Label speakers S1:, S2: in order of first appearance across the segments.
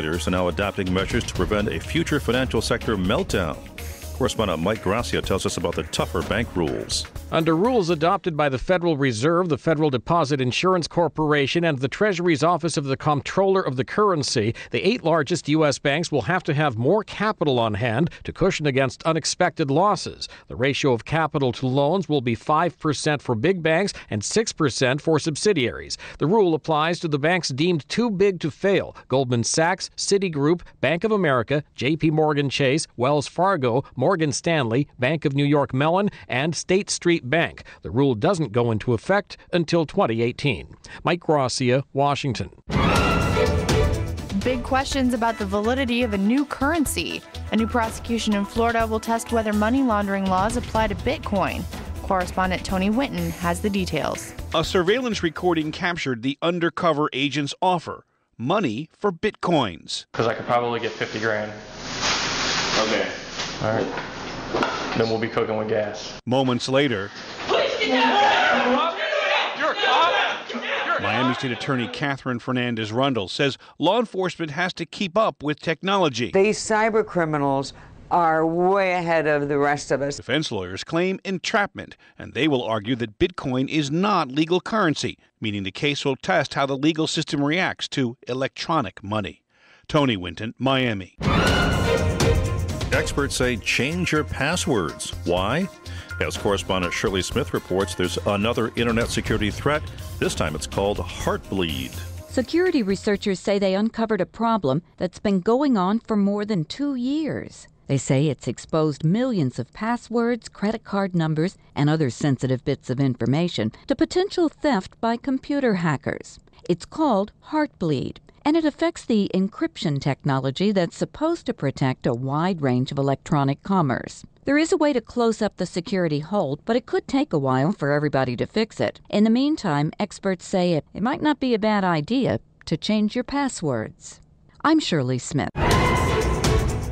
S1: Are now adopting measures to prevent a future financial sector meltdown. Correspondent Mike Gracia tells us about the tougher bank rules.
S2: Under rules adopted by the Federal Reserve, the Federal Deposit Insurance Corporation, and the Treasury's Office of the Comptroller of the Currency, the eight largest U.S. banks will have to have more capital on hand to cushion against unexpected losses. The ratio of capital to loans will be 5% for big banks and 6% for subsidiaries. The rule applies to the banks deemed too big to fail Goldman Sachs, Citigroup, Bank of America, J.P. Morgan Chase, Wells Fargo, Morgan Stanley, Bank of New York Mellon, and State Street Bank. The rule doesn't go into effect until 2018. Mike Gracia, Washington.
S3: Big questions about the validity of a new currency. A new prosecution in Florida will test whether money laundering laws apply to Bitcoin. Correspondent Tony Winton has the details.
S4: A surveillance recording captured the undercover agent's offer money for bitcoins.
S5: Because I could probably get 50 grand.
S6: Okay.
S5: All right. Then we'll be cooking with gas.
S4: Moments later,
S6: Please get down! You're a cop?
S4: Miami State Attorney Katherine Fernandez Rundle says law enforcement has to keep up with technology.
S7: These cyber criminals are way ahead of the rest of us.
S4: Defense lawyers claim entrapment, and they will argue that Bitcoin is not legal currency, meaning the case will test how the legal system reacts to electronic money. Tony Winton, Miami.
S1: Experts say change your passwords. Why? As correspondent Shirley Smith reports, there's another internet security threat. This time it's called Heartbleed.
S8: Security researchers say they uncovered a problem that's been going on for more than two years. They say it's exposed millions of passwords, credit card numbers, and other sensitive bits of information to potential theft by computer hackers. It's called Heartbleed, and it affects the encryption technology that's supposed to protect a wide range of electronic commerce. There is a way to close up the security hole, but it could take a while for everybody to fix it. In the meantime, experts say it, it might not be a bad idea to change your passwords. I'm Shirley Smith.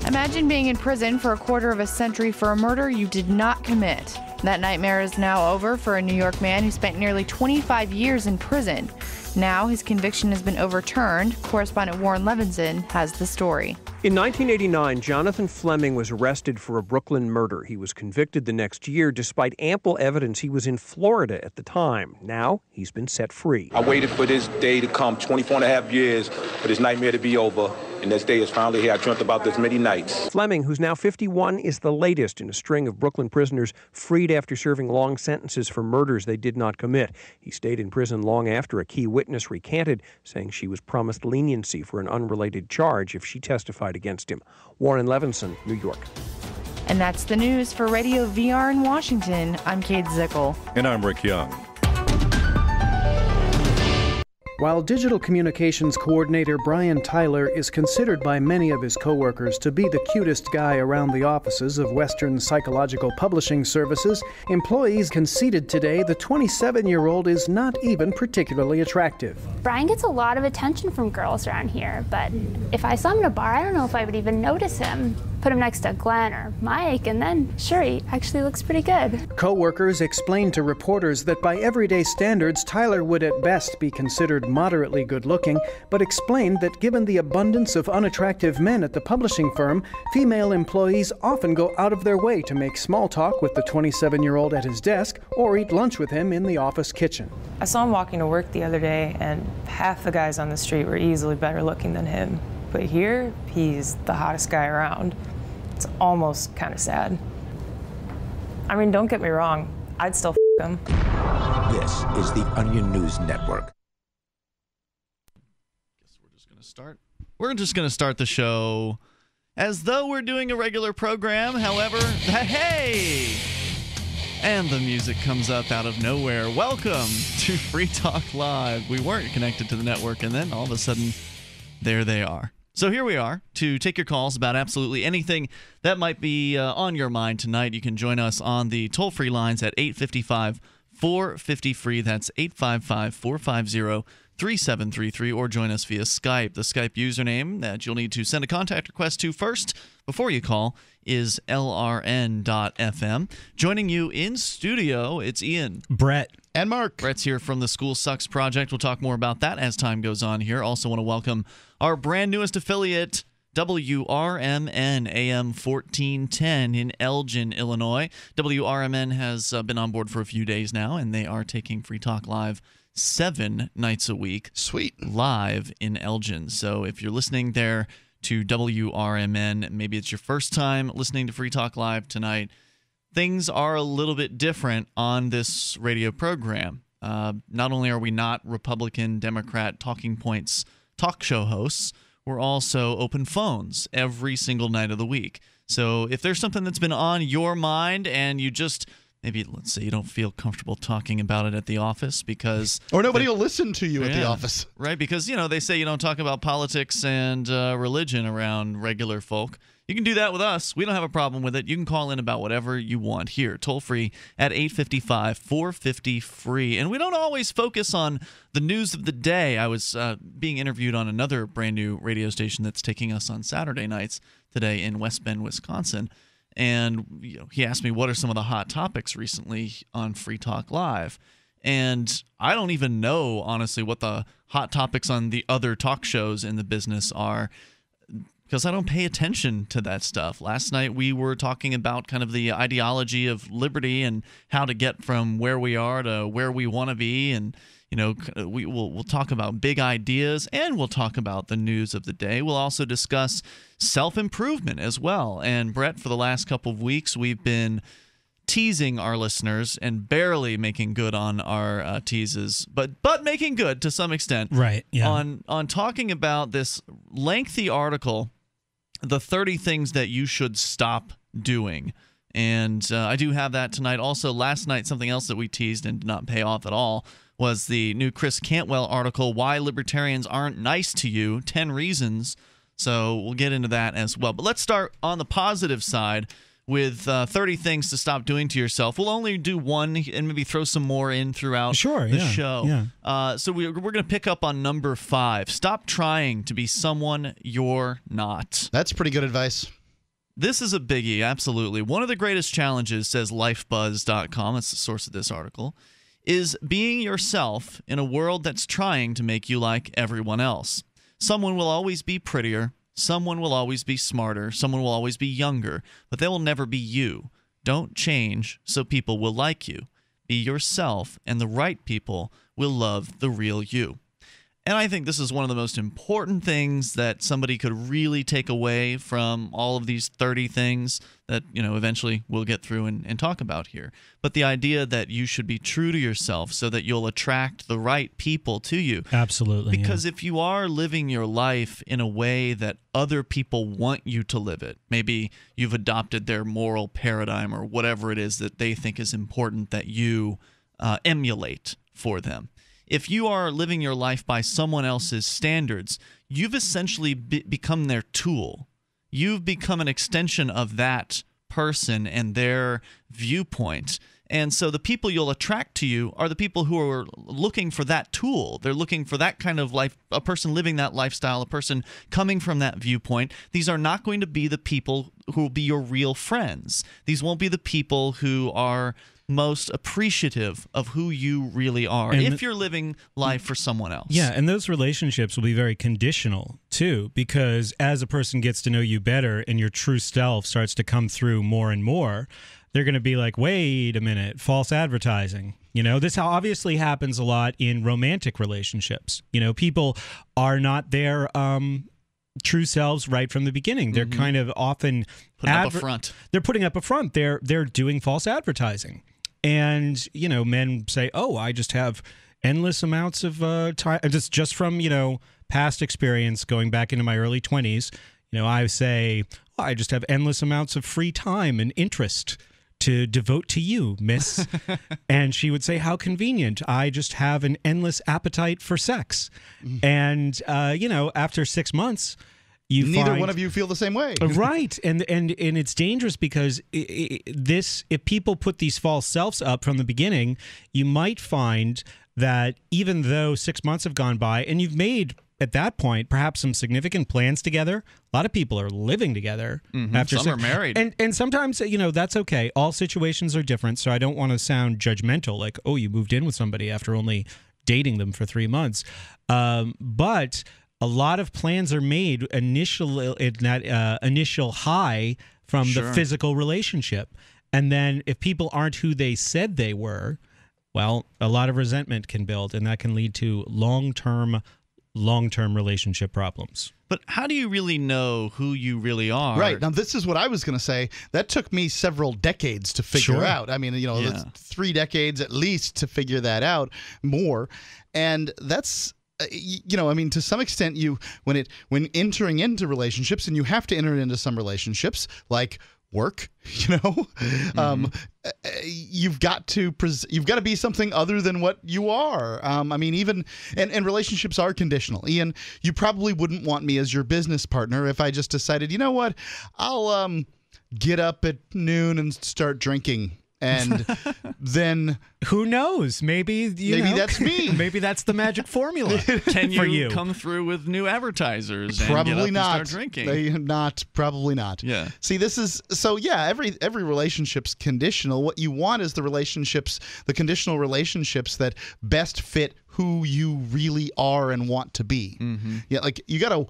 S3: Imagine being in prison for a quarter of a century for a murder you did not commit. That nightmare is now over for a New York man who spent nearly 25 years in prison. Now his conviction has been overturned. Correspondent Warren Levinson has the story.
S9: In 1989, Jonathan Fleming was arrested for a Brooklyn murder. He was convicted the next year despite ample evidence he was in Florida at the time. Now he's been set free.
S10: I waited for this day to come 24 and a half years for this nightmare to be over. And this day is finally here. I dreamt about this many nights.
S9: Fleming, who's now 51, is the latest in a string of Brooklyn prisoners freed after serving long sentences for murders they did not commit. He stayed in prison long after a key witness recanted, saying she was promised leniency for an unrelated charge if she testified against him. Warren Levinson, New York.
S3: And that's the news for Radio VR in Washington. I'm Kate Zickel.
S1: And I'm Rick Young.
S11: While digital communications coordinator Brian Tyler is considered by many of his coworkers to be the cutest guy around the offices of Western Psychological Publishing Services, employees conceded today the 27 year old is not even particularly attractive.
S12: Brian gets a lot of attention from girls around here, but if I saw him in a bar, I don't know if I would even notice him. Put him next to Glenn or Mike, and then sure, he actually looks pretty good.
S11: Co-workers explained to reporters that by everyday standards, Tyler would at best be considered moderately good-looking, but explained that given the abundance of unattractive men at the publishing firm, female employees often go out of their way to make small talk with the 27-year-old at his desk or eat lunch with him in the office kitchen.
S13: I saw him walking to work the other day, and half the guys on the street were easily better looking than him. But here, he's the hottest guy around. It's almost kind of sad. I mean, don't get me wrong, I'd still f him.
S14: This is the Onion News Network.
S15: Guess we're just gonna start. We're just gonna start the show as though we're doing a regular program. However, hey. And the music comes up out of nowhere. Welcome to Free Talk Live. We weren't connected to the network, and then all of a sudden, there they are. So here we are to take your calls about absolutely anything that might be uh, on your mind tonight. You can join us on the toll free lines at 855 450 free. That's 855 450 3733 or join us via Skype. The Skype username that you'll need to send a contact request to first before you call is lrn.fm. Joining you in studio, it's Ian.
S16: Brett.
S17: And Mark.
S15: Brett's here from the School Sucks Project. We'll talk more about that as time goes on here. Also, want to welcome our brand newest affiliate, WRMN AM 1410 in Elgin, Illinois. WRMN has uh, been on board for a few days now, and they are taking Free Talk Live seven nights a week.
S17: Sweet.
S15: Live in Elgin. So if you're listening there to WRMN, maybe it's your first time listening to Free Talk Live tonight, things are a little bit different on this radio program. Uh, not only are we not Republican, Democrat talking points talk show hosts, we're also open phones every single night of the week. So if there's something that's been on your mind and you just maybe let's say you don't feel comfortable talking about it at the office because
S17: or nobody will listen to you at the office
S15: right because you know they say you don't talk about politics and uh, religion around regular folk you can do that with us. We don't have a problem with it. You can call in about whatever you want here toll free at 855 450 free. And we don't always focus on the news of the day. I was uh, being interviewed on another brand new radio station that's taking us on saturday nights today in west bend wisconsin. And you know, he asked me what are some of the hot topics recently on Free Talk Live. And I don't even know, honestly, what the hot topics on the other talk shows in the business are because I don't pay attention to that stuff. Last night we were talking about kind of the ideology of liberty and how to get from where we are to where we want to be and you know we will we'll talk about big ideas and we'll talk about the news of the day. We'll also discuss self-improvement as well. And Brett for the last couple of weeks we've been teasing our listeners and barely making good on our uh, teases, but but making good to some extent.
S16: Right. Yeah.
S15: On on talking about this lengthy article, the 30 things that you should stop doing. And uh, I do have that tonight. Also, last night, something else that we teased and did not pay off at all was the new Chris Cantwell article, Why Libertarians Aren't Nice to You 10 Reasons. So we'll get into that as well. But let's start on the positive side with uh, 30 things to stop doing to yourself. We'll only do one and maybe throw some more in throughout
S16: sure,
S15: the
S16: yeah,
S15: show.
S16: Yeah.
S15: Uh, so we, we're going to pick up on number five. Stop trying to be someone you're not.
S17: That's pretty good advice.
S15: This is a biggie, absolutely. One of the greatest challenges, says lifebuzz.com, that's the source of this article, is being yourself in a world that's trying to make you like everyone else. Someone will always be prettier, someone will always be smarter, someone will always be younger, but they will never be you. Don't change so people will like you. Be yourself, and the right people will love the real you. And I think this is one of the most important things that somebody could really take away from all of these 30 things that, you know, eventually we'll get through and, and, talk about here. But the idea that you should be true to yourself so that you'll attract the right people to you.
S16: Absolutely.
S15: Because
S16: yeah.
S15: if you are living your life in a way that other people want you to live it, maybe you've adopted their moral paradigm or whatever it is that they think is important that you uh, emulate for them if you are living your life by someone else's standards, you've essentially be- become their tool. You've become an extension of that person and their viewpoint. And so the people you'll attract to you are the people who are looking for that tool. They're looking for that kind of life, a person living that lifestyle, a person coming from that viewpoint. These are not going to be the people who will be your real friends. These won't be the people who are most appreciative of who you really are
S16: And
S15: if you're living life for someone else.
S16: Yeah, and those relationships will be very conditional too, because as a person gets to know you better and your true self starts to come through more and more, they're going to be like, wait a minute, false advertising. You know, this obviously happens a lot in romantic relationships. You know, people are not their um, true selves right from the beginning. They're
S15: Mhm.
S16: kind of often
S15: Putting up a front.
S16: They're putting up a front. They're they're doing false advertising, and you know, men say, "Oh, I just have endless amounts of uh, time." Just just from you know past experience, going back into my early twenties. You know, I say, oh, "I just have endless amounts of free time and interest." To devote to you, miss. and she would say, How convenient. I just have an endless appetite for sex. And, uh, you know, after six months, you
S17: Neither
S16: find-
S17: one of you feel the same way.
S16: right and and and it's dangerous because i i this if people put these false selves up from the beginning you might find that even though six months have gone by and you've made at that point perhaps some significant plans together a lot of people are living together
S15: Mhm.
S16: after
S15: Some
S16: six-
S15: are married.
S16: and and sometimes you know that's okay all situations are different so i don't want to sound judgmental like oh you moved in with somebody after only dating them for three months um, but a lot of plans are made initial in that uh, initial high from
S15: Sure.
S16: the physical relationship and then if people aren't who they said they were well a lot of resentment can build and that can lead to long-term long-term relationship problems
S15: But how do you really know who you really are?
S17: Right. Now, this is what I was going to say. That took me several decades to figure
S15: Sure.
S17: out. I mean, you know,
S15: Yeah.
S17: three decades at least to figure that out more. And that's. Uh, You know, I mean, to some extent, you when it when entering into relationships, and you have to enter into some relationships like work. You know, um, uh, uh, you've got to pres- you've got to be something other than what you are. Um, I mean, even and, and relationships are conditional. Ian, you probably wouldn't want me as your business partner if I just decided, you know what, I'll um get up at noon and start drinking. And then
S16: who knows? Maybe you
S17: maybe
S16: know,
S17: that's me.
S16: maybe that's the magic formula
S15: Can you,
S16: you.
S15: come through with new advertisers and get up
S17: Probably not.
S15: drinking?
S17: They- not probably not.
S15: Yeah.
S17: See, this is so. Yeah, every every relationship's conditional. What you want is the relationships, the conditional relationships that best fit who you really are and want to be.
S15: Mm-hmm.
S17: Yeah, like you got to.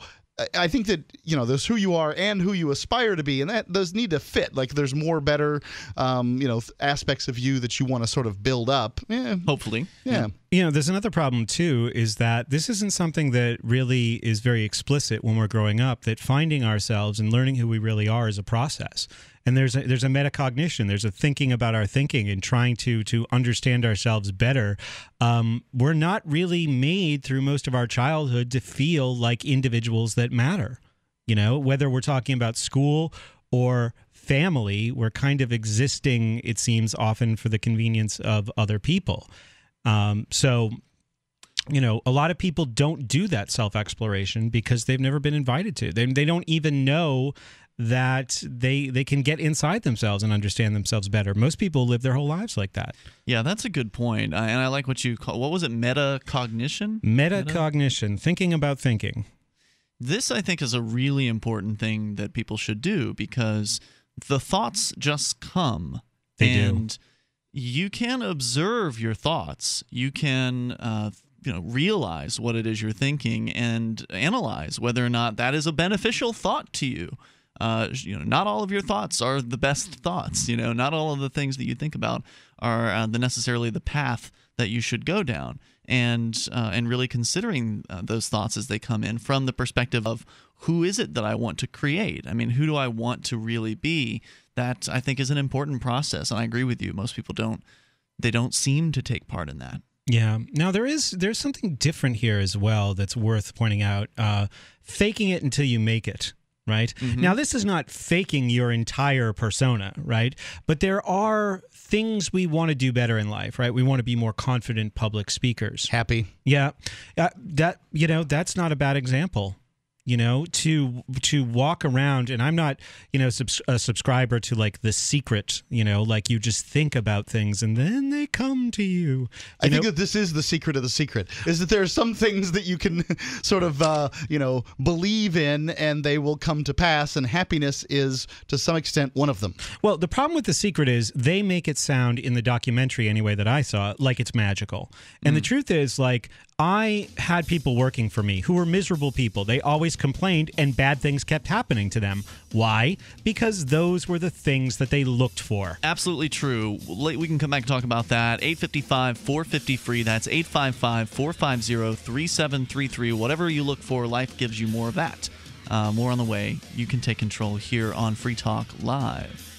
S17: I think that you know there's who you are and who you aspire to be, and that those need to fit. Like there's more better, um, you know, aspects of you that you want to sort of build up. Yeah,
S15: Hopefully,
S17: yeah.
S16: You know, there's another problem too is that this isn't something that really is very explicit when we're growing up. That finding ourselves and learning who we really are is a process. And there's a, there's a metacognition. There's a thinking about our thinking and trying to to understand ourselves better. Um, we're not really made through most of our childhood to feel like individuals that matter. You know, whether we're talking about school or family, we're kind of existing. It seems often for the convenience of other people. Um, so, you know, a lot of people don't do that self exploration because they've never been invited to. They, they don't even know that they they can get inside themselves and understand themselves better. Most people live their whole lives like that.
S15: Yeah, that's a good point. I, and I like what you call what was it? Metacognition.
S16: Metacognition, thinking about thinking.
S15: This, I think, is a really important thing that people should do because the thoughts just come.
S16: They do.
S15: you can observe your thoughts. You can, uh, you know, realize what it is you're thinking and analyze whether or not that is a beneficial thought to you. Uh, you know, not all of your thoughts are the best thoughts. You know, not all of the things that you think about are uh, the necessarily the path that you should go down. And uh, and really considering uh, those thoughts as they come in from the perspective of who is it that I want to create? I mean, who do I want to really be? That I think is an important process, and I agree with you. Most people don't they don't seem to take part in that.
S16: Yeah. Now there is there's something different here as well that's worth pointing out. Uh, faking it until you make it. Right now, this is not faking your entire persona, right? But there are things we want to do better in life, right? We want to be more confident public speakers.
S17: Happy.
S16: Yeah, uh, that you know that's not a bad example. You know, to to walk around, and I'm not, you know, subs- a subscriber to like the secret. You know, like you just think about things and then they come to you.
S17: I
S16: You
S17: think that this is the secret of the secret is that there are some things that you can sort of uh, you know believe in and they will come to pass and happiness is to some extent one of them.
S16: Well, the problem with The Secret is they make it sound in the documentary, anyway, that I saw, like it's magical. And the truth is, like, I had people working for me who were miserable people. They always complained, and bad things kept happening to them. Why? Because those were the things that they looked for.
S15: Absolutely true. We can come back and talk about that. 855 450 free. That's 855 450 3733. Whatever you look for, life gives you more of that. Uh, more on the way. You can take control here on Free Talk Live.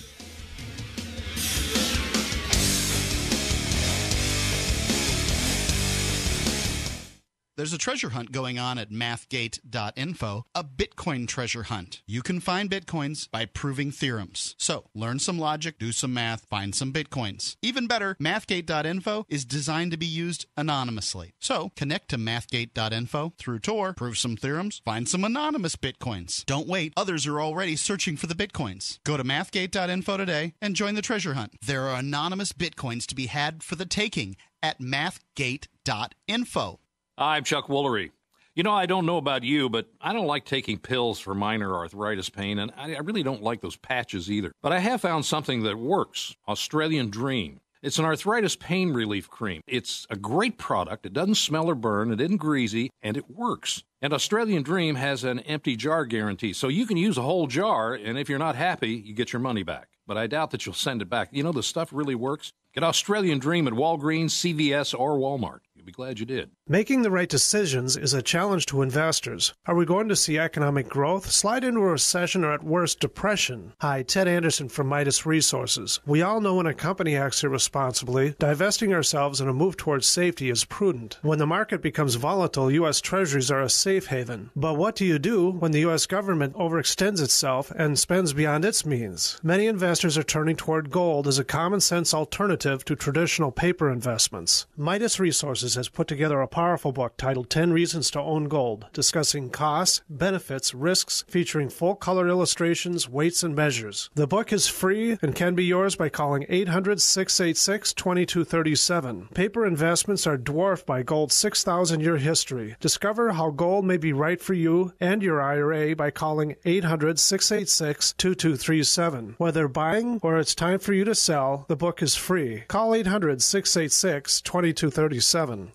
S18: There's a treasure hunt going on at mathgate.info, a Bitcoin treasure hunt. You can find Bitcoins by proving theorems. So, learn some logic, do some math, find some Bitcoins. Even better, mathgate.info is designed to be used anonymously. So, connect to mathgate.info through Tor, prove some theorems, find some anonymous Bitcoins. Don't wait, others are already searching for the Bitcoins. Go to mathgate.info today and join the treasure hunt. There are anonymous Bitcoins to be had for the taking at mathgate.info.
S19: I'm Chuck Woolery. You know, I don't know about you, but I don't like taking pills for minor arthritis pain, and I really don't like those patches either. But I have found something that works Australian Dream. It's an arthritis pain relief cream. It's a great product. It doesn't smell or burn, it isn't greasy, and it works. And Australian Dream has an empty jar guarantee, so you can use a whole jar, and if you're not happy, you get your money back. But I doubt that you'll send it back. You know, the stuff really works. Get Australian Dream at Walgreens, CVS, or Walmart. Be glad you did.
S20: Making the right decisions is a challenge to investors. Are we going to see economic growth, slide into a recession, or at worst, depression? Hi, Ted Anderson from Midas Resources. We all know when a company acts irresponsibly, divesting ourselves in a move towards safety is prudent. When the market becomes volatile, U.S. Treasuries are a safe haven. But what do you do when the U.S. government overextends itself and spends beyond its means? Many investors are turning toward gold as a common sense alternative to traditional paper investments. Midas Resources has put together a powerful book titled 10 Reasons to Own Gold, discussing costs, benefits, risks, featuring full color illustrations, weights, and measures. The book is free and can be yours by calling 800 686 2237. Paper investments are dwarfed by gold's 6,000 year history. Discover how gold may be right for you and your IRA by calling 800 686 2237. Whether buying or it's time for you to sell, the book is free. Call 800 686 2237.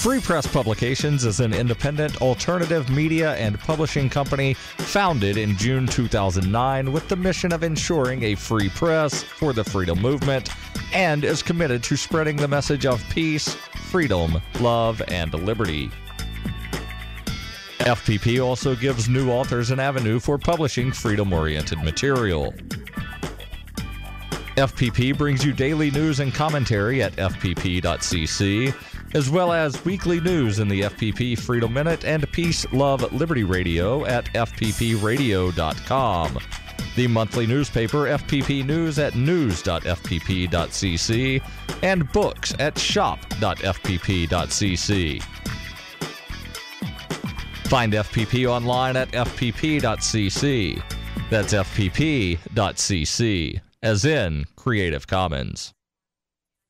S21: Free Press Publications is an independent alternative media and publishing company founded in June 2009 with the mission of ensuring a free press for the freedom movement and is committed to spreading the message of peace, freedom, love, and liberty. FPP also gives new authors an avenue for publishing freedom oriented material. FPP brings you daily news and commentary at fpp.cc, as well as weekly news in the FPP Freedom Minute and Peace, Love, Liberty Radio at fppradio.com. The monthly newspaper FPP News at news.fpp.cc and books at shop.fpp.cc. Find FPP online at fpp.cc. That's fpp.cc, as in Creative Commons.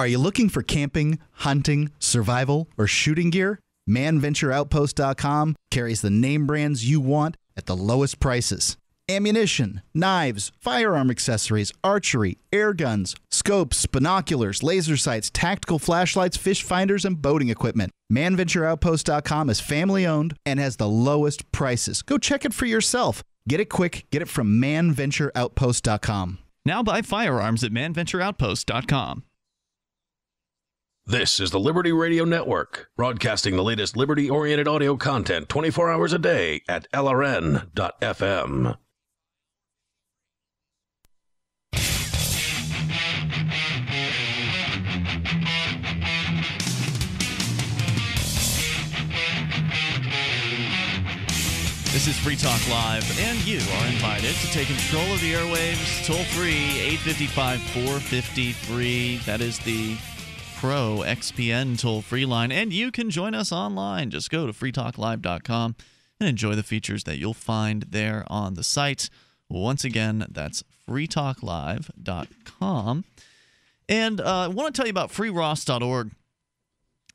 S18: Are you looking for camping, hunting, survival, or shooting gear? ManVentureOutpost.com carries the name brands you want at the lowest prices. Ammunition, knives, firearm accessories, archery, air guns, scopes, binoculars, laser sights, tactical flashlights, fish finders, and boating equipment. ManVentureOutpost.com is family owned and has the lowest prices. Go check it for yourself. Get it quick. Get it from ManVentureOutpost.com.
S15: Now buy firearms at ManVentureOutpost.com.
S22: This is the Liberty Radio Network, broadcasting the latest liberty oriented audio content 24 hours a day at LRN.FM.
S15: This is Free Talk Live, and you are invited to take control of the airwaves toll free 855 453. That is the Pro XPN toll free line. And you can join us online. Just go to freetalklive.com and enjoy the features that you'll find there on the site. Once again, that's freetalklive.com. And uh, I want to tell you about freeross.org.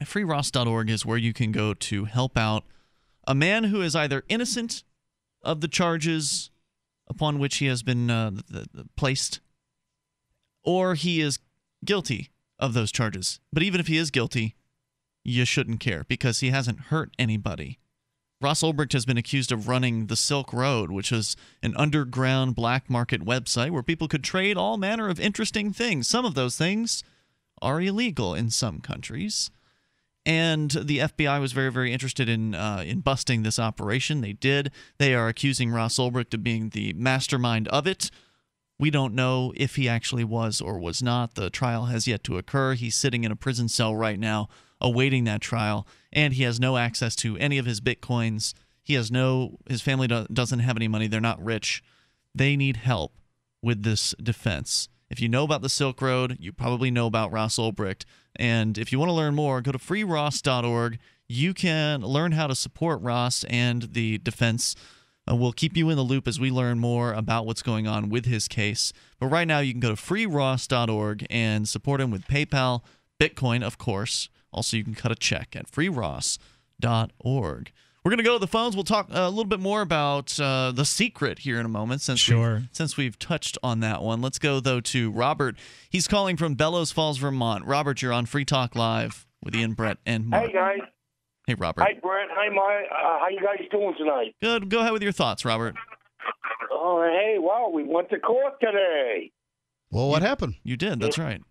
S15: Freeross.org is where you can go to help out a man who is either innocent of the charges upon which he has been uh, placed, or he is guilty of those charges. But even if he is guilty, you shouldn't care because he hasn't hurt anybody. Ross Ulbricht has been accused of running the Silk Road, which is an underground black market website where people could trade all manner of interesting things. Some of those things are illegal in some countries. And the FBI was very, very interested in uh, in busting this operation. They did. They are accusing Ross Ulbricht of being the mastermind of it. We don't know if he actually was or was not. The trial has yet to occur. He's sitting in a prison cell right now awaiting that trial, and he has no access to any of his bitcoins. He has no, his family do, doesn't have any money. They're not rich. They need help with this defense. If you know about the Silk Road, you probably know about Ross Ulbricht. And if you want to learn more, go to freeross.org. You can learn how to support Ross and the defense. Uh, we'll keep you in the loop as we learn more about what's going on with his case. But right now, you can go to freeross.org and support him with PayPal, Bitcoin, of course. Also, you can cut a check at freeross.org. We're going to go to the phones. We'll talk a little bit more about uh, the secret here in a moment since
S16: Sure.
S15: we've, since we've touched on that one. Let's go though to Robert. He's calling from Bellows Falls, Vermont. Robert, you're on Free Talk Live with Ian Brett and Mark.
S23: Hey guys.
S15: Hey Robert.
S23: Hi Brent. Hi Mike. Uh, how you guys doing tonight?
S15: Good. Go ahead with your thoughts, Robert.
S23: Oh hey, wow, we went to court today.
S17: Well, what happened?
S15: You did. That's right.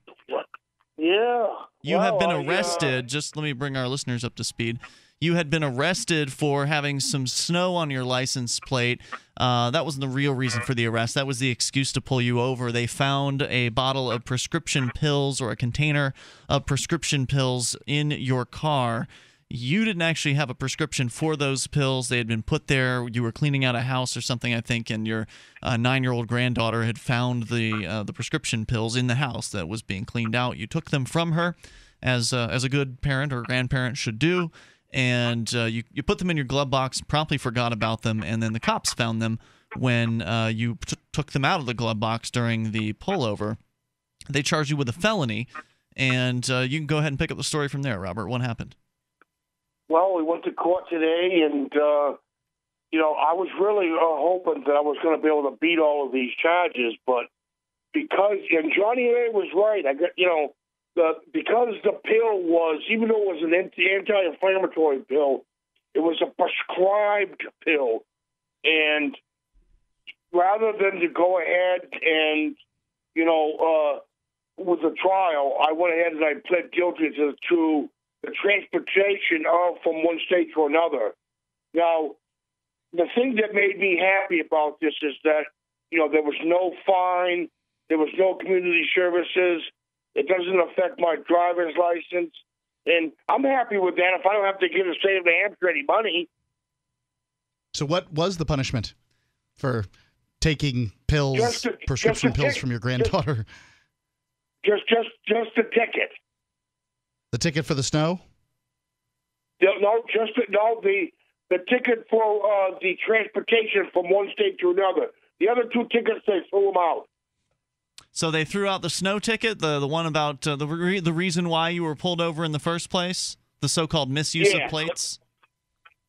S23: Yeah.
S15: You
S23: Well,
S15: have been
S23: I, uh,
S15: arrested. Just let me bring our listeners up to speed. You had been arrested for having some snow on your license plate. Uh, that wasn't the real reason for the arrest. That was the excuse to pull you over. They found a bottle of prescription pills or a container of prescription pills in your car. You didn't actually have a prescription for those pills. They had been put there. You were cleaning out a house or something, I think, and your uh, nine-year-old granddaughter had found the uh, the prescription pills in the house that was being cleaned out. You took them from her, as uh, as a good parent or grandparent should do, and uh, you you put them in your glove box. Promptly forgot about them, and then the cops found them when uh, you t- took them out of the glove box during the pullover. They charged you with a felony, and uh, you can go ahead and pick up the story from there, Robert. What happened?
S23: Well, we went to court today, and uh, you know, I was really uh, hoping that I was going to be able to beat all of these charges, but because and Johnny A was right. I got you know, the because the pill was even though it was an anti- anti-inflammatory pill, it was a prescribed pill, and rather than to go ahead and you know uh, with the trial, I went ahead and I pled guilty to, to the transportation of from one state to another. Now, the thing that made me happy about this is that you know there was no fine, there was no community services. It doesn't affect my driver's license, and I'm happy with that. If I don't have to give the state of New Hampshire any money,
S17: So, what was the punishment for taking pills,
S23: Just a-
S17: prescription
S23: just
S17: pills from your granddaughter?
S23: just just just a ticket.
S17: The ticket for the snow?
S23: No, no, just no the the ticket for uh, the transportation from one state to another. The other two tickets they threw them out.
S15: So they threw out the snow ticket, the the one about uh, the re- the reason why you were pulled over in the first place, the so-called misuse
S23: Yeah.
S15: of plates.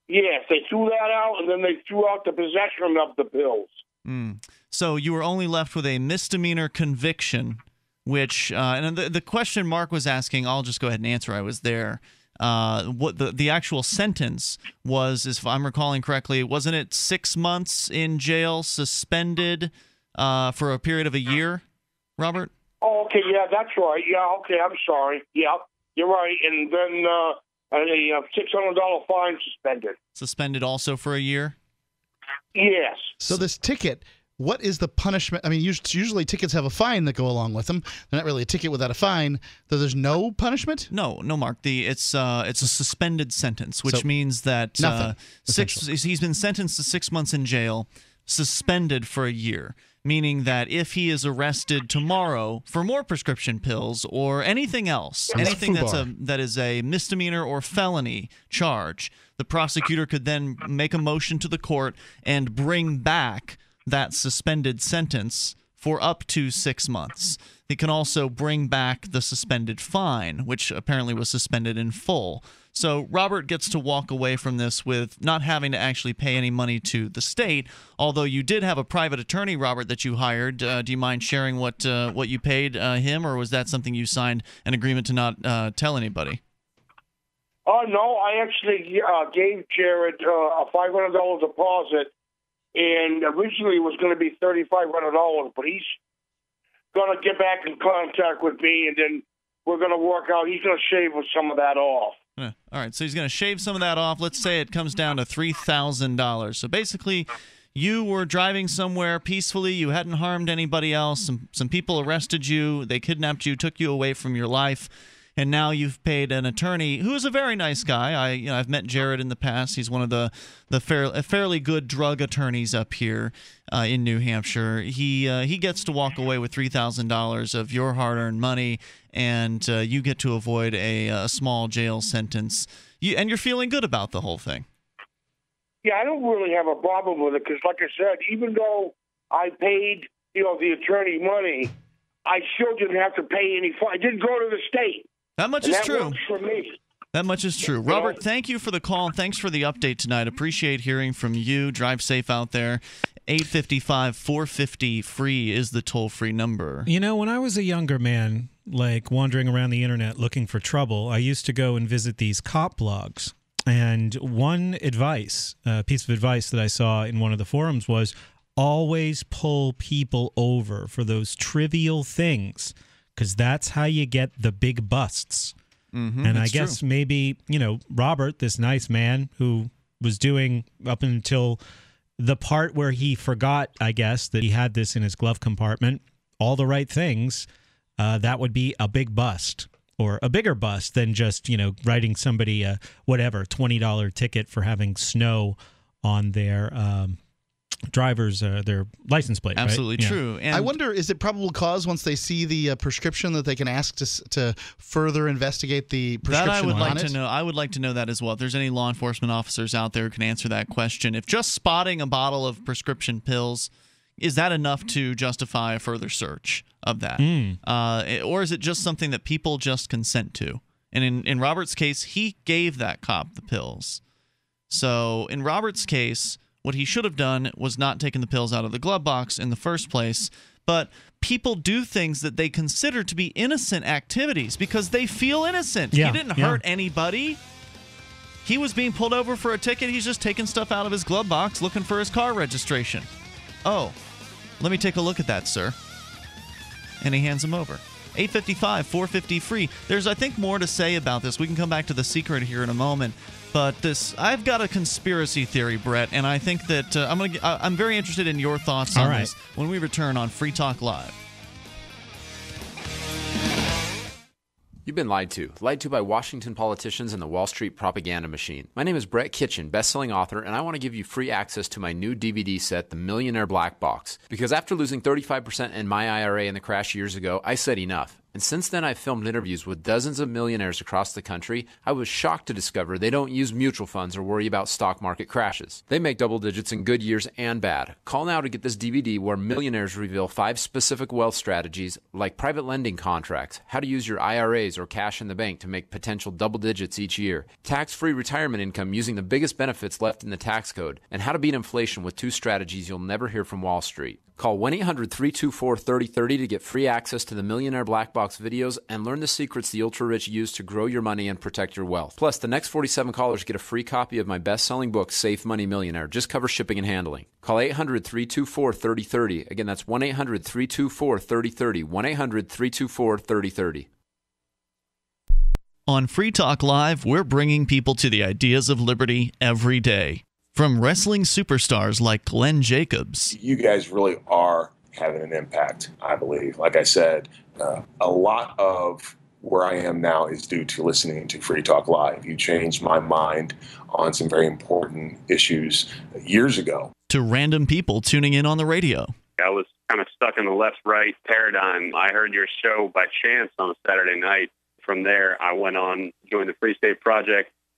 S23: Yes, they threw that out, and then they threw out the possession of the pills.
S15: Mm. So you were only left with a misdemeanor conviction, which uh, and the the question Mark was asking, I'll just go ahead and answer. I was there. Uh, what the the actual sentence was, if I'm recalling correctly, wasn't it six months in jail, suspended uh, for a period of a year? Robert.
S23: Oh, okay, yeah, that's right. Yeah, okay, I'm sorry. Yeah, you're right. And then uh, a uh, six hundred dollar fine suspended.
S15: Suspended also for a year.
S23: Yes.
S17: So, this ticket, what is the punishment? I mean, usually tickets have a fine that go along with them. They're not really a ticket without a fine. So, there's no punishment?
S15: No, no, Mark. The it's uh it's a suspended sentence, which
S17: So,
S15: means that
S17: nothing,
S15: uh, six. He's been sentenced to six months in jail, suspended for a year. Meaning that if he is arrested tomorrow for more prescription pills or anything else, anything that's a that is a misdemeanor or felony charge, the prosecutor could then make a motion to the court and bring back that suspended sentence for up to six months. He can also bring back the suspended fine, which apparently was suspended in full. So Robert gets to walk away from this with not having to actually pay any money to the state. Although you did have a private attorney, Robert, that you hired. Uh, do you mind sharing what uh, what you paid uh, him, or was that something you signed an agreement to not uh, tell anybody?
S23: Oh no, I actually uh, gave Jared a five hundred dollars deposit, and originally was going to be thirty five hundred dollars, but he's going to get back in contact with me, and then we're going to work out. He's going to shave some of that off.
S15: All right, so he's going to shave some of that off. Let's say it comes down to three thousand dollars. So basically, you were driving somewhere peacefully, you hadn't harmed anybody else, some some people arrested you, they kidnapped you, took you away from your life, and now you've paid an attorney who is a very nice guy. I you know I've met Jared in the past. He's one of the the fair, fairly good drug attorneys up here uh, in New Hampshire. He uh, he gets to walk away with three thousand dollars of your hard-earned money, and uh, you get to avoid a, a small jail sentence. You, and you're feeling good about the whole thing.
S23: Yeah, I don't really have a problem with it because, like I said, even though I paid, you know, the attorney money, I still didn't have to pay any. I didn't go to the state.
S15: That much
S23: and
S15: is
S23: that
S15: true.
S23: works for me.
S15: That much is true. Robert, thank you for the call and thanks for the update tonight. Appreciate hearing from you. Drive safe out there. 855 450 free is the toll free number.
S16: You know, when I was a younger man, like wandering around the internet looking for trouble, I used to go and visit these cop blogs. And one advice, uh, piece of advice that I saw in one of the forums was always pull people over for those trivial things because that's how you get the big busts.
S15: Mhm,
S16: and I guess
S15: true.
S16: maybe, you know, Robert, this nice man who was doing up until the part where he forgot, I guess, that he had this in his glove compartment, all the right things, uh, that would be a big bust or a bigger bust than just, you know, writing somebody a whatever $20 ticket for having snow on their um, driver's, uh, their license plate. right? True. Yeah.
S17: I wonder, is it probable cause once they see the uh, prescription that they can ask to to further investigate the prescription
S15: That I would
S17: on
S15: like
S17: it?
S15: to know. I would like to know that as well. If there's any law enforcement officers out there who can answer that question, if just spotting a bottle of prescription pills is that enough to justify a further search of that,
S16: Mm.
S15: uh, or is it just something that people just consent to? And in in Robert's case, he gave that cop the pills. So in Robert's case, what he should have done was not taken the pills out of the glove box in the first place. But people do things that they consider to be innocent activities because they feel innocent.
S16: Yeah,
S15: he didn't
S16: yeah.
S15: hurt anybody. He was being pulled over for a ticket. He's just taking stuff out of his glove box looking for his car registration. Oh, let me take a look at that, sir. And he hands him over. 855 450 free. There's, I think, more to say about this. We can come back to the secret here in a moment. But this, I've got a conspiracy theory, Brett, and I think that uh, I'm gonna. I- I'm very interested in your thoughts on
S16: All right.
S15: this when we return on Free Talk Live.
S24: You've been lied to. Lied to by Washington politicians and the Wall Street propaganda machine. My name is Brett Kitchen, best-selling author, and I want to give you free access to my new DVD set, The Millionaire Black Box. Because after losing 35% in my IRA in the crash years ago, I said enough. And since then, I've filmed interviews with dozens of millionaires across the country. I was shocked to discover they don't use mutual funds or worry about stock market crashes. They make double digits in good years and bad. Call now to get this DVD where millionaires reveal five specific wealth strategies like private lending contracts, how to use your IRAs or cash in the bank to make potential double digits each year, tax free retirement income using the biggest benefits left in the tax code, and how to beat inflation with two strategies you'll never hear from Wall Street. Call 1 800 324 3030 to get free access to the Millionaire Black Box videos and learn the secrets the ultra rich use to grow your money and protect your wealth. Plus, the next 47 callers get a free copy of my best selling book, Safe Money Millionaire. Just cover shipping and handling. Call 800 324 3030. Again, that's 1 800 324 3030. 1 800 324 3030.
S15: On Free Talk Live, we're bringing people to the ideas of liberty every day. From wrestling superstars like Glenn Jacobs.
S25: you guys really are having an impact, I believe. Like I said, uh, a lot of where I am now is due to listening to Free Talk Live. You changed my mind on some very important issues years ago.
S15: to random people tuning in on the radio.
S26: I was kind of stuck in the left right paradigm. I heard your show by chance on a Saturday night. From there, I went on, joined the Free State Project,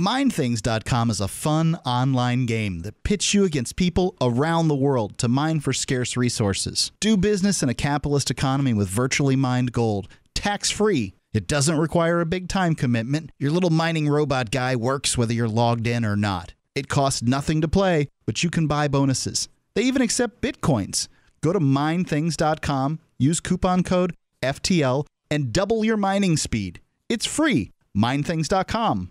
S17: MineThings.com is a fun online game that pits you against people around the world to mine for scarce resources. Do business in a capitalist economy with virtually mined gold, tax free. It doesn't require a big time commitment. Your little mining robot guy works whether you're logged in or not. It costs nothing to play, but you can buy bonuses. They even accept bitcoins. Go to minethings.com, use coupon code FTL, and double your mining speed. It's free. Minethings.com.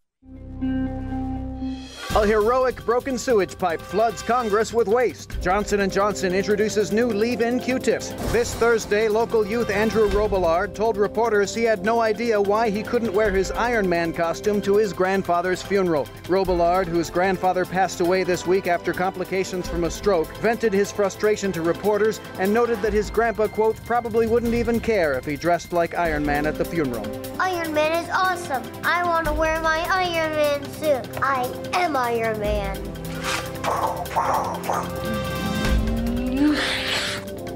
S27: A heroic broken sewage pipe floods Congress with waste. Johnson & Johnson introduces new leave-in Q-tips. This Thursday, local youth Andrew Robillard told reporters he had no idea why he couldn't wear his Iron Man costume to his grandfather's funeral. Robillard, whose grandfather passed away this week after complications from a stroke, vented his frustration to reporters and noted that his grandpa, quote, probably wouldn't even care if he dressed like Iron Man at the funeral.
S28: Iron Man is awesome. I want to wear my Iron Man suit. I am Iron Man.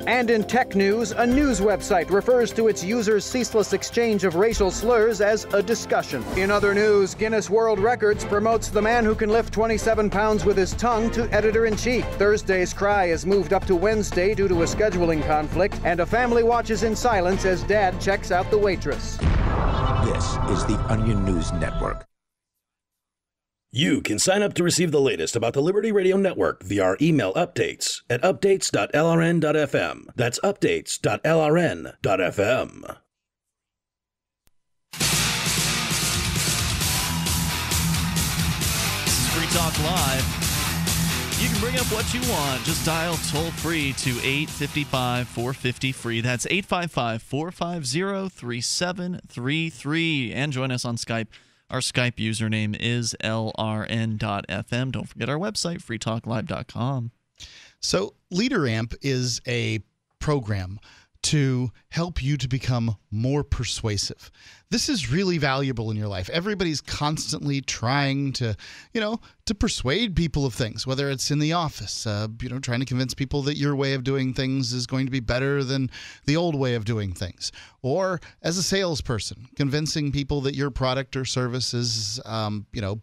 S27: And in tech news, a news website refers to its users' ceaseless exchange of racial slurs as a discussion. In other news, Guinness World Records promotes the man who can lift 27 pounds with his tongue to editor in chief. Thursday's cry is moved up to Wednesday due to a scheduling conflict, and a family watches in silence as dad checks out the waitress.
S14: This is the Onion News Network.
S22: You can sign up to receive the latest about the Liberty Radio Network via our email updates at updates.lrn.fm. That's updates.lrn.fm.
S15: This is Free Talk Live. You can bring up what you want. Just dial toll free to 855 450 free. That's 855 450 3733. And join us on Skype. Our Skype username is lrn.fm. Don't forget our website, freetalklive.com.
S17: So, LeaderAmp is a program to help you to become more persuasive. This is really valuable in your life. Everybody's constantly trying to, you know, to persuade people of things, whether it's in the office, uh, you know, trying to convince people that your way of doing things is going to be better than the old way of doing things, or as a salesperson, convincing people that your product or service is, um, you know,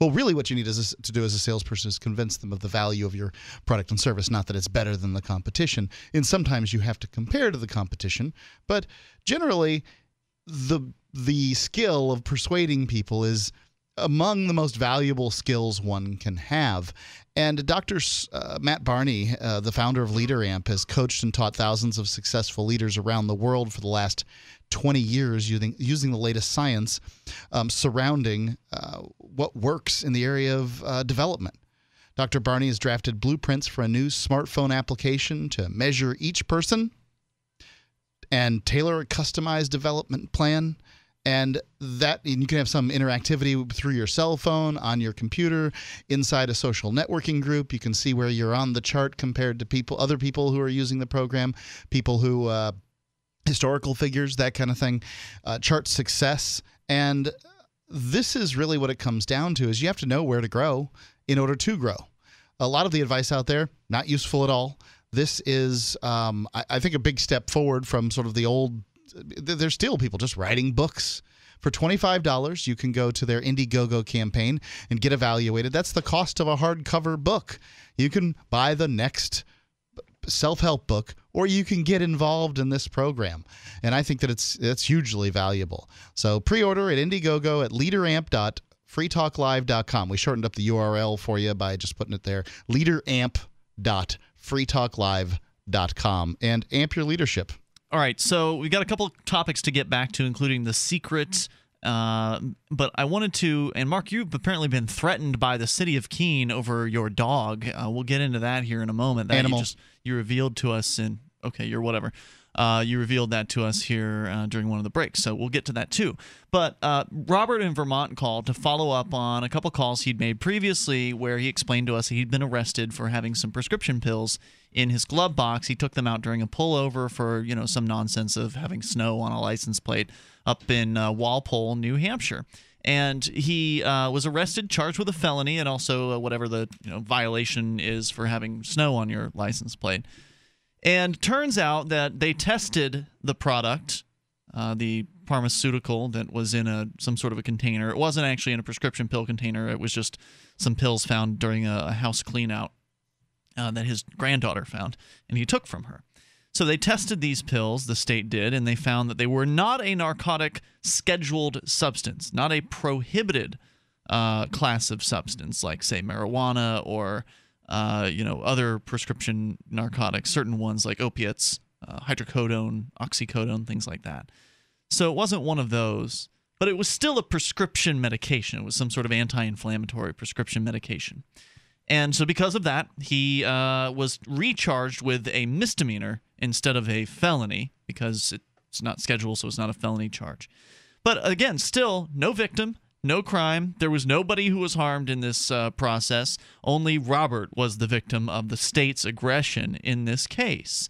S17: well, really what you need is to do as a salesperson is convince them of the value of your product and service, not that it's better than the competition. And sometimes you have to compare to the competition, but generally, the the skill of persuading people is among the most valuable skills one can have. And Dr. Uh, Matt Barney, uh, the founder of LeaderAmp, has coached and taught thousands of successful leaders around the world for the last 20 years using, using the latest science um, surrounding uh, what works in the area of uh, development. Dr. Barney has drafted blueprints for a new smartphone application to measure each person and tailor a customized development plan. And that and you can have some interactivity through your cell phone on your computer inside a social networking group. You can see where you're on the chart compared to people other people who are using the program people who uh, historical figures that kind of thing uh, chart success. And this is really what it comes down to is you have to know where to grow in order to grow. A lot of the advice out there not useful at all this is um, I, I think a big step forward from sort of the old there's still people just writing books. For $25, you can go to their Indiegogo campaign and get evaluated. That's the cost of a hardcover book. You can buy the next self-help book or you can get involved in this program. And I think that it's it's hugely valuable. So pre-order at Indiegogo at leaderamp.freetalklive.com. We shortened up the URL for you by just putting it there. leaderamp.freetalklive.com and amp your leadership.
S15: All right, so we've got a couple topics to get back to, including the secret. Uh, but I wanted to, and Mark, you've apparently been threatened by the city of Keene over your dog. Uh, we'll get into that here in a moment. That
S17: Animal.
S15: You, just, you revealed to us, and okay, you're whatever. Uh, you revealed that to us here uh, during one of the breaks, so we'll get to that too. But uh, Robert in Vermont called to follow up on a couple calls he'd made previously, where he explained to us he'd been arrested for having some prescription pills in his glove box. He took them out during a pullover for you know some nonsense of having snow on a license plate up in uh, Walpole, New Hampshire. And he uh, was arrested, charged with a felony, and also uh, whatever the you know violation is for having snow on your license plate. And turns out that they tested the product, uh, the pharmaceutical that was in a some sort of a container. It wasn't actually in a prescription pill container. It was just some pills found during a, house clean out uh, that his granddaughter found, and he took from her. So they tested these pills, the state did, and they found that they were not a narcotic scheduled substance, not a prohibited uh, class of substance like, say, marijuana or uh, you know other prescription narcotics, certain ones like opiates, uh, hydrocodone, oxycodone, things like that. So it wasn't one of those, but it was still a prescription medication. It was some sort of anti-inflammatory prescription medication. And so, because of that, he uh, was recharged with a misdemeanor instead of a felony because it's not scheduled, so it's not a felony charge. But again, still no victim, no crime. There was nobody who was harmed in this uh, process. Only Robert was the victim of the state's aggression in this case.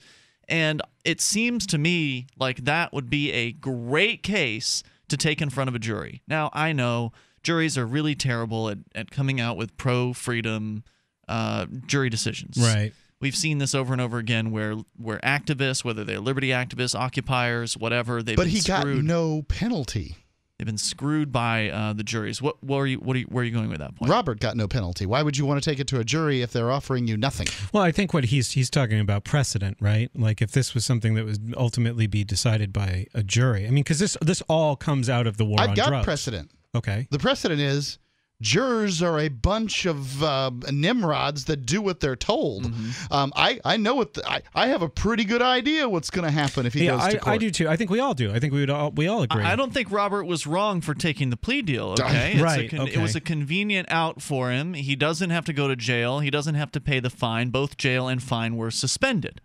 S15: And it seems to me like that would be a great case to take in front of a jury. Now, I know juries are really terrible at, at coming out with pro freedom uh, jury decisions.
S16: Right.
S15: We've seen this over and over again where where activists, whether they're liberty activists, occupiers, whatever, they've
S17: but he got no penalty.
S15: They've been screwed by uh, the juries. What, what are you? What are you? Where are you going with that point?
S17: Robert got no penalty. Why would you want to take it to a jury if they're offering you nothing?
S16: Well, I think what he's he's talking about precedent, right? Like if this was something that would ultimately be decided by a jury. I mean, because this this all comes out of the war
S17: I've
S16: on
S17: got
S16: drugs.
S17: precedent.
S16: Okay.
S17: The precedent is jurors are a bunch of uh, nimrods that do what they're told.
S16: Mm-hmm.
S17: Um, I I know what the, I I have a pretty good idea what's going to happen if he
S16: yeah,
S17: goes
S16: I,
S17: to court.
S16: I do too. I think we all do. I think we would all we all agree.
S15: I I don't think Robert was wrong for taking the plea deal. Okay, It's a
S16: right,
S15: con- It was a convenient out for him. He doesn't have to go to jail. He doesn't have to pay the fine. Both jail and fine were suspended,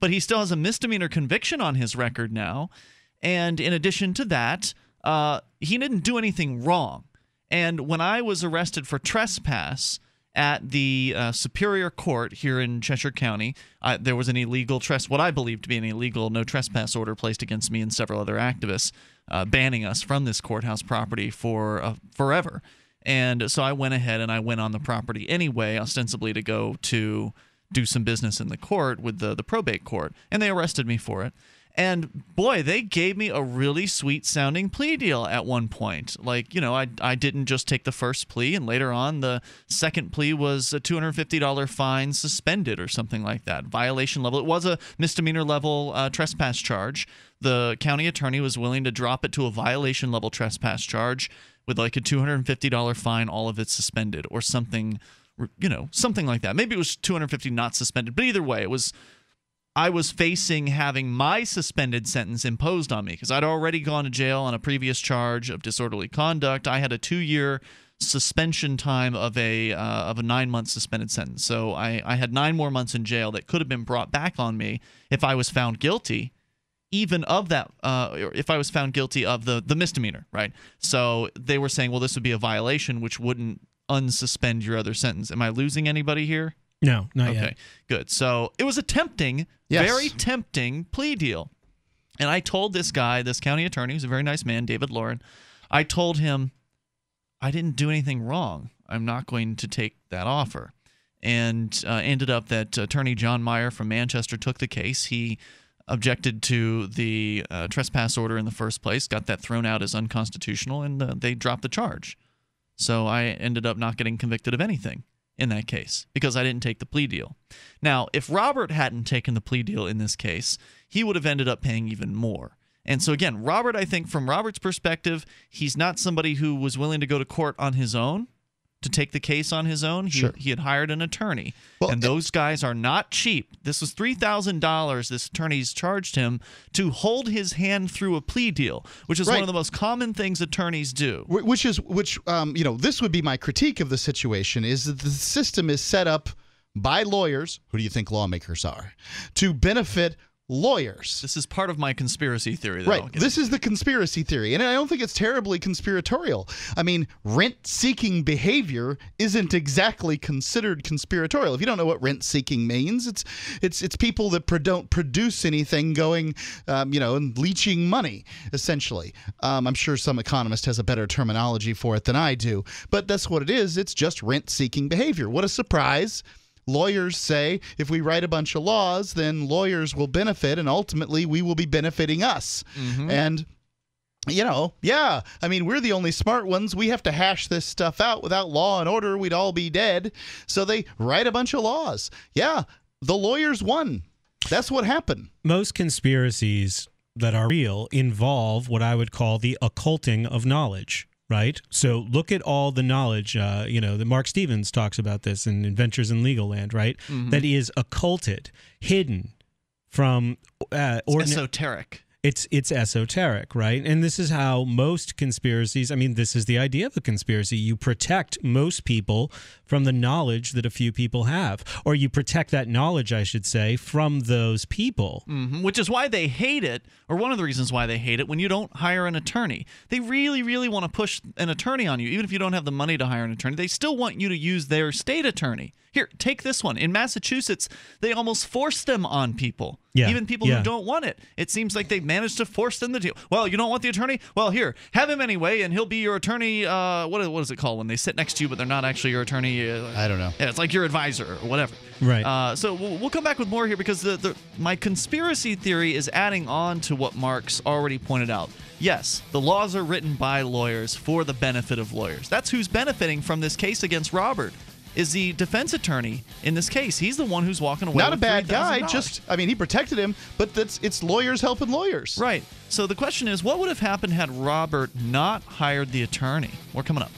S15: but he still has a misdemeanor conviction on his record now. And in addition to that, uh, he didn't do anything wrong. And when I was arrested for trespass at the uh, Superior Court here in Cheshire County, there was an illegal trespass, what I believe to be an illegal no trespass order placed against me and several other activists, uh, banning us from this courthouse property for uh, forever. And so I went ahead and I went on the property anyway, ostensibly to go to do some business in the court with the, the probate court. And they arrested me for it. And boy, they gave me a really sweet sounding plea deal at one point. Like, you know, I, I didn't just take the first plea, and later on, the second plea was a $250 fine suspended or something like that. Violation level. It was a misdemeanor level uh, trespass charge. The county attorney was willing to drop it to a violation level trespass charge with like a $250 fine, all of it suspended or something, you know, something like that. Maybe it was 250 not suspended, but either way, it was I was facing having my suspended sentence imposed on me because I'd already gone to jail on a previous charge of disorderly conduct. I had a two-year suspension time of a uh, of a nine month suspended sentence, so I, I had nine more months in jail that could have been brought back on me if I was found guilty, even of that. Uh, if I was found guilty of the the misdemeanor, right? So they were saying, well, this would be a violation, which wouldn't unsuspend your other sentence. Am I losing anybody here?
S16: No, not
S15: okay,
S16: yet.
S15: good. So it was a tempting,
S17: Yes.
S15: very tempting plea deal. And I told this guy, this county attorney, who's a very nice man, David Lauren, I told him I didn't do anything wrong. I'm not going to take that offer. And uh, ended up that attorney Jon Meyer from Manchester took the case. He objected to the uh, trespass order in the first place, got that thrown out as unconstitutional, and uh, they dropped the charge. So I ended up not getting convicted of anything in that case because I didn't take the plea deal. Now, if Robert hadn't taken the plea deal in this case, he would have ended up paying even more. And so, again, Robert, I think from Robert's perspective, he's not somebody who was willing to go to court on his own to take the case on his own. He,
S17: Sure.
S15: he had hired an attorney. and those guys are not cheap. This was $3,000 this attorney's charged him to hold his hand through a plea deal, which is one of the most common things attorneys do.
S17: Which is which um, you know this would be my critique of the situation is that the system is set up by lawyers who do you think lawmakers are to benefit lawyers.
S15: This is part of my conspiracy theory.
S17: Right. This is the conspiracy theory and i don't think it's terribly conspiratorial. I mean rent seeking behavior isn't exactly considered conspiratorial. If you don't know what rent seeking means it's it's it's people that pro- don't produce anything going um, you know and leeching money essentially. Um, i'm sure some economist has a better terminology for it than i do but that's what it is. It's just rent seeking behavior. What a surprise lawyers say if we write a bunch of laws, then lawyers will benefit, and ultimately we will be benefiting us.
S15: Mhm.
S17: And you know, yeah. I mean, we're the only smart ones. We have to hash this stuff out. Without law and order, we'd all be dead. So they write a bunch of laws. Yeah, the lawyers won. That's what happened.
S16: Most conspiracies that are real involve what I would call the occulting of knowledge. Right. So look at all the knowledge. Uh, you know, that Marc Stevens talks about this in Adventures in Legal Land. Right.
S15: Mhm.
S16: That is occulted, hidden from uh,
S15: It's esoteric.
S16: It's it's esoteric, right? And this is how most conspiracies. I mean, this is the idea of a conspiracy. You protect most people from the knowledge that a few people have, or you protect that knowledge, I should say, from those people.
S15: hmm Which is why they hate it, or one of the reasons why they hate it when you don't hire an attorney. They really, really want to push an attorney on you, even if you don't have the money to hire an attorney. They still want you to use their state attorney. Here, take this one. In Massachusetts, they almost force them on people.
S16: Yeah,
S15: Even people
S16: yeah.
S15: who don't want it. It seems like they've managed to force them to do. Well, you don't want the attorney? Well, here, have him anyway, and he'll be your attorney. Uh, what, what is it called when they sit next to you, but they're not actually your attorney? Uh,
S17: I don't know.
S15: yeah, it's like your advisor or whatever.
S16: Right.
S15: Uh, so we'll, we'll come back with more here because the, the my conspiracy theory is adding on to what Mark's already pointed out. Yes, the laws are written by lawyers for the benefit of lawyers. That's who's benefiting from this case against Robert. Is the defense attorney in this case? He's the one who's walking away.
S17: Not a bad guy.
S15: $3,000.
S17: Just, I mean, he protected him, but that's it's lawyers helping lawyers.
S15: right. So the question is, what would have happened had Robert not hired the attorney? We're coming up.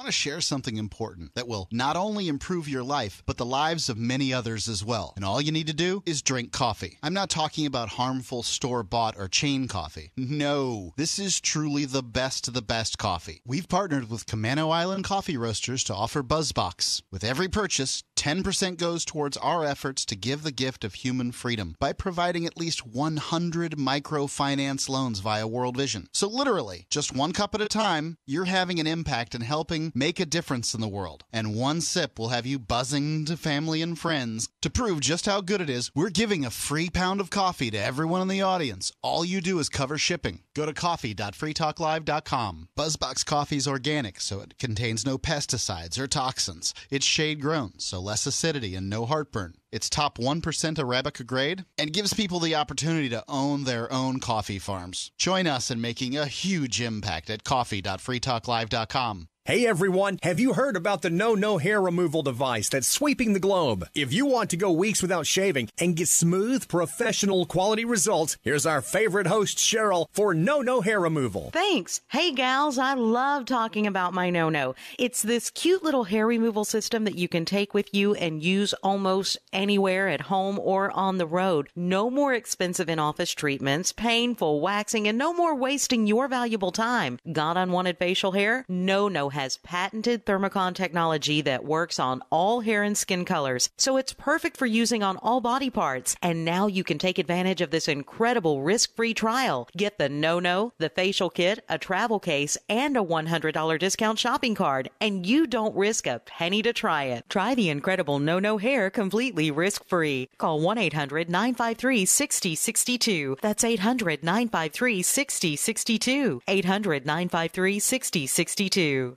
S18: Want to share something important that will not only improve your life, but the lives of many others as well. And all you need to do is drink coffee. I'm not talking about harmful store bought or chain coffee. No, this is truly the best of the best coffee. We've partnered with Camano Island Coffee Roasters to offer BuzzBox. With every purchase, 10% goes towards our efforts to give the gift of human freedom by providing at least 100 microfinance loans via World Vision. So, literally, just one cup at a time, you're having an impact and helping make a difference in the world. And one sip will have you buzzing to family and friends. To prove just how good it is, we're giving a free pound of coffee to everyone in the audience. All you do is cover shipping. Go to coffee.freetalklive.com. Buzzbox coffee is organic, so it contains no pesticides or toxins. It's shade grown, so less acidity and no heartburn. It's top 1% Arabica grade and gives people the opportunity to own their own coffee farms. Join us in making a huge impact at coffee.freetalklive.com.
S29: Hey everyone, have you heard about the No No hair removal device that's sweeping the globe? If you want to go weeks without shaving and get smooth, professional quality results, here's our favorite host, Cheryl, for No No hair removal.
S30: Thanks. Hey, gals, I love talking about my no no. It's this cute little hair removal system that you can take with you and use almost anywhere at home or on the road. No more expensive in office treatments, painful waxing, and no more wasting your valuable time. Got unwanted facial hair? No No has patented Thermicon technology that works on all hair and skin colors, so it's perfect for using on all body parts. And now you can take advantage of this incredible risk-free trial. Get the no-no, the facial kit, a travel case, and a $100 discount shopping card, and you don't risk a penny to try it. Try the incredible no-no hair completely risk-free. Call 1-800-953-6062. That's 800-953-6062. 800-953-6062.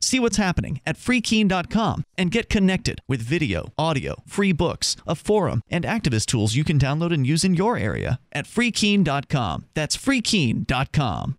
S15: See what's happening at freekeene.com and get connected with video, audio, free books, a forum, and activist tools you can download and use in your area at freekeene.com. That's freekeene.com.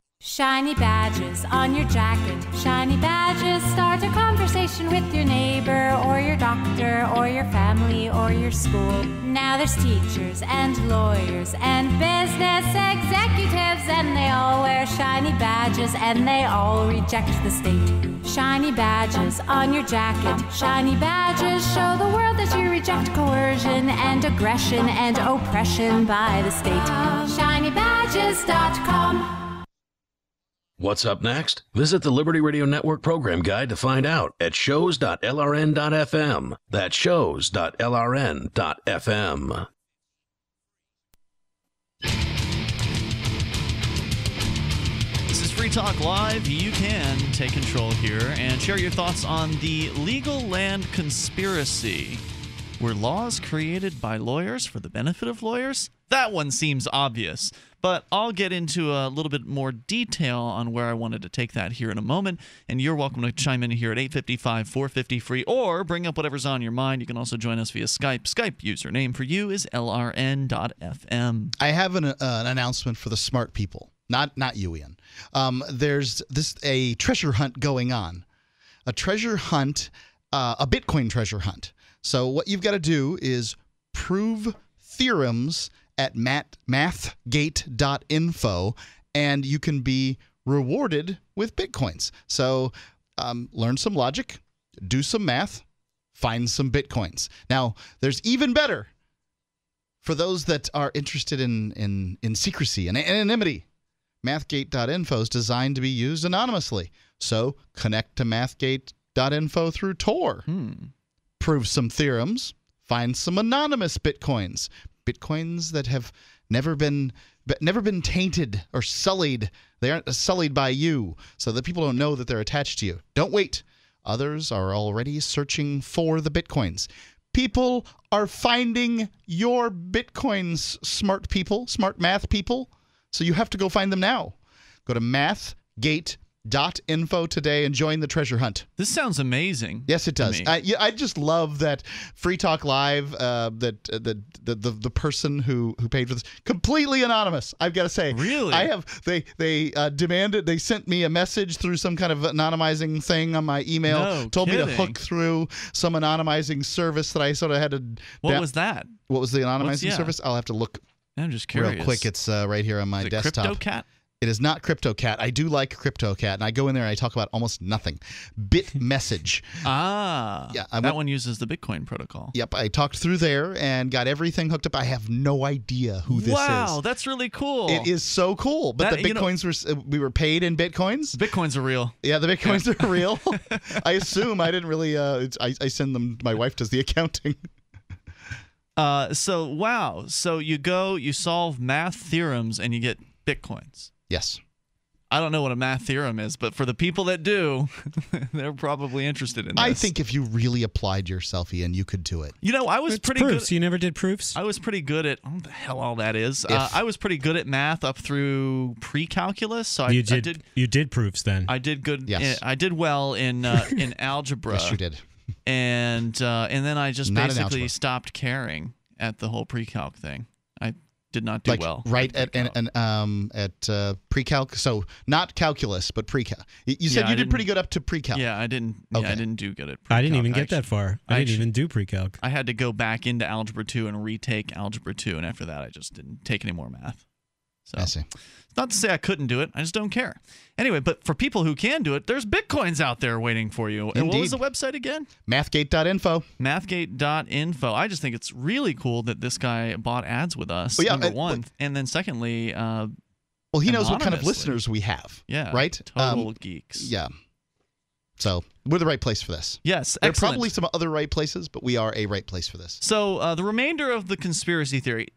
S31: Shiny badges on your jacket. Shiny badges start a conversation with your neighbor or your doctor or your family or your school. Now there's teachers and lawyers and business executives, and they all wear shiny badges and they all reject the state. Shiny badges on your jacket. Shiny badges show the world that you reject coercion and aggression and oppression by the state. ShinyBadges.com.
S22: What's up next? Visit the Liberty Radio Network program guide to find out at shows.lrn.fm. That's shows.lrn.fm.
S15: This is Free Talk Live. You can take control here and share your thoughts on the legal land conspiracy. Were laws created by lawyers for the benefit of lawyers? That one seems obvious, but I'll get into a little bit more detail on where I wanted to take that here in a moment. And you're welcome to chime in here at 855 450 free or bring up whatever's on your mind. You can also join us via Skype. Skype username for you is lrn.fm.
S17: I have an, uh, an announcement for the smart people. Not not you, Ian. Um, there's this a treasure hunt going on, a treasure hunt, uh, a Bitcoin treasure hunt. So what you've got to do is prove theorems at mat- mathgate.info, and you can be rewarded with bitcoins. So um, learn some logic, do some math, find some bitcoins. Now, there's even better for those that are interested in in, in secrecy and anonymity. Mathgate.info is designed to be used anonymously. So connect to mathgate.info through Tor. Prove some theorems, find some anonymous bitcoins, bitcoins that have never been never been tainted or sullied. They aren't sullied by you, so that people don't know that they're attached to you. Don't wait. Others are already searching for the bitcoins. People are finding your bitcoins, smart people, smart math people. So you have to go find them now. Go to mathgate.info today and join the treasure hunt.
S15: This sounds amazing.
S17: Yes, it does. I, yeah, I just love that Free Talk Live. Uh, that uh, the, the the the person who who paid for this completely anonymous. I've got to say,
S15: really,
S17: I have. They they uh, demanded. They sent me a message through some kind of anonymizing thing on my email.
S15: No
S17: told me to hook through some anonymizing service that I sort of had to.
S15: What was that?
S17: What was the anonymizing
S15: yeah.
S17: service? I'll have to look.
S15: I'm just curious.
S17: Real quick, it's uh, right here on my
S15: Is it
S17: desktop.
S15: CryptoCat?
S17: It is not CryptoCat. I do like CryptoCat, and I go in there and I talk about almost nothing. BitMessage.
S15: Ah,
S17: Yeah, I
S15: that
S17: went-
S15: one uses the Bitcoin protocol.
S17: Yep, I talked through there and got everything hooked up. I have no idea who this
S15: wow,
S17: is.
S15: Wow, that's really cool.
S17: It is so cool. But
S15: That-
S17: the
S15: you know-
S17: bitcoins were we were paid in bitcoins.
S15: Bitcoins are real.
S17: Yeah, the bitcoins are real. I assume I didn't really. Uh, it's, I I send them. My wife does the accounting.
S15: Uh, so wow, so you go, you solve math theorems, and you get bitcoins.
S17: Yes.
S15: I don't know what a math theorem is, but for the people that do, they're probably interested in this.
S17: I think if you really applied yourself, Ian, you could do it.
S15: You know, I was
S16: It's
S15: pretty
S16: proofs.
S15: good.
S16: You never did proofs.
S15: I was pretty good at what the hell all that is. Uh, I was pretty good at math up through pre-calculus. So I,
S16: you
S15: I
S16: did,
S15: did.
S16: You did proofs then.
S15: I did good.
S17: Yes.
S15: I did well in uh, in algebra.
S17: Yes, you did.
S15: And uh, and then I just
S17: Not
S15: basically stopped caring at the whole pre-calc thing. I did not do
S17: like
S15: well.
S17: right at and, and um at uh, pre-calc. So not calculus, but pre-calc. You you said
S15: Yeah, I
S17: you did pretty good up to pre-calc.
S15: Yeah, I didn't. Yeah, I didn't do good at.
S16: I didn't
S15: pre-calc.
S16: even get that
S15: actually-
S16: far. I, didn't
S15: actually-
S16: even do pre-calc.
S15: I had to go back into algebra two and retake algebra two, and after that, I just didn't take any more math. So
S17: I see.
S15: Not to say I couldn't do it. I just don't care. Anyway, but for people who can do it, there's bitcoins out there waiting for you. And what was the website again?
S17: Mathgate.info.
S15: Mathgate.info. I just think it's really cool that this guy bought ads with us.
S17: Well, yeah,
S15: number
S17: it-
S15: one, and then secondly, uh,
S17: Well, he knows what kind of listeners we have.
S15: yeah,
S17: Right.
S15: total
S17: Um,
S15: geeks.
S17: Yeah. So we're the right place for this.
S15: Yes,
S17: There are probably some other right places, but we are a right place for this.
S15: So uh, the remainder of the conspiracy theory.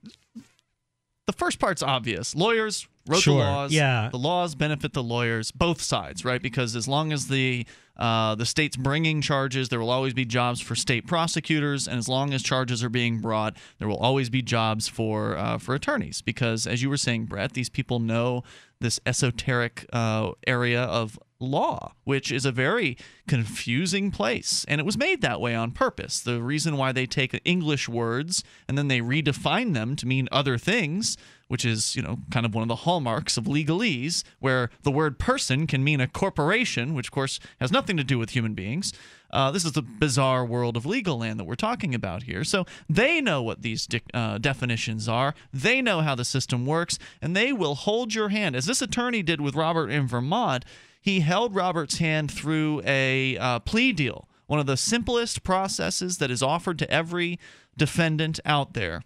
S15: The first part's obvious. Lawyers wrote
S16: Sure,
S15: the laws.
S16: yeah.
S15: the laws benefit the lawyers, both sides, right? Because as long as the uh, the state's bringing charges, there will always be jobs for state prosecutors, and as long as charges are being brought, there will always be jobs for uh, for attorneys. Because as you were saying, Brett, these people know this esoteric uh, area of law, which is a very confusing place. And it was made that way on purpose. The reason why they take English words and then they redefine them to mean other things, which is, you know, kind of one of the hallmarks of legalese, where the word person can mean a corporation, which of course has nothing to do with human beings. Uh, this is the bizarre world of legal land that we're talking about here. So they know what these de- uh, definitions are. They know how the system works, and they will hold your hand. As this attorney did with Robert in Vermont, he held Robert's hand through a uh, plea deal, one of the simplest processes that is offered to every defendant out there.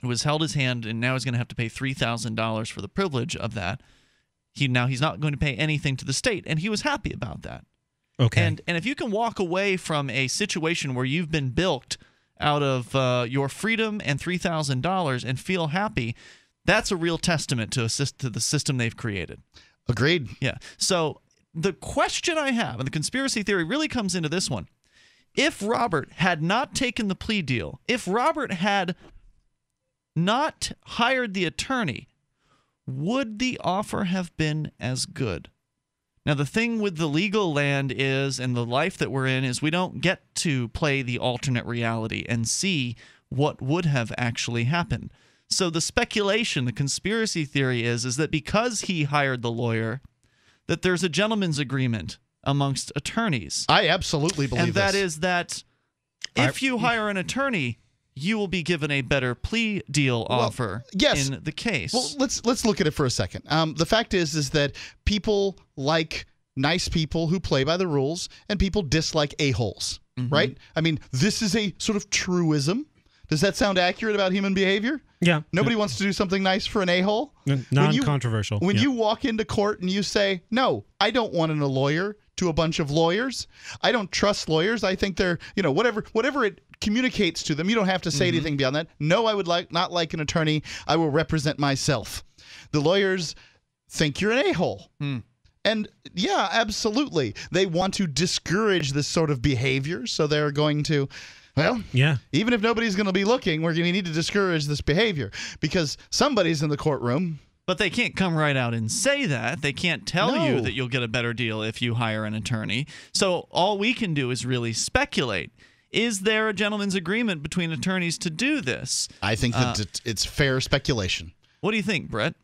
S15: It was held his hand, and now he's going to have to pay three thousand dollars for the privilege of that. He now he's not going to pay anything to the state, and he was happy about that.
S16: Okay.
S15: And and if you can walk away from a situation where you've been bilked out of uh, your freedom and three thousand dollars and feel happy, that's a real testament to assist to the system they've created.
S17: Agreed.
S15: Yeah. So the question I have, and the conspiracy theory really comes into this one: if Robert had not taken the plea deal, if Robert had not hired the attorney, would the offer have been as good? Now, the thing with the legal land is, and the life that we're in, is we don't get to play the alternate reality and see what would have actually happened. So the speculation, the conspiracy theory is, is that because he hired the lawyer, that there's a gentleman's agreement amongst attorneys.
S17: I absolutely believe
S15: and that
S17: this.
S15: is that if you hire an attorney, you will be given a better plea deal offer
S17: yes.
S15: in the case.
S17: Well, let's let's look at it for a second. Um, the fact is, is that people like nice people who play by the rules, and people dislike a holes.
S15: Mm-hmm.
S17: Right? I mean, this is a sort of truism. Does that sound accurate about human behavior?
S16: Yeah.
S17: Nobody wants to do something nice for an a hole.
S16: Non controversial.
S17: When you walk into court and you say, "No, I don't want a lawyer," to a bunch of lawyers, I don't trust lawyers. I think they're, you know, whatever whatever it communicates to them. You don't have to say
S15: Mm-hmm.
S17: anything beyond that. No, I would like not like an attorney. I will represent myself. The lawyers think you're an a-hole.
S15: Hmm.
S17: And yeah, absolutely. They want to discourage this sort of behavior, so they're going to well,
S16: yeah.
S17: Even if nobody's going to be looking, we're going to need to discourage this behavior because somebody's in the courtroom.
S15: But they can't come right out and say that. They can't tell
S17: No.
S15: you that you'll get a better deal if you hire an attorney. So all we can do is really speculate. Is there a gentleman's agreement between attorneys to do this?
S17: I think that
S15: Uh,
S17: it's fair speculation.
S15: What do you think, Brett?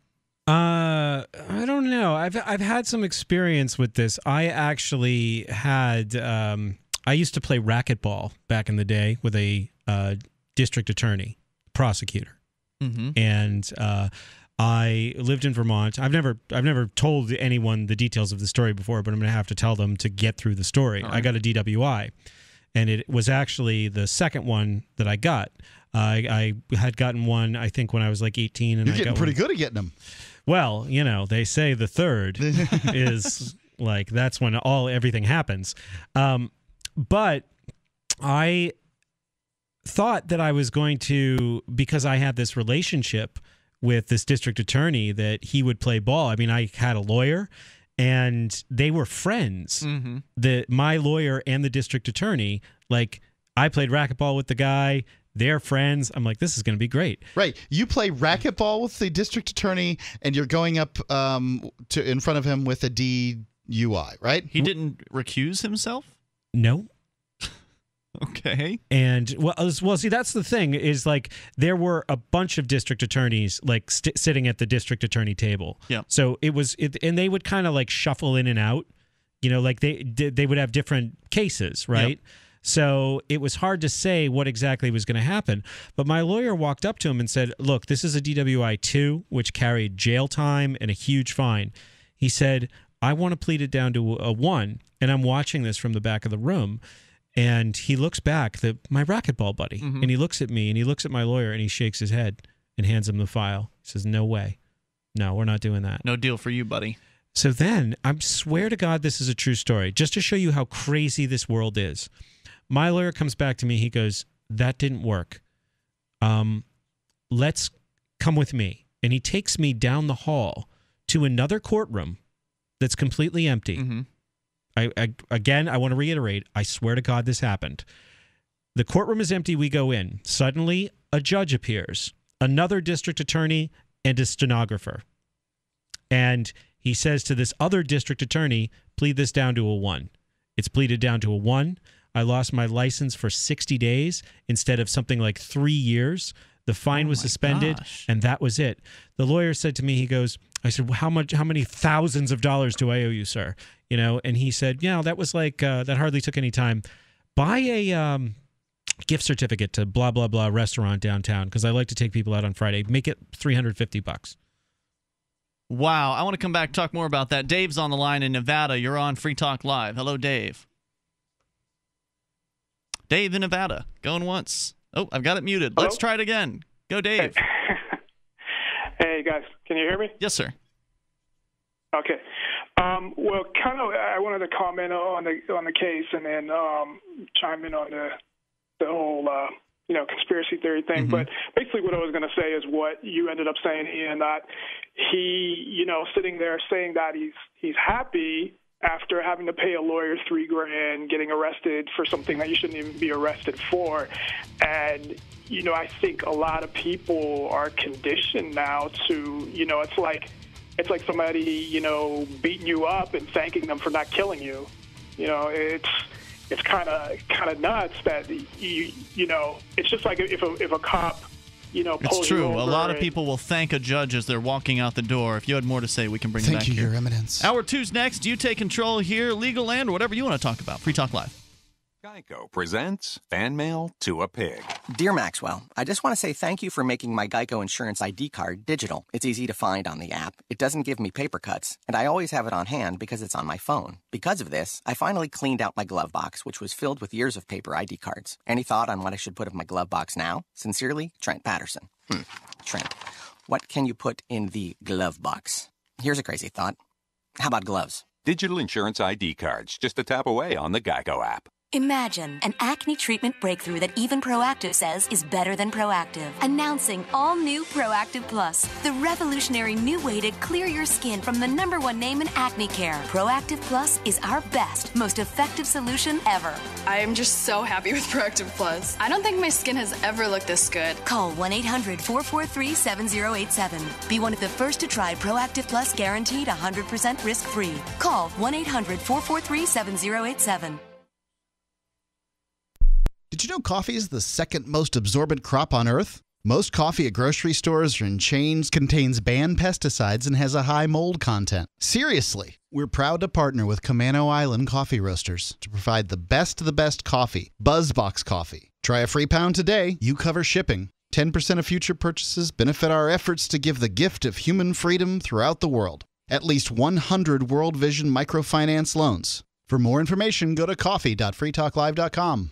S16: Uh, I don't know. I've I've had some experience with this. I actually had. Um, I used to play racquetball back in the day with a uh, district attorney, prosecutor,
S15: Mm-hmm.
S16: and uh, I lived in Vermont. I've never I've never told anyone the details of the story before, but I'm going to have to tell them to get through the story. I got a DWI, and it was actually the second one that I got. I, I had gotten one, I think, when I was like 18, and
S17: You're
S16: I
S17: getting
S16: got
S17: pretty
S16: one-
S17: good at getting them.
S16: well, you know, they say the third is like that's when all everything happens. Um, but I thought that I was going to because I had this relationship with this district attorney that he would play ball. I mean, I had a lawyer and they were friends.
S15: Mm-hmm.
S16: The my lawyer and the district attorney, like I played racquetball with the guy. They're friends. I'm like, this is going to be great.
S17: Right. You play racquetball with the district attorney, and you're going up um, to in front of him with a DUI, right?
S15: He didn't recuse himself?
S16: No,
S15: Okay.
S16: And well, well, see, that's the thing is like there were a bunch of district attorneys like st- sitting at the district attorney table.
S15: Yeah.
S16: So it was, it, and they would kind of like shuffle in and out. You know, like they they would have different cases, right? So it was hard to say what exactly was going to happen. But my lawyer walked up to him and said, "Look, this is a DWI two, which carried jail time and a huge fine." He said, "I want to plead it down to a one, and I'm watching this from the back of the room." And he looks back, the my racquetball buddy,
S15: Mhm.
S16: and he looks at me and he looks at my lawyer and he shakes his head and hands him the file. He says, "No way, no, we're not doing that."
S15: No deal for you, buddy.
S16: So then, I swear to God, this is a true story, just to show you how crazy this world is. My lawyer comes back to me. He goes, "That didn't work. Um, let's come with me." and he takes me down the hall to another courtroom that's completely empty.
S15: Mm-hmm.
S16: I, I again, I want to reiterate. I swear to God, this happened. The courtroom is empty. We go in. Suddenly, a judge appears, another district attorney, and a stenographer. And he says to this other district attorney, plead this down to a one. It's pleaded down to a one. I lost my license for 60 days instead of something like three years. The fine was suspended, and that was it. The lawyer said to me, he goes, I said, well, how much, how many thousands of dollars do I owe you, sir? You know, and he said, yeah, that was like, uh, that hardly took any time. Buy a, um, gift certificate to blah blah blah restaurant downtown because I like to take people out on Friday. Make it 350 bucks.
S15: Wow, I want to come back talk more about that. Dave's on the line in Nevada. You're on Free Talk Live. Hello, Dave. Dave in Nevada, going once. Oh, I've got it muted. Let's try it again. Go, Dave.
S32: Hey guys, can you hear me?
S15: Yes, sir.
S32: Okay. Um, well, kind of, I wanted to comment on the on the case and then um, chime in on the the whole uh, you know conspiracy theory thing. But basically, what I was going to say is what you ended up saying, Ian, that he, you know, sitting there saying that he's he's happy after having to pay a lawyer three grand, getting arrested for something that you shouldn't even be arrested for, and you know, I think a lot of people are conditioned now to, you know, it's like it's like somebody, you know, beating you up and thanking them for not killing you. You know, it's it's kind of kind of nuts that you you know, it's just like if a if a cop, you know, pulls
S15: It's true.
S32: You
S15: A
S32: over
S15: lot of people will thank a judge as they're walking out the door. If you had more to say, we can bring it
S17: Thank
S15: back
S17: you,
S15: here.
S17: Your Eminence.
S15: Hour two's next. You take control here, legal land, or whatever you want to talk about. Free Talk Live.
S33: Geico presents Fan Mail to a Pig.
S34: Dear Maxwell, I just want to say thank you for making my Geico Insurance ID card digital. It's easy to find on the app. It doesn't give me paper cuts, and I always have it on hand because it's on my phone. Because of this, I finally cleaned out my glove box, which was filled with years of paper ID cards. Any thought on what I should put in my glove box now? Sincerely, Trent Patterson. Hmm. Trent, what can you put in the glove box? Here's a crazy thought. How about gloves?
S33: Digital insurance ID cards, just a tap away on the Geico app.
S35: Imagine an acne treatment breakthrough that even Proactiv says is better than Proactiv. Announcing all new Proactiv Plus, the revolutionary new way to clear your skin from the number one name in acne care. Proactiv Plus is our best, most effective solution ever.
S36: I am just so happy with Proactiv Plus. I don't think my skin has ever looked this good.
S35: Call 1 800 443 7087. Be one of the first to try Proactiv Plus guaranteed 100% risk free. Call 1 800 443 7087.
S17: Did you know coffee is the second most absorbent crop on earth? Most coffee at grocery stores or in chains contains banned pesticides and has a high mold content. Seriously, we're proud to partner with Camano Island Coffee Roasters to provide the best of the best coffee, Buzzbox Coffee. Try a free pound today. You cover shipping. 10% of future purchases benefit our efforts to give the gift of human freedom throughout the world. At least 100 World Vision microfinance loans. For more information, go to coffee.freetalklive.com.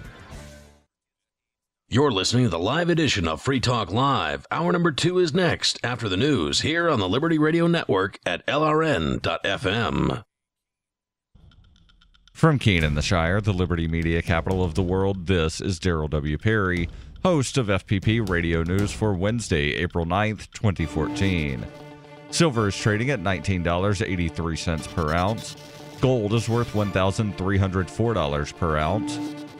S22: You're listening to the live edition of Free Talk Live. Hour number two is next after the news here on the Liberty Radio Network at LRN.FM.
S21: From Keene in the Shire, the Liberty Media capital of the world, this is Darryl W. Perry, host of FPP Radio News for Wednesday, April 9th, 2014. Silver is trading at $19.83 per ounce. Gold is worth $1,304 per ounce.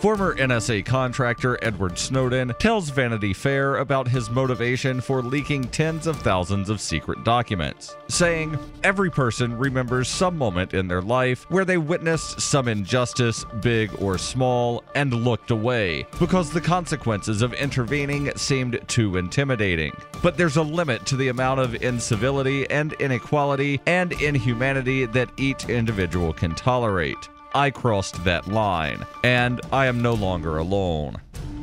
S21: Former NSA contractor Edward Snowden tells Vanity Fair about his motivation for leaking tens of thousands of secret documents, saying, Every person remembers some moment in their life where they witnessed some injustice, big or small, and looked away because the consequences of intervening seemed too intimidating. But there's a limit to the amount of incivility and inequality and inhumanity that each individual can tolerate. I crossed that line, and I am no longer alone.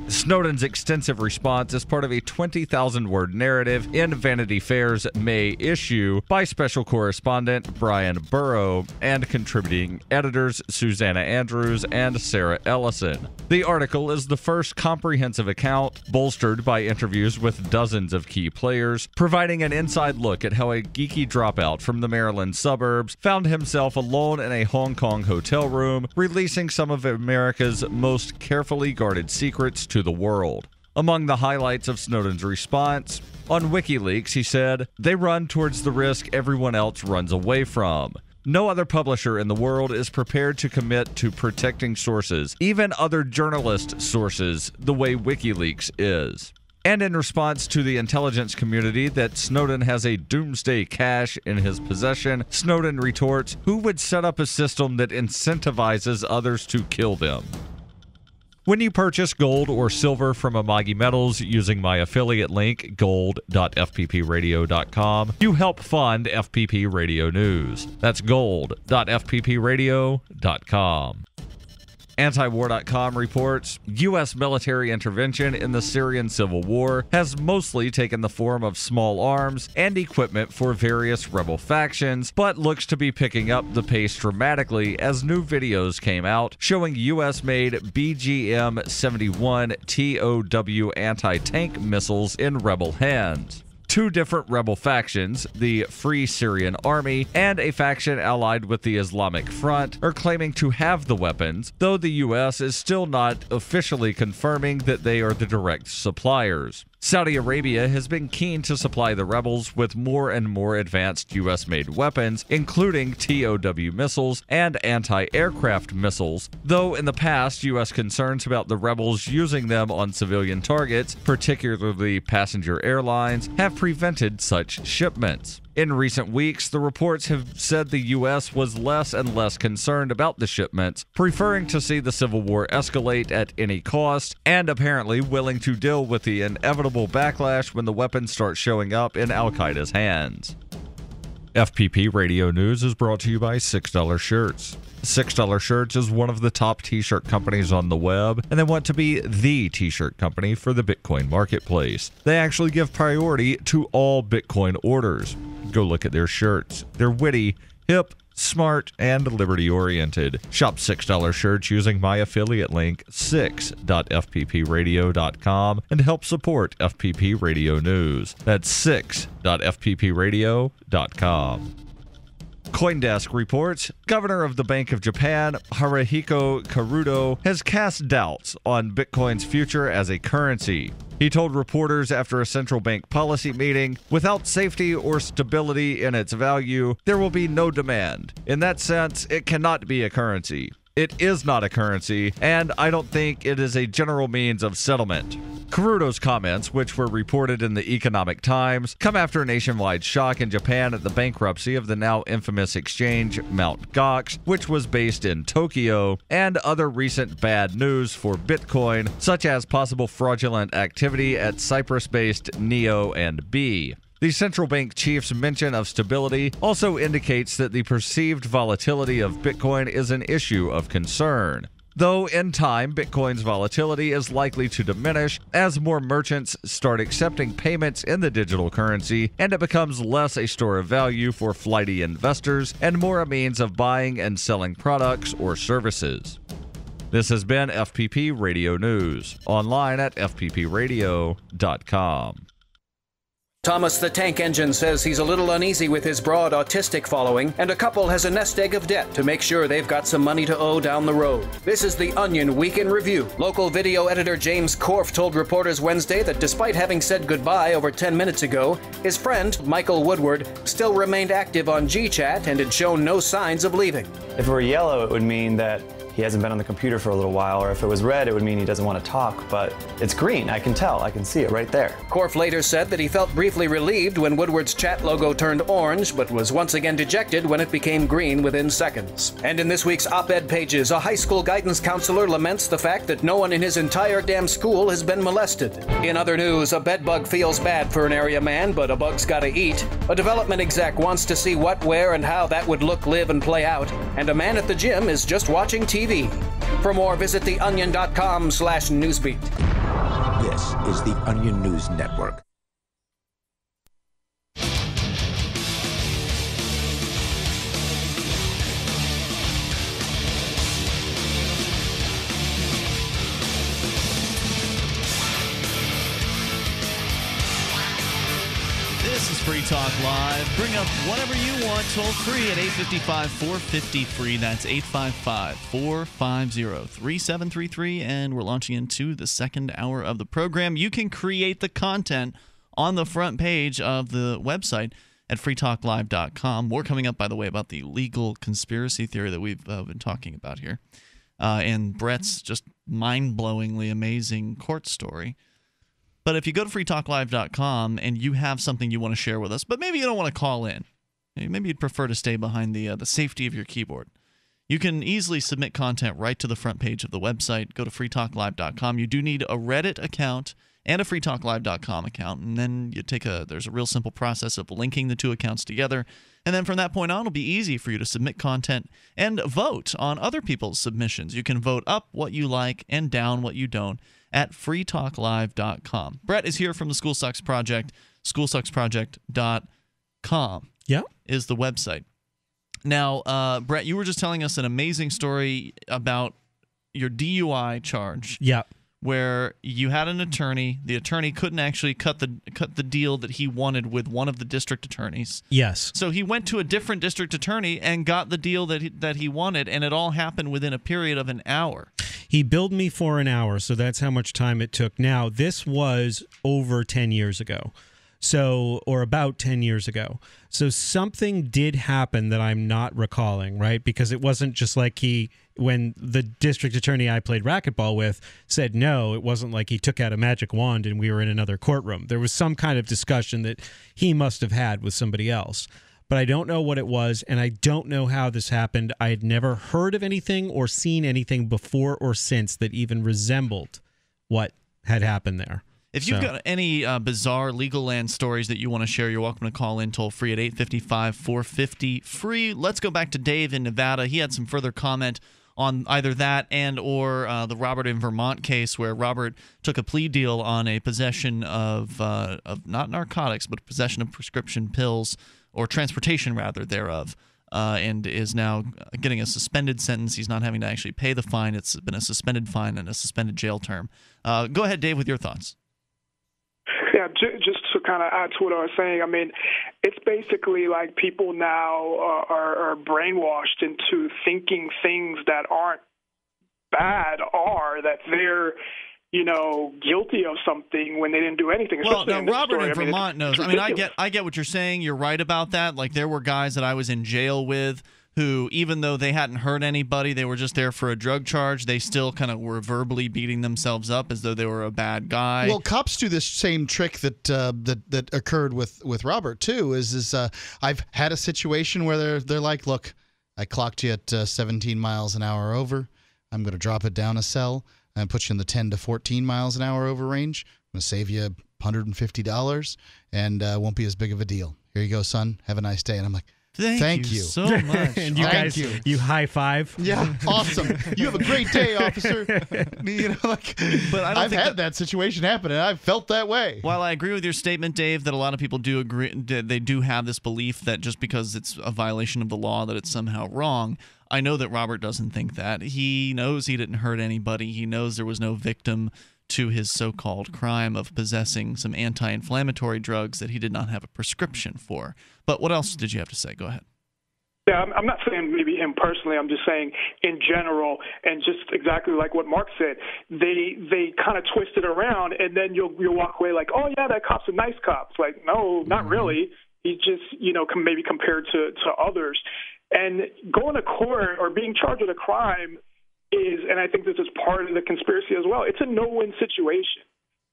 S21: Snowden's extensive response is part of a 20,000 word narrative in Vanity Fair's May issue by special correspondent Bryan Burrough and contributing editors Suzanna Andrews and Sarah Ellison. The article is the first comprehensive account, bolstered by interviews with dozens of key players, providing an inside look at how a geeky dropout from the Maryland suburbs found himself alone in a Hong Kong hotel room, releasing some of America's most carefully guarded secrets to the world. Among the highlights of Snowden's response, on WikiLeaks, he said, They run towards the risk everyone else runs away from. No other publisher in the world is prepared to commit to protecting sources, even other journalist sources, the way WikiLeaks is. And in response to the intelligence community that Snowden has a doomsday cache in his possession, Snowden retorts, Who would set up a system that incentivizes others to kill them? When you purchase gold or silver from Amagi Metals using my affiliate link, gold.fppradio.com, you help fund FPP Radio News. That's gold.fppradio.com. Antiwar.com reports U.S. military intervention in the Syrian civil war has mostly taken the form of small arms and equipment for various rebel factions, but looks to be picking up the pace dramatically as new videos came out showing U.S. made BGM 71 TOW anti tank missiles in rebel hands two different rebel factions, the Free Syrian Army and a faction allied with the Islamic Front, are claiming to have the weapons, though the U.S. is still not officially confirming that they are the direct suppliers. Saudi Arabia has been keen to supply the rebels with more and more advanced U.S. made weapons, including TOW missiles and anti aircraft missiles, though in the past, U.S. concerns about the rebels using them on civilian targets, particularly passenger airlines, have prevented such shipments. In recent weeks, the reports have said the U.S. was less and less concerned about the shipments, preferring to see the Civil War escalate at any cost, and apparently willing to deal with the inevitable backlash when the weapons start showing up in Al Qaeda's hands. FPP Radio News is brought to you by $6 Shirts. $6 Shirts is one of the top t shirt companies on the web, and they want to be the t shirt company for the Bitcoin marketplace. They actually give priority to all Bitcoin orders. Go look at their shirts. They're witty, hip, smart, and liberty oriented. Shop $6 shirts using my affiliate link, 6.fppradio.com, and help support FPP Radio News. That's 6.fppradio.com. Coindesk reports Governor of the Bank of Japan, Haruhiko Kuroda, has cast doubts on Bitcoin's future as a currency. He told reporters after a central bank policy meeting without safety or stability in its value, there will be no demand. In that sense, it cannot be a currency. It is not a currency, and I don't think it is a general means of settlement. Kuroda's comments, which were reported in the Economic Times, come after a nationwide shock in Japan at the bankruptcy of the now infamous exchange Mt. Gox, which was based in Tokyo, and other recent bad news for Bitcoin, such as possible fraudulent activity at Cyprus based Neo and Bee. The central bank chief's mention of stability also indicates that the perceived volatility of Bitcoin is an issue of concern. Though in time, Bitcoin's volatility is likely to diminish as more merchants start accepting payments in the digital currency and it becomes less a store of value for flighty investors and more a means of buying and selling products or services. This has been FPP Radio News, online at fppradio.com.
S27: Thomas the Tank Engine says he's a little uneasy with his broad autistic following, and a couple has a nest egg of debt to make sure they've got some money to owe down the road. This is the Onion Week in Review. Local video editor James Korf told reporters Wednesday that despite having said goodbye over 10 minutes ago, his friend, Michael Woodward, still remained active on GChat and had shown no signs of leaving.
S37: If it were yellow, it would mean that he hasn't been on the computer for a little while, or if it was red, it would mean he doesn't want to talk. But it's green. I can tell. I can see it right there.
S27: Korf later said that he felt briefly relieved when Woodward's chat logo turned orange, but was once again dejected when it became green within seconds. And in this week's op ed pages, a high school guidance counselor laments the fact that no one in his entire damn school has been molested. In other news, a bedbug feels bad for an area man, but a bug's gotta eat. A development exec wants to see what, where, and how that would look, live, and play out. And a man at the gym is just watching TV. For more, visit theonion.com slash newsbeat.
S14: This is the Onion News Network.
S15: This is Free Talk Live. Bring up whatever you want toll free at 855 450 free. That's 855 450 3733. And we're launching into the second hour of the program. You can create the content on the front page of the website at freetalklive.com. More coming up, by the way, about the legal conspiracy theory that we've uh, been talking about here. Uh, and Brett's just mind blowingly amazing court story. But if you go to freetalklive.com and you have something you want to share with us, but maybe you don't want to call in, maybe you'd prefer to stay behind the uh, the safety of your keyboard. You can easily submit content right to the front page of the website. Go to freetalklive.com. You do need a Reddit account and a freetalklive.com account, and then you take a there's a real simple process of linking the two accounts together. And then from that point on, it'll be easy for you to submit content and vote on other people's submissions. You can vote up what you like and down what you don't at freetalklive.com. Brett is here from the School Sucks Project. Schoolsucksproject.com
S16: yeah.
S15: is the website. Now, uh, Brett, you were just telling us an amazing story about your DUI charge.
S16: Yeah.
S15: Where you had an attorney, the attorney couldn't actually cut the cut the deal that he wanted with one of the district attorneys.
S16: Yes.
S15: So he went to a different district attorney and got the deal that he, that he wanted, and it all happened within a period of an hour.
S16: He billed me for an hour, so that's how much time it took. Now, this was over 10 years ago. So, or about 10 years ago. So, something did happen that I'm not recalling, right? Because it wasn't just like he, when the district attorney I played racquetball with said no, it wasn't like he took out a magic wand and we were in another courtroom. There was some kind of discussion that he must have had with somebody else but I don't know what it was, and I don't know how this happened. I had never heard of anything or seen anything before or since that even resembled what had happened there.
S15: If you've
S16: So-
S15: got any uh, bizarre legal land stories that you want to share, you're welcome to call in toll free at 855 450 free. Let's go back to Dave in Nevada. He had some further comment on either that and or uh, the Robert in Vermont case where Robert took a plea deal on a possession of uh, of not narcotics but possession of prescription pills or transportation rather thereof. Uh, and is now getting a suspended sentence. He's not having to actually pay the fine. It's been a suspended fine and a suspended jail term. Uh, go ahead, Dave, with your thoughts.
S32: Yeah, j- just to kind of add to what I was saying, I mean, it's basically like people now uh, are, are brainwashed into thinking things that aren't bad are that they're, you know, guilty of something when they didn't do anything.
S15: Well,
S32: especially
S15: no,
S32: in this
S15: Robert
S32: story.
S15: in
S32: I mean,
S15: Vermont knows. I mean, I get, I get what you're saying. You're right about that. Like there were guys that I was in jail with who, even though they hadn't hurt anybody, they were just there for a drug charge. They still kind of were verbally beating themselves up as though they were a bad guy.
S17: Well, cops do this same trick that uh, that that occurred with with Robert too. Is is uh, I've had a situation where they're they're like, look, I clocked you at uh, 17 miles an hour over. I'm going to drop it down a cell and put you in the 10 to 14 miles an hour over range. I'm going to save you 150 dollars and uh, won't be as big of a deal. Here you go, son. Have a nice day. And I'm like.
S15: Thank
S17: you
S15: you so much.
S16: and you
S17: Thank
S16: guys,
S17: you.
S16: you high five.
S17: Yeah, awesome. You have a great day, officer. you know, like,
S15: But I don't
S17: I've
S15: think
S17: had that, situation happen, and I've felt that way.
S15: While I agree with your statement, Dave, that a lot of people do agree, they do have this belief that just because it's a violation of the law, that it's somehow wrong. I know that Robert doesn't think that. He knows he didn't hurt anybody. He knows there was no victim to his so-called crime of possessing some anti-inflammatory drugs that he did not have a prescription for. But what else did you have to say? Go ahead.
S32: Yeah, I'm, I'm not saying maybe him personally. I'm just saying in general, and just exactly like what Mark said. They they kind of twist it around, and then you'll you'll walk away like, oh yeah, that cop's a nice cop. It's like, no, not mm-hmm. really. He's just you know maybe compared to to others, and going to court or being charged with a crime is, and I think this is part of the conspiracy as well. It's a no-win situation.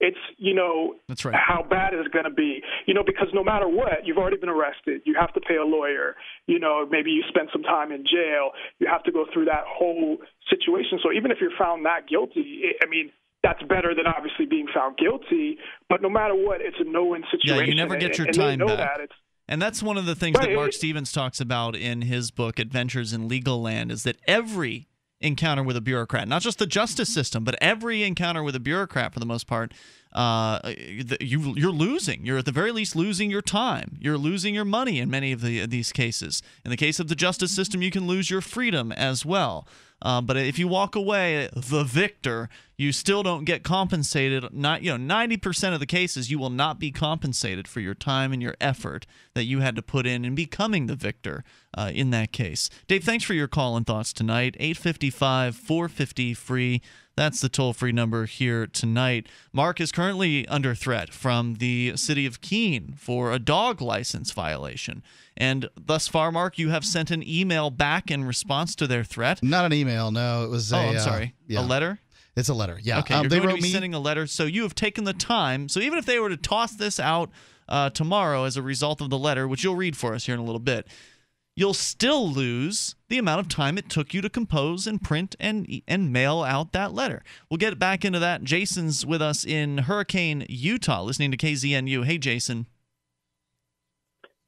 S32: It's you know
S15: That's right.
S32: how bad is it going to be? You know because no matter what, you've already been arrested. You have to pay a lawyer. You know maybe you spend some time in jail. You have to go through that whole situation. So even if you're found not guilty, it, I mean that's better than obviously being found guilty. But no matter what, it's a no-win situation.
S15: Yeah, you never get your
S32: and
S15: time
S32: know
S15: back.
S32: That.
S15: And that's one of the things that
S32: Right.
S15: Mark Stevens talks about in his book Adventures in Legal Land is that every encounter with a bureaucrat, not just the justice system, but every encounter with a bureaucrat for the most part, uh, you, you're losing. You're at the very least losing your time. You're losing your money in many of the these cases. In the case of the justice system, you can lose your freedom as well. Uh, but if you walk away the victor, you still don't get compensated. Not you know, ninety percent of the cases you will not be compensated for your time and your effort that you had to put in in becoming the victor uh, in that case. Dave, thanks for your call and thoughts tonight. 855 450 free. That's the toll free number here tonight. Mark is currently under threat from the city of Keene for a dog license violation. And thus far, Mark, you have sent an email back in response to their threat.
S17: Not an email, no. It was
S15: Oh,
S17: a.
S15: I'm
S17: uh,
S15: sorry.
S17: yeah.
S15: A letter?
S17: It's a letter. Yeah.
S15: Okay,
S17: Um,
S15: you're
S17: they
S15: going
S17: wrote
S15: to be
S17: me.
S15: sending a letter. So you have taken the time. So even if they were to toss this out uh, tomorrow as a result of the letter, which you'll read for us here in a little bit, you'll still lose the amount of time it took you to compose and print and and mail out that letter. We'll get back into that. Jason's with us in Hurricane, Utah, listening to KZNU. Hey, Jason.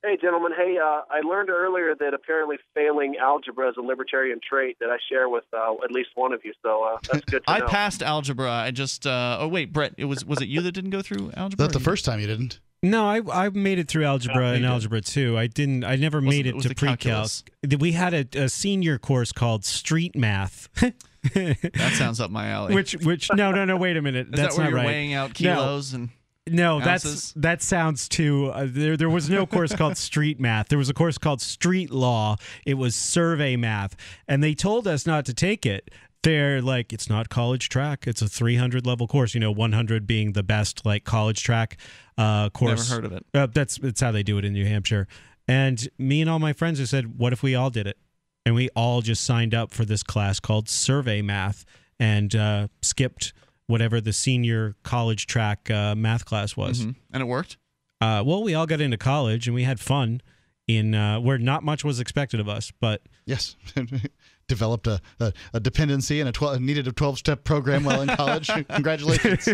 S38: Hey, gentlemen. Hey, uh, I learned earlier that apparently failing algebra is a libertarian trait that I share with uh, at least one of you. So uh, that's good to
S15: I
S38: know.
S15: passed algebra. I just uh, oh wait, Brett, it was was it you that didn't go through algebra?
S17: Not the first time you didn't.
S16: No, I I made it through algebra and algebra two. I didn't. I never made
S15: it-
S16: it, to pre-calc. We had a, a senior course called street math.
S15: That sounds up my alley.
S16: which which no no no wait a minute.
S15: Is
S16: that's
S15: that where
S16: not
S15: you're
S16: right.
S15: weighing out
S16: No.
S15: kilos and
S16: No,
S15: ounces?
S16: that's that sounds too. Uh, there, there was no course called street math. There was a course called street law. It was survey math, and they told us not to take it. They're like, it's not college track. It's a 300 level course. You know, 100 being the best like college track uh, course.
S15: heard of it.
S16: Uh, that's that's how they do it in New Hampshire. And me and all my friends have said, what if we all did it? And we all just signed up for this class called survey math and uh, skipped whatever the senior college track uh, math class was.
S15: Mhm. And it worked.
S16: Uh, well, we all got into college and we had fun in uh, where not much was expected of us, but
S17: Yes. Developed a, a, a dependency and a 12, needed a 12 step program while in college. Congratulations.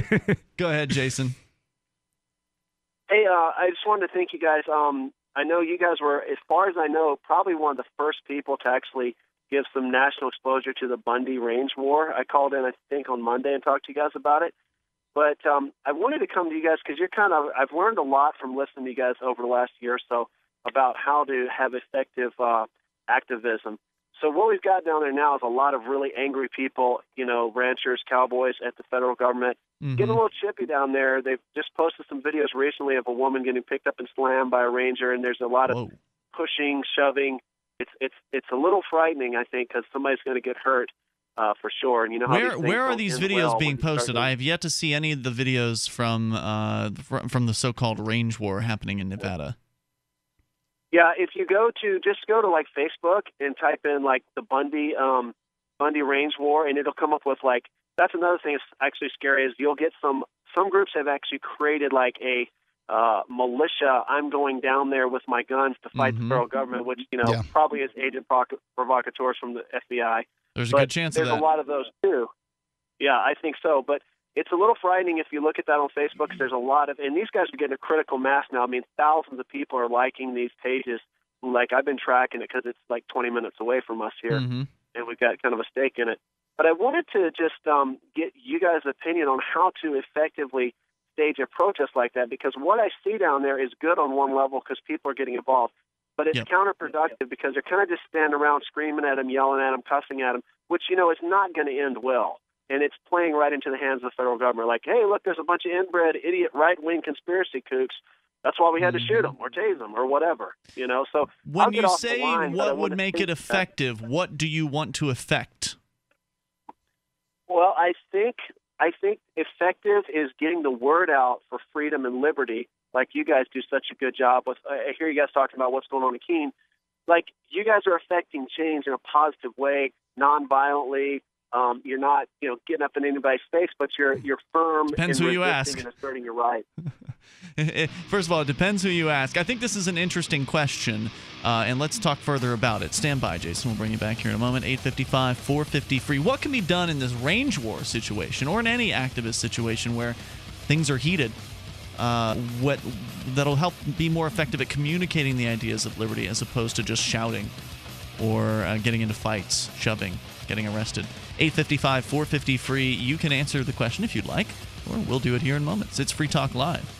S15: Go ahead, Jason.
S38: Hey, uh, I just wanted to thank you guys. Um, I know you guys were, as far as I know, probably one of the first people to actually give some national exposure to the Bundy Range War. I called in, I think, on Monday and talked to you guys about it. But um, I wanted to come to you guys because you're kind of, I've learned a lot from listening to you guys over the last year or so about how to have effective uh, activism. So what we've got down there now is a lot of really angry people, you know, ranchers, cowboys at the federal government, getting a little chippy down there. They've just posted some videos recently of a woman getting picked up and slammed by a ranger, and there's a lot of pushing, shoving. It's it's it's a little frightening, I think, because somebody's going to get hurt uh, for sure. And you know
S15: Where where are these videos
S38: well
S15: being
S38: when you start
S15: posted? I have yet to see any of the videos from uh from the so-called range war happening in Nevada.
S38: Yeah, if you go to just go to like Facebook and type in like the Bundy um Bundy Range War and it'll come up with like that's another thing that's actually scary is you'll get some some groups have actually created like a uh militia I'm going down there with my guns to fight
S15: Mhm.
S38: the federal government which you know
S15: Yeah.
S38: probably is agent provoc- provocateurs from the FBI.
S15: There's a good chance
S38: there's a lot of those too. Yeah, I think so. But it's a little frightening if you look at that on Facebook. There's a lot of, and these guys are getting a critical mass now. I mean, thousands of people are liking these pages. Like I've been tracking it because it's like 20 minutes away from us here,
S15: Mhm.
S38: and we've got kind of a stake in it. But I wanted to just um, get you guys' opinion on how to effectively stage a protest like that because what I see down there is good on one level because people are getting involved, but it's counterproductive because they're kind of just standing around screaming at them, yelling at them, cussing at them, which you know is not going to end well. And it's playing right into the hands of the federal government. Like, hey, look, there's a bunch of inbred, idiot, right-wing conspiracy kooks. That's why we had to shoot them or tase them or whatever. You know, so
S15: Mm-hmm. When you say
S38: line,
S15: what would make it
S38: that-
S15: effective, what do you want to affect?
S38: Well, I think I think effective is getting the word out for freedom and liberty, like you guys do such a good job with. I hear you guys talking about what's going on in Keene. Like you guys are affecting change in a positive way, non-violently. Um, you're not, you know, getting up in anybody's face, but you're you're firm
S15: Depends
S38: in
S15: who you ask.
S38: and asserting your right.
S15: First of all, it depends who you ask. I think this is an interesting question, uh, and let's talk further about it. Stand by, Jason. We'll bring you back here in a moment. 855 450 free. What can be done in this range war situation or in any activist situation where things are heated? Uh, what that'll help be more effective at communicating the ideas of liberty as opposed to just shouting or uh, getting into fights, shoving, getting arrested. 855 450 free. You can answer the question if you'd like, or we'll do it here in moments. It's Free Talk Live.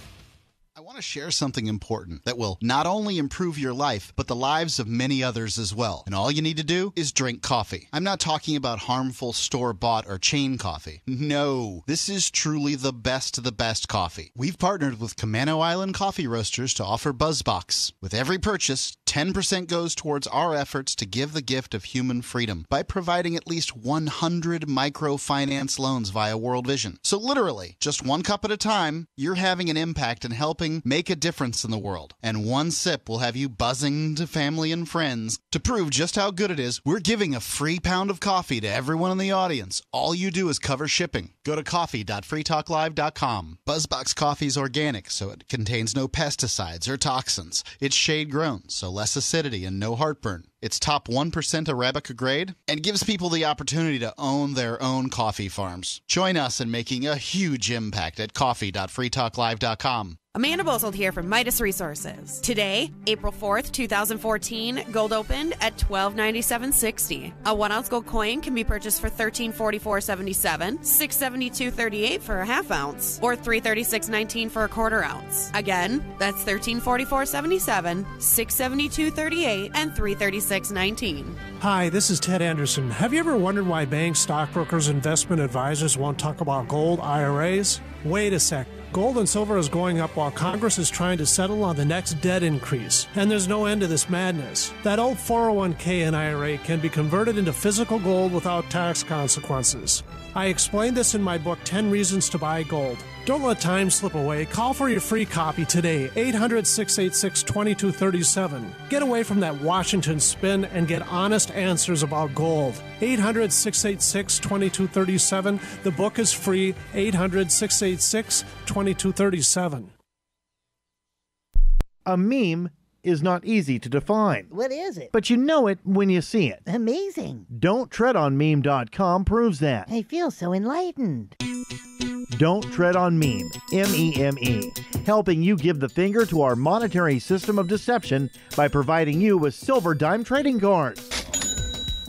S17: To share something important that will not only improve your life, but the lives of many others as well. And all you need to do is drink coffee. I'm not talking about harmful store bought or chain coffee. No, this is truly the best of the best coffee. We've partnered with Camano Island Coffee Roasters to offer BuzzBox. With every purchase, 10% goes towards our efforts to give the gift of human freedom by providing at least 100 microfinance loans via World Vision. So, literally, just one cup at a time, you're having an impact and helping make a difference in the world. And one sip will have you buzzing to family and friends. To prove just how good it is, we're giving a free pound of coffee to everyone in the audience. All you do is cover shipping. Go to coffee.freetalklive.com. Buzzbox coffee is organic, so it contains no pesticides or toxins. It's shade grown, so less acidity and no heartburn. It's top 1% Arabica grade and gives people the opportunity to own their own coffee farms. Join us in making a huge impact at coffee.freetalklive.com.
S39: Amanda Bosold here from Midas Resources. Today, April 4th, 2014, gold opened at 1297.60. A 1 ounce gold coin can be purchased for 1344.77, 672.38 for a half ounce, or 336.19 for a quarter ounce. Again, that's 1344.77, 672.38, and 336.19.
S20: Hi, this is Ted Anderson. Have you ever wondered why banks, stockbrokers, investment advisors won't talk about gold IRAs? Wait a sec. Gold and silver is going up while Congress is trying to settle on the next debt increase, and there's no end to this madness. That old 401k and IRA can be converted into physical gold without tax consequences. I explained this in my book, 10 Reasons to Buy Gold. Don't let time slip away. Call for your free copy today, 800 686 2237. Get away from that Washington spin and get honest answers about gold. 800 686 2237. The book is free, 800 686 2237.
S40: A meme is not easy to define.
S41: What is it?
S40: But you know it when you see it.
S41: Amazing.
S40: Don't tread on meme.com proves that.
S41: I feel so enlightened.
S40: Don't tread on meme, M E M E, helping you give the finger to our monetary system of deception by providing you with silver dime trading cards.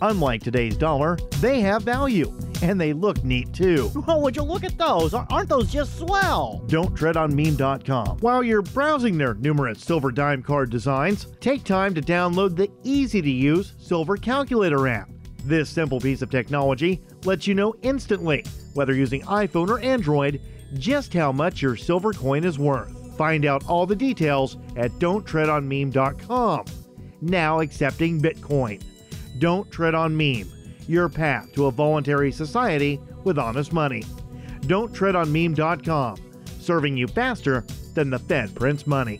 S40: Unlike today's dollar, they have value and they look neat too.
S41: Oh, would you look at those? Aren't those just swell?
S40: Don't tread on meme.com. While you're browsing their numerous silver dime card designs, take time to download the easy to use Silver Calculator app. This simple piece of technology lets you know instantly, whether using iPhone or Android, just how much your silver coin is worth. Find out all the details at don'ttreadonmeme.com. Now accepting Bitcoin. Don't tread on meme. Your path to a voluntary society with honest money. Don't tread on meme.com. Serving you faster than the Fed prints money.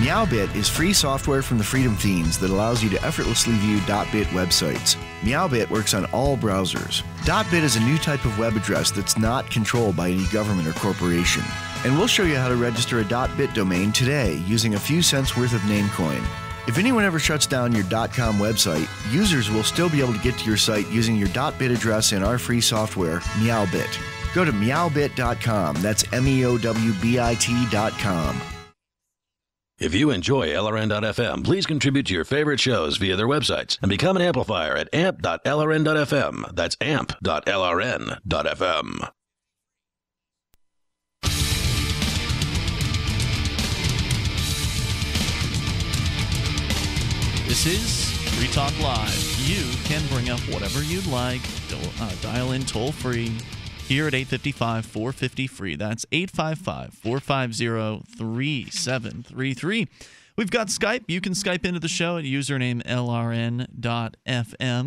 S42: Meowbit is free software from the Freedom Feens that allows you to effortlessly view .bit websites. Meowbit works on all browsers. .bit is a new type of web address that's not controlled by any government or corporation. And we'll show you how to register a .bit domain today using a few cents worth of Namecoin. If anyone ever shuts down your .com website, users will still be able to get to your site using your .bit address in our free software, Meowbit. Go to meowbit.com. That's M E O W B I T.com.
S22: If you enjoy LRN.FM, please contribute to your favorite shows via their websites and become an amplifier at amp.lrn.fm. That's amp.lrn.fm.
S15: This is Free Talk Live. You can bring up whatever you'd like. Uh, dial in toll free here at 855 450 free. That's 855 450 3733. We've got Skype. You can Skype into the show at username lrn.fm.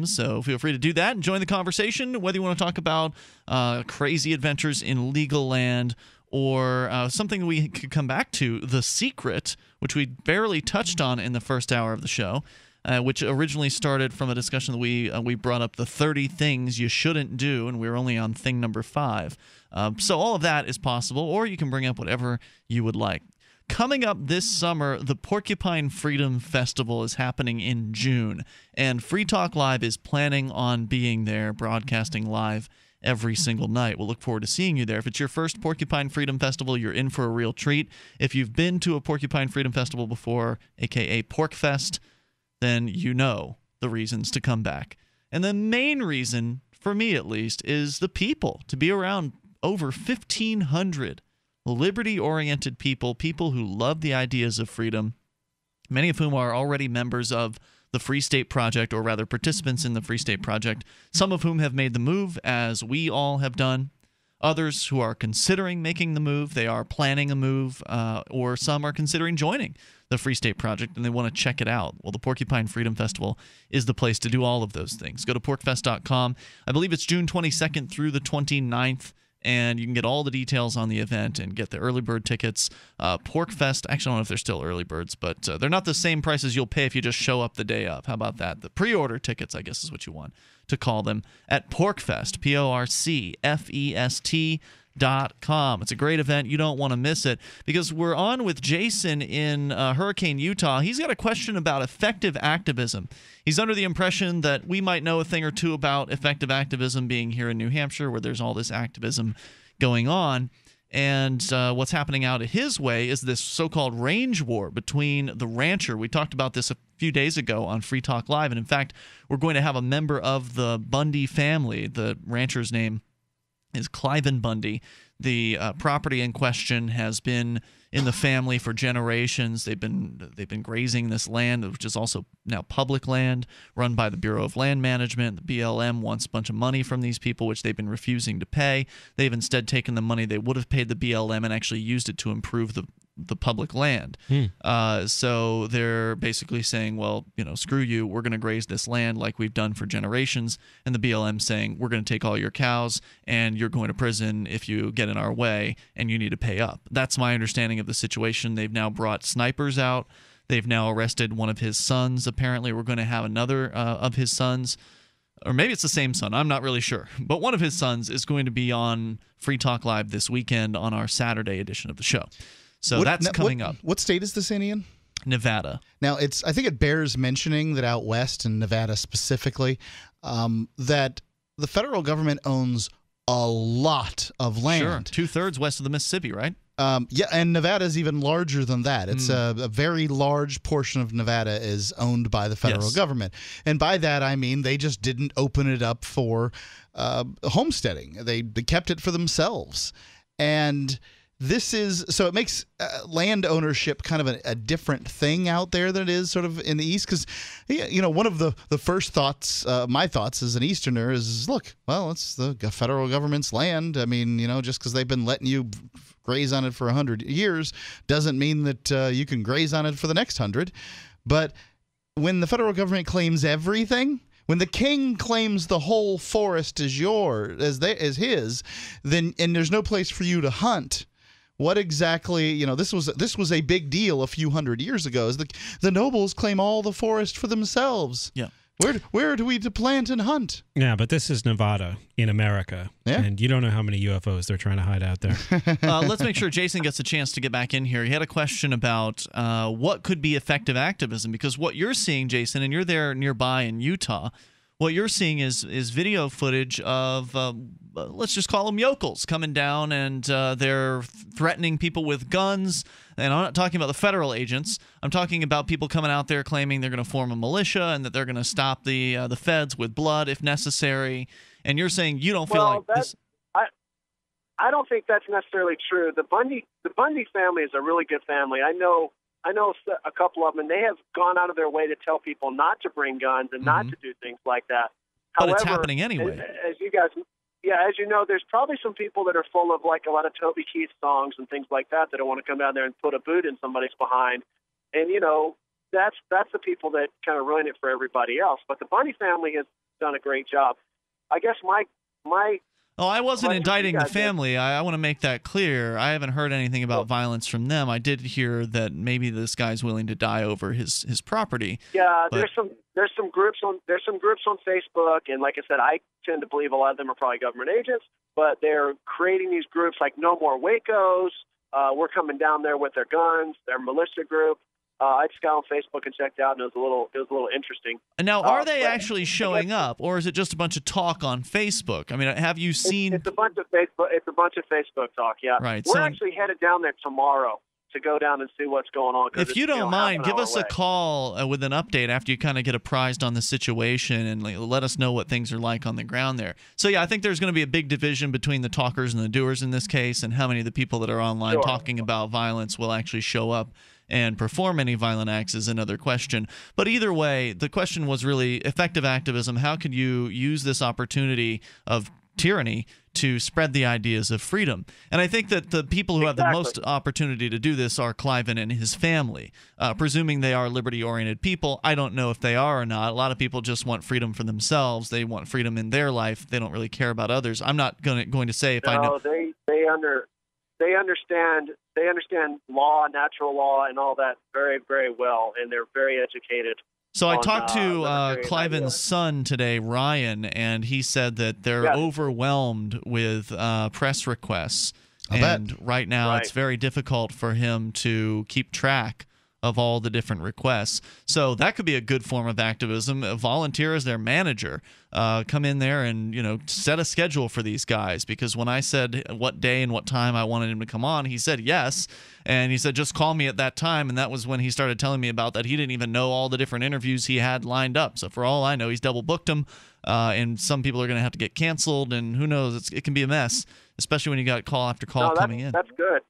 S15: So feel free to do that and join the conversation, whether you want to talk about uh, crazy adventures in legal land or uh, something we could come back to, The Secret, which we barely touched on in the first hour of the show. Uh, which originally started from a discussion that we uh, we brought up the 30 things you shouldn't do, and we are only on thing number five. Um, so all of that is possible, or you can bring up whatever you would like. Coming up this summer, the Porcupine Freedom Festival is happening in June, and Free Talk Live is planning on being there, broadcasting live every single night. We'll look forward to seeing you there. If it's your first Porcupine Freedom Festival, you're in for a real treat. If you've been to a Porcupine Freedom Festival before, aka PorcFest, then you know the reasons to come back. And the main reason, for me at least, is the people to be around over 1,500 liberty oriented people, people who love the ideas of freedom, many of whom are already members of the Free State Project, or rather participants in the Free State Project, some of whom have made the move, as we all have done. Others who are considering making the move, they are planning a move, uh, or some are considering joining the Free State Project and they want to check it out. Well, the Porcupine Freedom Festival is the place to do all of those things. Go to porcfest.com. I believe it's June 22nd through the 29th and you can get all the details on the event and get the early bird tickets. Uh, PorcFest, actually, I don't know if they're still early birds, but uh, they're not the same prices you'll pay if you just show up the day of. How about that? The pre order tickets, I guess, is what you want to call them at PorcFest, P O R C F E S T dot com. It's a great event. You don't want to miss it because we're on with Jason in uh, Hurricane, Utah. He's got a question about effective activism. He's under the impression that we might know a thing or two about effective activism being here in New Hampshire, where there's all this activism going on. And uh, what's happening out of his way is this so called range war between the rancher. We talked about this a few days ago on Free Talk Live. And in fact, we're going to have a member of the Bundy family, the rancher's name is Cliven Bundy. The uh, property in question has been in the family for generations. They've been they've been grazing this land, which is also now public land, run by the Bureau of Land Management. The BLM wants a bunch of money from these people, which they've been refusing to pay. They've instead taken the money they would have paid the BLM and actually used it to improve the the public land.
S16: Hmm.
S15: Uh, so they're basically saying, well, you know, screw you. We're going to graze this land like we've done for generations. And the BLM saying, we're going to take all your cows and you're going to prison if you get in our way and you need to pay up. That's my understanding of the situation. They've now brought snipers out. They've now arrested one of his sons. Apparently, we're going to have another uh, of his sons or maybe it's the same son. I'm not really sure. But one of his sons is going to be on Free Talk Live this weekend on our Saturday edition of the show. So
S17: What-
S15: that's coming
S17: what-
S15: up.
S17: What state is this in, Ian?
S15: Nevada.
S17: Now, it's. I think it bears mentioning that out west in Nevada specifically, um, that the federal government owns a lot of land. Sure.
S15: Two thirds west of the Mississippi, right?
S17: Um, yeah, and Nevada is even larger than that. It's
S15: Hmm.
S17: a, a very large portion of Nevada is owned by the federal
S15: Yes.
S17: government, and by that I mean they just didn't open it up for uh, homesteading. They, they kept it for themselves, and this is so it makes uh, land ownership kind of a, a different thing out there than it is sort of in the east because you know one of the the first thoughts uh, my thoughts as an easterner is look well it's the federal government's land. I mean you know just because they've been letting you graze on it for 100 years doesn't mean that uh, you can graze on it for the next 100 but when the federal government claims everything when the king claims the whole forest is yours as they as his then and there's no place for you to hunt what exactly you know this was this was a big deal a few hundred years ago is the the nobles claim all the forest for themselves
S15: yeah
S17: where where do we to plant and hunt
S16: Yeah, but this is Nevada in America.
S17: Yeah.
S16: And you don't know how many UFOs they're trying to hide out there.
S15: uh, let's make sure Jason gets a chance to get back in here. He had a question about uh, what could be effective activism because what you're seeing, Jason, and you're there nearby in Utah. What you're seeing is is video footage of uh, let's just call them yokels coming down and uh, they're threatening people with guns. And I'm not talking about the federal agents. I'm talking about people coming out there claiming they're going to form a militia and that they're going to stop the uh, the feds with blood if necessary. And you're saying you don't feel
S38: well,
S15: like this.
S38: I I don't think that's necessarily true. The Bundy the Bundy family is a really good family. I know I know a couple of them, and they have gone out of their way to tell people not to bring guns and not to do things like that.
S15: Mm-hmm. But it's happening anyway.
S38: As, as you guys, yeah, as you know, there's probably some people that are full of like a lot of Toby Keith songs and things like that that don't want to come down there and put a boot in somebody's behind. And you know, that's that's the people that kind of ruin it for everybody else. But the Bundy family has done a great job. I guess my my
S15: Oh, I wasn't
S38: you
S15: indicting the family. I, I want to make that clear. I haven't heard anything about violence from them. I did hear that maybe this guy's willing to die over his his property.
S38: Yeah,
S15: But-
S38: there's some there's some groups on there's some groups on Facebook, and like I said, I tend to believe a lot of them are probably government agents, but they're creating these groups like No More Wacos. Uh, we're coming down there with their guns. Their militia group. Uh, I just got on Facebook and checked out, and it was a little it was a little interesting.
S15: And now, are
S38: Uh,
S15: they actually showing up, or is it just a bunch of talk on Facebook? I mean, have you seen?
S38: It's a bunch of Facebook. It's a bunch of Facebook talk. Yeah,
S15: Right,
S38: We're
S15: so-
S38: actually headed down there tomorrow to go down and see what's going on.
S15: If you don't
S38: know,
S15: mind, give us
S38: away.
S15: a call uh, with an update after you kind of get apprised on the situation and like, let us know what things are like on the ground there. So, yeah, I think there's going to be a big division between the talkers and the doers in this case, and how many of the people that are online
S38: Sure.
S15: talking about violence will actually show up and perform any violent acts is another question. But either way, the question was really effective activism. How could you use this opportunity of tyranny to spread the ideas of freedom. And I think that the people who have the most opportunity to do this are Cliven and his family, uh, presuming they are liberty oriented people. I don't know if they are or not. A lot of people just want freedom for themselves, they want freedom in their life. They don't really care about others. I'm not going to, going to say if I know.
S38: No, they they under they understand they understand law, natural law, and all that very very well, and they're very educated.
S15: So I
S38: on,
S15: talked
S38: uh,
S15: to uh,
S38: libertarian
S15: Cliven's son today, Ryan, and he said that they're
S38: Yeah.
S15: overwhelmed with uh, press requests.
S17: I'll bet.
S15: and right now, it's very difficult for him to keep track of all the different requests. So that could be a good form of activism. Volunteer as their manager, uh, come in there and you know set a schedule for these guys. Because when I said what day and what time I wanted him to come on, he said yes, and he said just call me at that time. And that was when he started telling me about that. He didn't even know all the different interviews he had lined up. So for all I know, he's double booked them. Uh, and some people are going to have to get canceled, and who knows? It's, it can be a mess, especially when you got call after call
S38: no,
S15: coming in.
S38: That's good.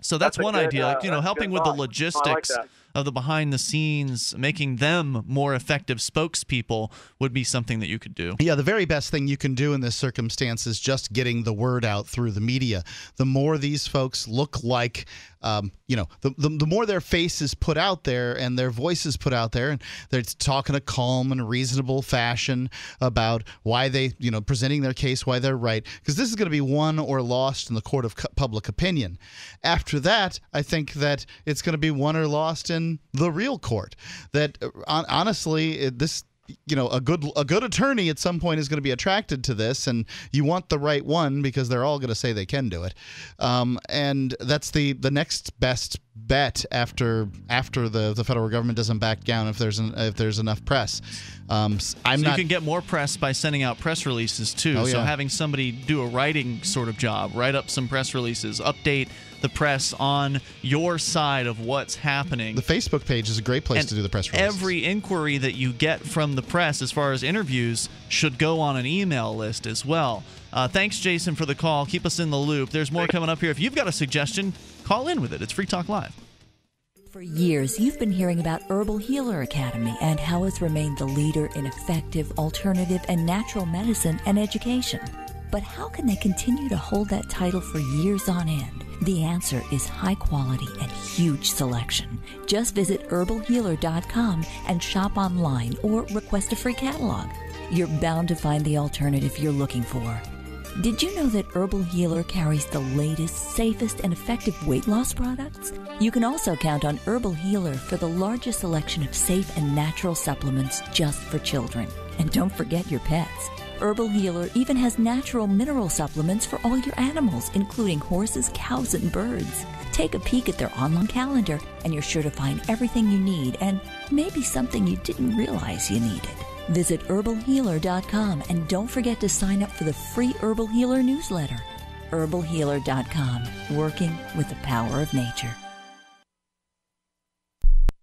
S15: So that's,
S38: That's
S15: one
S38: good,
S15: idea,
S38: uh,
S15: like, you know, helping with the
S38: thought. I like
S15: logistics
S38: that.
S15: of the behind the scenes, making them more effective spokespeople would be something that you could do.
S17: Yeah, the very best thing you can do in this circumstance is just getting the word out through the media. The more these folks look like, um, you know, the, the, the more their face is put out there and their voice is put out there, and they're talking a calm and reasonable fashion about why they, you know, presenting their case, why they're right, because this is going to be won or lost in the court of public opinion. After that, I think that it's going to be won or lost in the real court. That uh, honestly, this you know a good a good attorney at some point is going to be attracted to this and you want the right one because they're all going to say they can do it um, and that's the the next best bet after after the the federal government doesn't back down if there's an, if there's enough press um, I'm
S15: so
S17: not
S15: you can get more press by sending out press releases too.
S17: Oh,
S15: So
S17: yeah.
S15: having somebody do a writing sort of job, write up some press releases, update the press on your side of what's happening.
S17: the Facebook page is a great place
S15: And
S17: to do the press release
S15: Every inquiry that you get from the press, as far as interviews, should go on an email list as well. Uh, thanks, Jason, for the call. Keep us in the loop. There's more coming up here. If you've got a suggestion, call in with it. It's Free Talk Live.
S43: For years, you've been hearing about Herbal Healer Academy and how it's remained the leader in effective, alternative, and natural medicine and education. But how can they continue to hold that title for years on end? The answer is high quality and huge selection. Just visit herbalhealer.com and shop online or request a free catalog. You're bound to find the alternative you're looking for. Did you know that Herbal Healer carries the latest, safest, and effective weight loss products? You can also count on Herbal Healer for the largest selection of safe and natural supplements just for children. And don't forget your pets. Herbal Healer even has natural mineral supplements for all your animals, including horses, cows, and birds. Take a peek at their online calendar, and you're sure to find everything you need and maybe something you didn't realize you needed. Visit herbalhealer.com and don't forget to sign up for the free Herbal Healer newsletter. herbalhealer.com, working with the power of nature.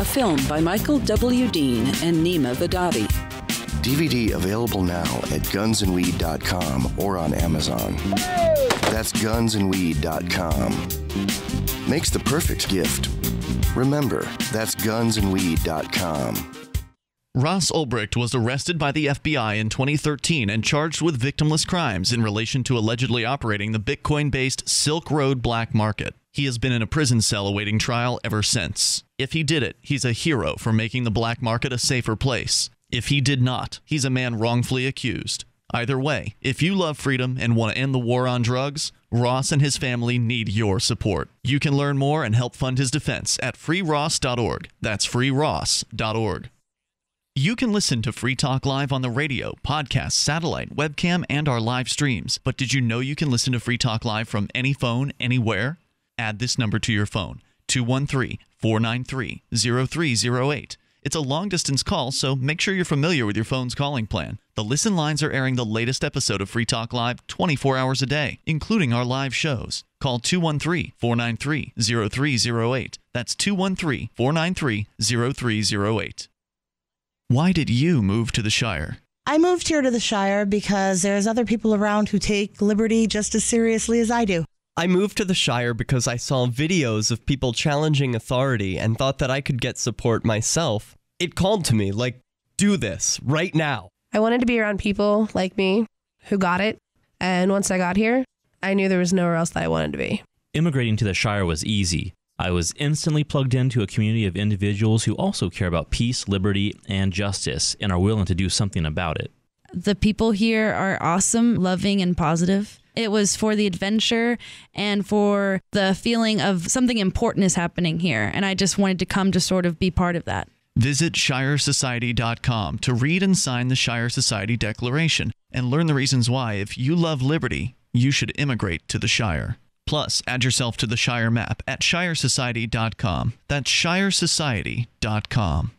S44: A film by Michael W. Dean and Nima Vadadi.
S42: DVD available now at gunsandweed.com or on Amazon. That's gunsandweed.com. Makes the perfect gift. Remember, that's gunsandweed.com.
S15: Ross Ulbricht was arrested by the FBI in 2013 and charged with victimless crimes in relation to allegedly operating the Bitcoin based Silk Road black market. He has been in a prison cell awaiting trial ever since. If he did it, he's a hero for making the black market a safer place. If he did not, he's a man wrongfully accused. Either way, if you love freedom and want to end the war on drugs, Ross and his family need your support. You can learn more and help fund his defense at freeross.org. That's freeross.org. You can listen to Free Talk Live on the radio, podcast, satellite, webcam, and our live streams. But did you know you can listen to Free Talk Live from any phone, anywhere? Add this number to your phone 213 493 0308. It's a long distance call, so make sure you're familiar with your phone's calling plan. The listen lines are airing the latest episode of Free Talk Live 24 hours a day, including our live shows. Call 213 493 0308. That's 213 493 0308. Why did you move to the Shire?
S45: I moved here to the Shire because there's other people around who take liberty just as seriously as I do.
S46: I moved to the Shire because I saw videos of people challenging authority and thought that I could get support myself. It called to me, like, do this right now.
S47: I wanted to be around people like me who got it. And once I got here, I knew there was nowhere else that I wanted to be.
S48: Immigrating to the Shire was easy. I was instantly plugged into a community of individuals who also care about peace, liberty, and justice and are willing to do something about it.
S49: The people here are awesome, loving, and positive. It was for the adventure and for the feeling of something important is happening here. And I just wanted to come to sort of be part of that.
S15: Visit ShireSociety.com to read and sign the Shire Society Declaration and learn the reasons why, if you love liberty, you should immigrate to the Shire. Plus, add yourself to the Shire map at ShireSociety.com. That's ShireSociety.com.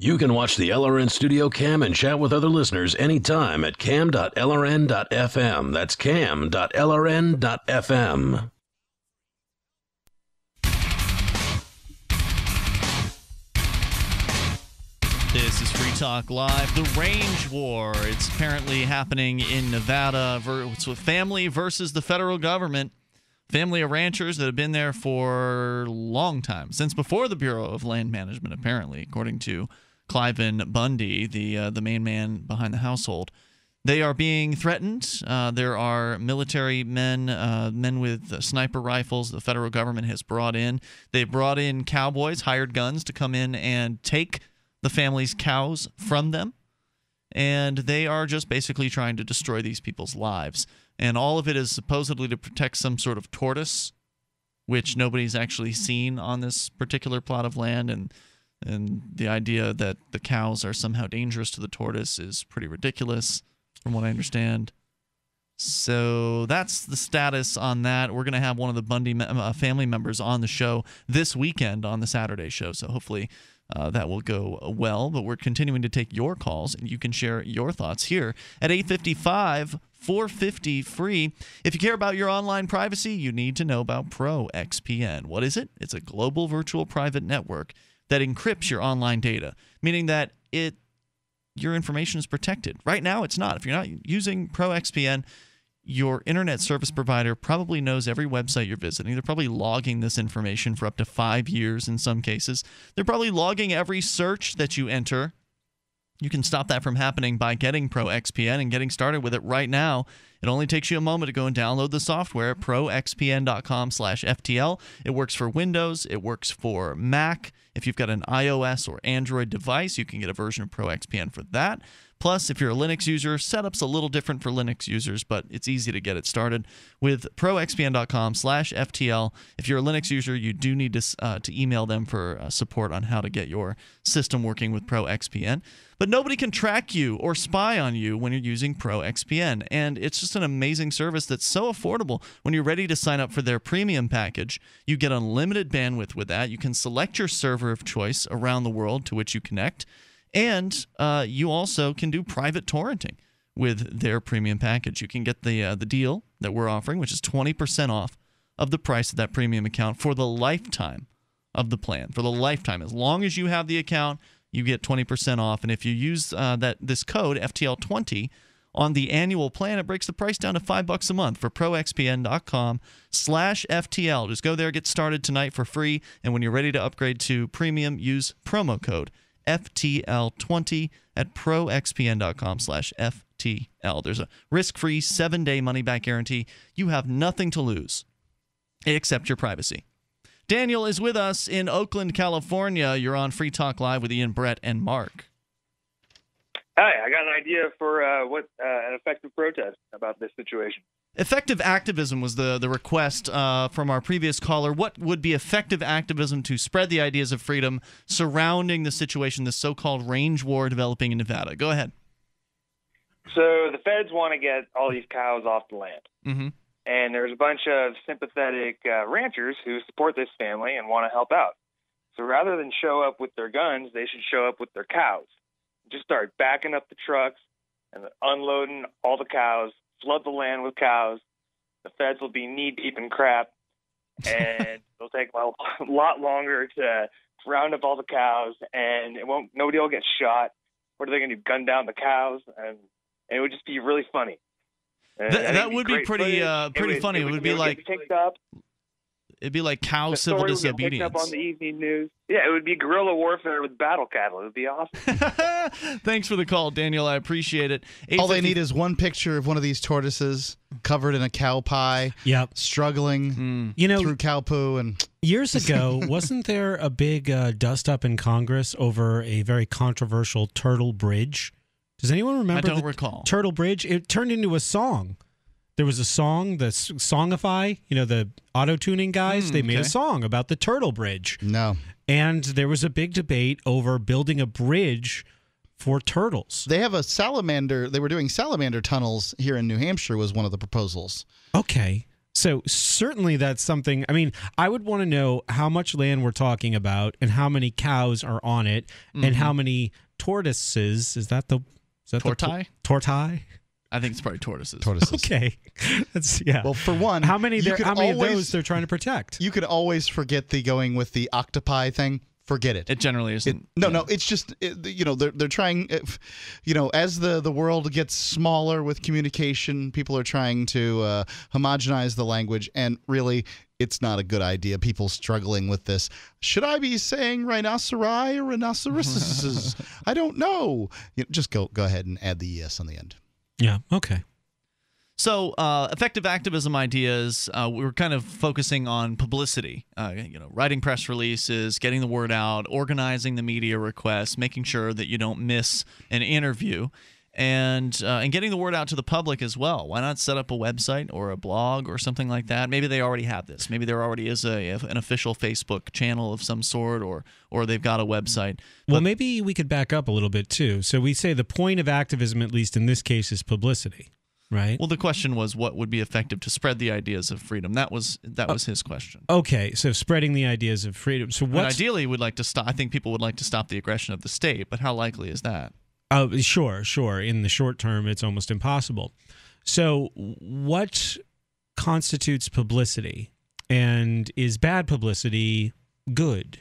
S22: You can watch the LRN Studio Cam and chat with other listeners anytime at cam.lrn.fm. That's cam.lrn.fm.
S15: This is Free Talk Live. The Range War. It's apparently happening in Nevada. It's with family versus the federal government. Family of ranchers that have been there for a long time, since before the Bureau of Land Management, apparently, according to Cliven Bundy, the uh, the main man behind the household. They are being threatened. Uh, there are military men, uh, men with sniper rifles. The federal government has brought in. They brought in cowboys, hired guns to come in and take the family's cows from them. And they are just basically trying to destroy these people's lives. And all of it is supposedly to protect some sort of tortoise, which nobody's actually seen on this particular plot of land. And and the idea that the cows are somehow dangerous to the tortoise is pretty ridiculous, from what I understand. So that's the status on that. We're going to have one of the Bundy uh, family members on the show this weekend on the Saturday show. So hopefully uh, that will go well. But we're continuing to take your calls, and you can share your thoughts here at 855 450 free. If you care about your online privacy, you need to know about ProXPN. What is it? It's a global virtual private network that encrypts your online data, meaning that it your information is protected. Right now, it's not. If you're not using ProXPN, your internet service provider probably knows every website you're visiting. They're probably logging this information for up to five years in some cases. They're probably logging every search that you enter. You can stop that from happening by getting ProXPN and getting started with it right now It only takes you a moment to go and download the software at proxpn.com/ftl. It works for Windows, it works for Mac. If you've got an iOS or Android device, you can get a version of ProXPN for that. Plus, if you're a Linux user, setup's a little different for Linux users, but it's easy to get it started with proxpn.com/ftl. If you're a Linux user, you do need to uh, to email them for uh, support on how to get your system working with ProXPN. But nobody can track you or spy on you when you're using ProXPN, and it's just an amazing service that's so affordable. When you're ready to sign up for their premium package, you get unlimited bandwidth with that. You can select your server of choice around the world to which you connect. And uh, you also can do private torrenting with their premium package. You can get the uh, the deal that we're offering, which is 20% off of the price of that premium account for the lifetime of the plan. For the lifetime, as long as you have the account, you get 20% off. And if you use uh, that this code FTL20 on the annual plan, it breaks the price down to five bucks a month for proxpn.com slash FTL. Just go there, get started tonight for free. And when you're ready to upgrade to premium, use promo code FTL20 at proxpn.com slash FTL. There's a risk-free seven-day money-back guarantee. You have nothing to lose except your privacy. Daniel is with us in Oakland, California. You're on Free Talk Live with Ian, Brett, and Mark.
S50: Hi, I got an idea for uh, what uh, an effective protest about this situation.
S15: Effective activism was the, the request uh, from our previous caller. What would be effective activism to spread the ideas of freedom surrounding the situation, the so called range war developing in Nevada? Go ahead.
S50: So the feds want to get all these cows off the land.
S15: Mm-hmm.
S50: And there's a bunch of sympathetic uh, ranchers who support this family and want to help out. So rather than show up with their guns, they should show up with their cows. Just start backing up the trucks and unloading all the cows, flood the land with cows. The feds will be knee deep in crap, and it'll take a lot longer to round up all the cows, and it won't. Nobody will get shot. What are they going to do? Gun down the cows, and, and it would just be really funny.
S15: Th- that would be pretty, uh, pretty
S50: would-
S15: funny. It would be
S50: it would
S15: like-
S50: picked up.
S15: It'd be like cow
S50: The
S15: civil
S50: story would get picked
S15: disobedience.
S50: up on the evening news. Yeah, it would be guerrilla warfare with battle cattle. It would be awesome.
S15: Thanks for the call, Daniel. I appreciate it.
S17: All they need is one picture of one of these tortoises covered in a cow pie.
S16: Yep.
S17: Struggling
S16: You know-
S17: through cow poo and
S16: Years ago, wasn't there a big uh, dust up in Congress over a very controversial Turtle Bridge? Does anyone remember?
S15: I don't
S16: the
S15: recall.
S16: Turtle Bridge. It turned into a song. There was a song, the Songify, you know, the auto tuning guys.
S17: Hmm,
S16: they made a song about the Turtle Bridge.
S17: No.
S16: And there was a big debate over building a bridge for turtles.
S17: They have a salamander. They were doing salamander tunnels here in New Hampshire. Was one of the proposals.
S16: Okay. So certainly that's something. I mean, I would want to know how much land we're talking about and how many cows are on it and
S15: Mhm.
S16: how many tortoises. Is that the is that
S15: Tortai?
S16: The, tortai.
S15: I think it's probably tortoises.
S17: Tortoises.
S16: Okay. That's yeah.
S17: Well, for one,
S16: how many there,
S17: could
S16: how many
S17: always-
S16: of those they're trying to protect?
S17: You could always forget the going with the octopi thing. Forget it.
S15: It generally isn't.
S17: no, no. It's just it, you know they're they're trying. If, you know, as the the world gets smaller with communication, people are trying to uh, homogenize the language, and really, it's not a good idea. People struggling with this. Should I be saying rhinoceri or rhinoceroses? I don't know. You know, just go go ahead and add the es on the end.
S16: Yeah. Okay.
S15: So, uh, effective activism ideas. Uh, we were kind of focusing on publicity. Uh, you know, writing press releases, getting the word out, organizing the media requests, making sure that you don't miss an interview, and uh, and getting the word out to the public as well. Why not set up a website or a blog or something like that? Maybe they already have this. Maybe there already is a an official Facebook channel of some sort, or or they've got a website.
S16: Well, maybe we could back up a little bit too. So we say the point of activism, at least in this case, is publicity, right?
S15: Well, the question was what would be effective to spread the ideas of freedom. That was that was his question.
S16: Okay, so spreading the ideas of freedom. So what?
S15: ideally, we'd like to stop. I think people would like to stop the aggression of the state, but how likely is that?
S16: Oh, sure, sure. In the short term, it's almost impossible. So, what constitutes publicity, and is bad publicity good?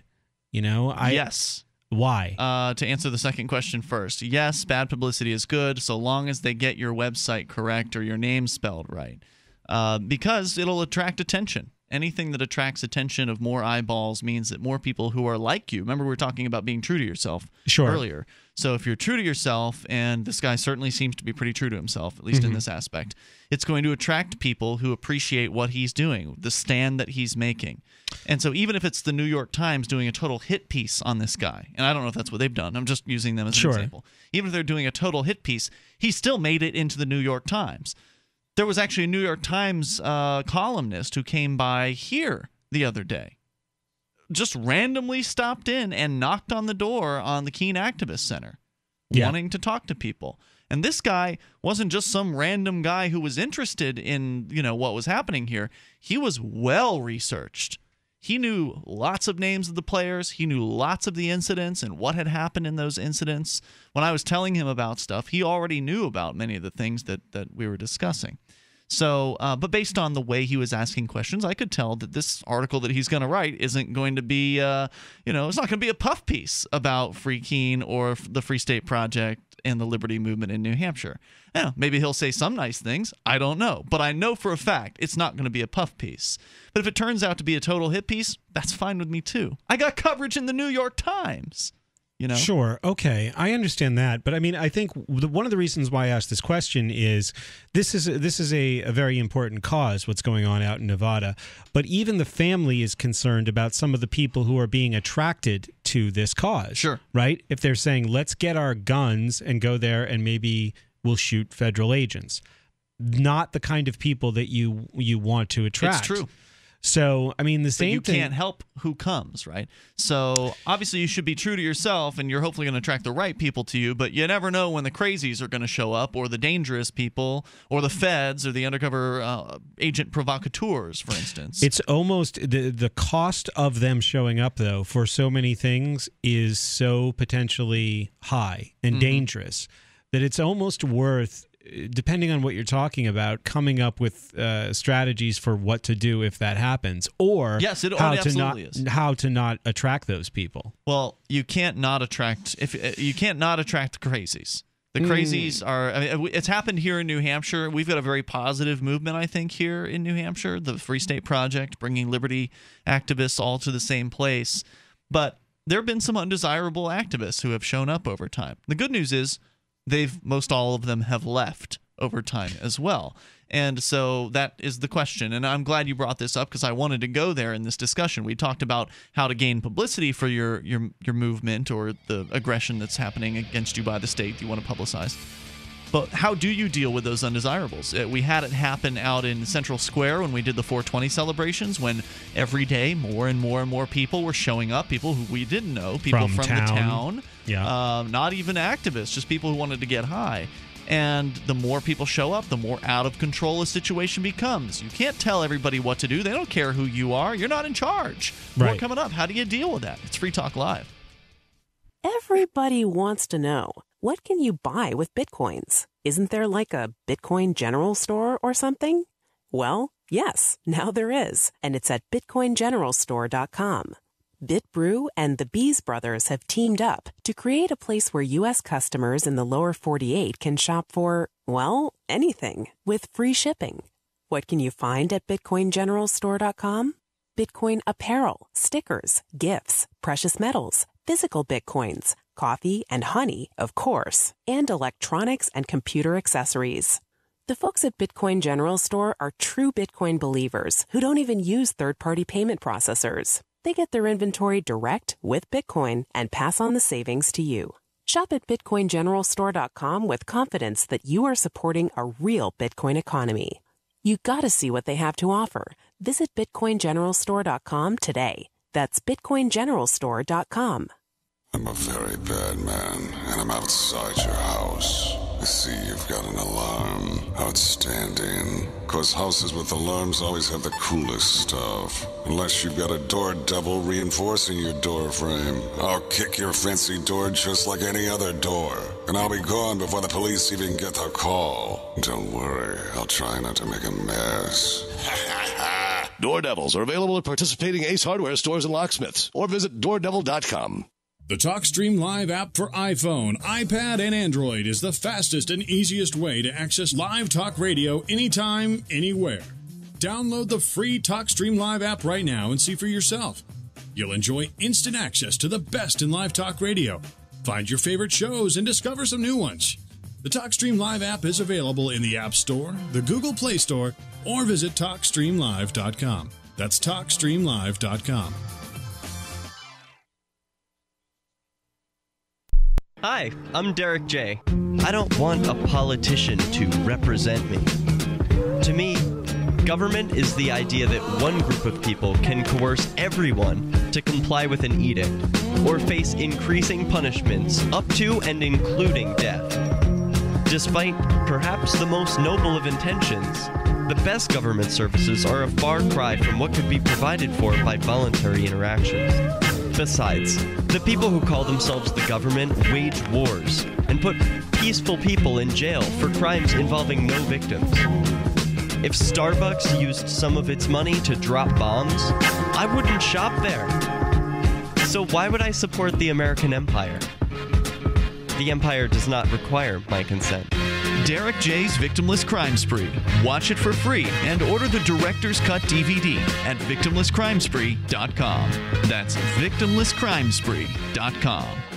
S16: You know, I
S15: yes.
S16: Why?
S15: Uh, to answer the second question first, yes, bad publicity is good so long as they get your website correct or your name spelled right, uh, because it'll attract attention. Anything that attracts attention of more eyeballs means that more people who are like you. Remember, we were talking about being true to yourself
S16: Sure.
S15: earlier. So if you're true to yourself, and this guy certainly seems to be pretty true to himself, at least in
S16: Mhm.
S15: this aspect, it's going to attract people who appreciate what he's doing, the stand that he's making. And so even if it's the New York Times doing a total hit piece on this guy, and I don't know if that's what they've done, I'm just using them as an
S16: Sure.
S15: example. Even if they're doing a total hit piece, he still made it into the New York Times. There was actually a New York Times uh, columnist who came by here the other day just randomly stopped in and knocked on the door on the Keene Activist Center,
S16: Yeah.
S15: wanting to talk to people. And this guy wasn't just some random guy who was interested in, you know, what was happening here. He was well researched. He knew lots of names of the players. He knew lots of the incidents and what had happened in those incidents. When I was telling him about stuff, he already knew about many of the things that that we were discussing. So, uh, but based on the way he was asking questions, I could tell that this article that he's going to write isn't going to be, uh, you know, it's not going to be a puff piece about Free Keene or the Free State Project and the Liberty Movement in New Hampshire. Yeah, maybe he'll say some nice things. I don't know. But I know for a fact it's not going to be a puff piece. But if it turns out to be a total hit piece, that's fine with me too. I got coverage in the New York Times. You know?
S16: Sure. Okay, I understand that, but I mean, I think the, one of the reasons why I asked this question is this is this is a, a very important cause. What's going on out in Nevada, but even the family is concerned about some of the people who are being attracted to this cause.
S15: Sure.
S16: Right. If they're saying, "Let's get our guns and go there, and maybe we'll shoot federal agents," not the kind of people that you you want to attract.
S15: true.
S16: So, I mean, the
S15: But
S16: same
S15: you
S16: thing.
S15: can't help who comes, right? So obviously you should be true to yourself, and you're hopefully going to attract the right people to you. But you never know when the crazies are going to show up, or the dangerous people, or the feds, or the undercover uh, agent provocateurs, for instance.
S16: It's almost the the cost of them showing up though for so many things is so potentially high and
S15: Mhm.
S16: dangerous that it's almost worth depending on what you're talking about coming up with uh, strategies for what to do if that happens or
S15: Yes, it-
S16: how
S15: it
S16: to not
S15: is.
S16: how to not attract those people
S15: Well, you can't not attract if uh, you can't not attract crazies. The
S16: Mm.
S15: crazies are. I mean, it's happened here in New Hampshire. We've got a very positive movement, I think, here in New Hampshire. The Free State Project, bringing liberty activists all to the same place. But there have been some undesirable activists who have shown up over time. The good news is they've most all of them have left over time as well. And so that is the question. And I'm glad you brought this up because I wanted to go there in this discussion. We talked about how to gain publicity for your your your movement or the aggression that's happening against you by the state you want to publicize. But how do you deal with those undesirables? Uh, we had it happen out in Central Square when we did the 420 celebrations, when every day more and more and more people were showing up, people who we didn't know, people
S16: From
S15: from, the
S16: town.
S15: town,
S16: Yeah.
S15: um, not even activists, just people who wanted to get high. And the more people show up, the more out of control a situation becomes. You can't tell everybody what to do. They don't care who you are. You're not in charge. More coming up. How do you deal with that? It's Free Talk Live.
S51: Everybody wants to know what can you buy with bitcoins? Isn't there like a Bitcoin general store or something? Well, yes, now there is, and it's at bitcoingeneralstore.com. BitBrew and the Bees Brothers have teamed up to create a place where U.S. customers in the lower 48 can shop for, well, anything with free shipping. What can you find at bitcoingeneralstore.com? Bitcoin apparel, stickers, gifts, precious metals, physical bitcoins, coffee and honey, of course, and electronics and computer accessories. The folks at Bitcoin General Store are true Bitcoin believers who don't even use third party payment processors. They get their inventory direct with Bitcoin and pass on the savings to you. Shop at BitcoinGeneralStore.com with confidence that you are supporting a real Bitcoin economy. You gotta see what they have to offer. Visit BitcoinGeneralStore.com today. That's BitcoinGeneralStore.com.
S52: I'm a very bad man, and I'm outside your house. I see you've got an alarm. Outstanding. Cause houses with alarms always have the coolest stuff. Unless you've got a door devil reinforcing your door frame. I'll kick your fancy door just like any other door. And I'll be gone before the police even get the call. Don't worry, I'll try not to make a mess.
S53: Door Devils are available at participating Ace Hardware stores and locksmiths, or visit doordevil.com. The TalkStream Live app for iPhone, iPad, and Android is the fastest and easiest way to access live talk radio anytime, anywhere. Download the free TalkStream Live app right now and see for yourself. You'll enjoy instant access to the best in live talk radio. Find your favorite shows and discover some new ones. The TalkStream Live app is available in the App Store, the Google Play Store, or visit TalkStreamLive.com. That's TalkStreamLive.com.
S46: Hi, I'm Derek J. I don't want a politician to represent me. To me, government is the idea that one group of people can coerce everyone to comply with an edict or face increasing punishments up to and including death. Despite perhaps the most noble of intentions, the best government services are a far cry from what could be provided for by voluntary interactions. Besides, the people who call themselves the government wage wars and put peaceful people in jail for crimes involving no victims. If Starbucks used some of its money to drop bombs, I wouldn't shop there. So why would I support the American empire? The empire does not require my consent.
S15: Derek J's Victimless Crime Spree. Watch it for free and order the Director's Cut DVD at victimlesscrimespree.com. That's victimlesscrimespree.com.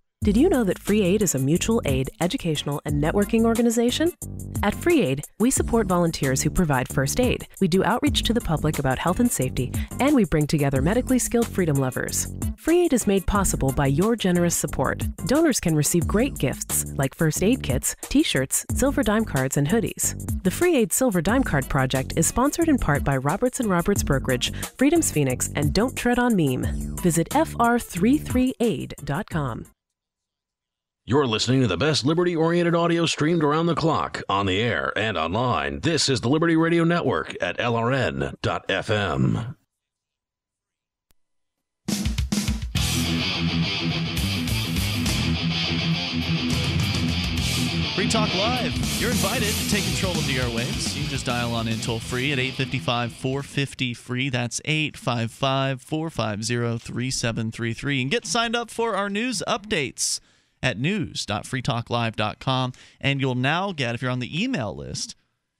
S51: Did you know that Free Aid is a mutual aid, educational, and networking organization? At Free Aid, we support volunteers who provide first aid. We do outreach to the public about health and safety, and we bring together medically skilled freedom lovers. Free Aid is made possible by your generous support. Donors can receive great gifts like first aid kits, t shirts, silver dime cards, and hoodies. The Free Aid Silver Dime Card Project is sponsored in part by Roberts and Roberts Brokerage, Freedom's Phoenix, and Don't Tread on Meme. Visit fr33aid.com.
S22: You're listening to the best liberty oriented audio streamed around the clock, on the air, and online. This is the Liberty Radio Network at LRN.FM.
S15: Free Talk Live. You're invited to take control of the airwaves. You just dial on in toll free at 855 450 free. That's 855 450 3733. And get signed up for our news updates at news.freetalklive.com. And you'll now get, if you're on the email list,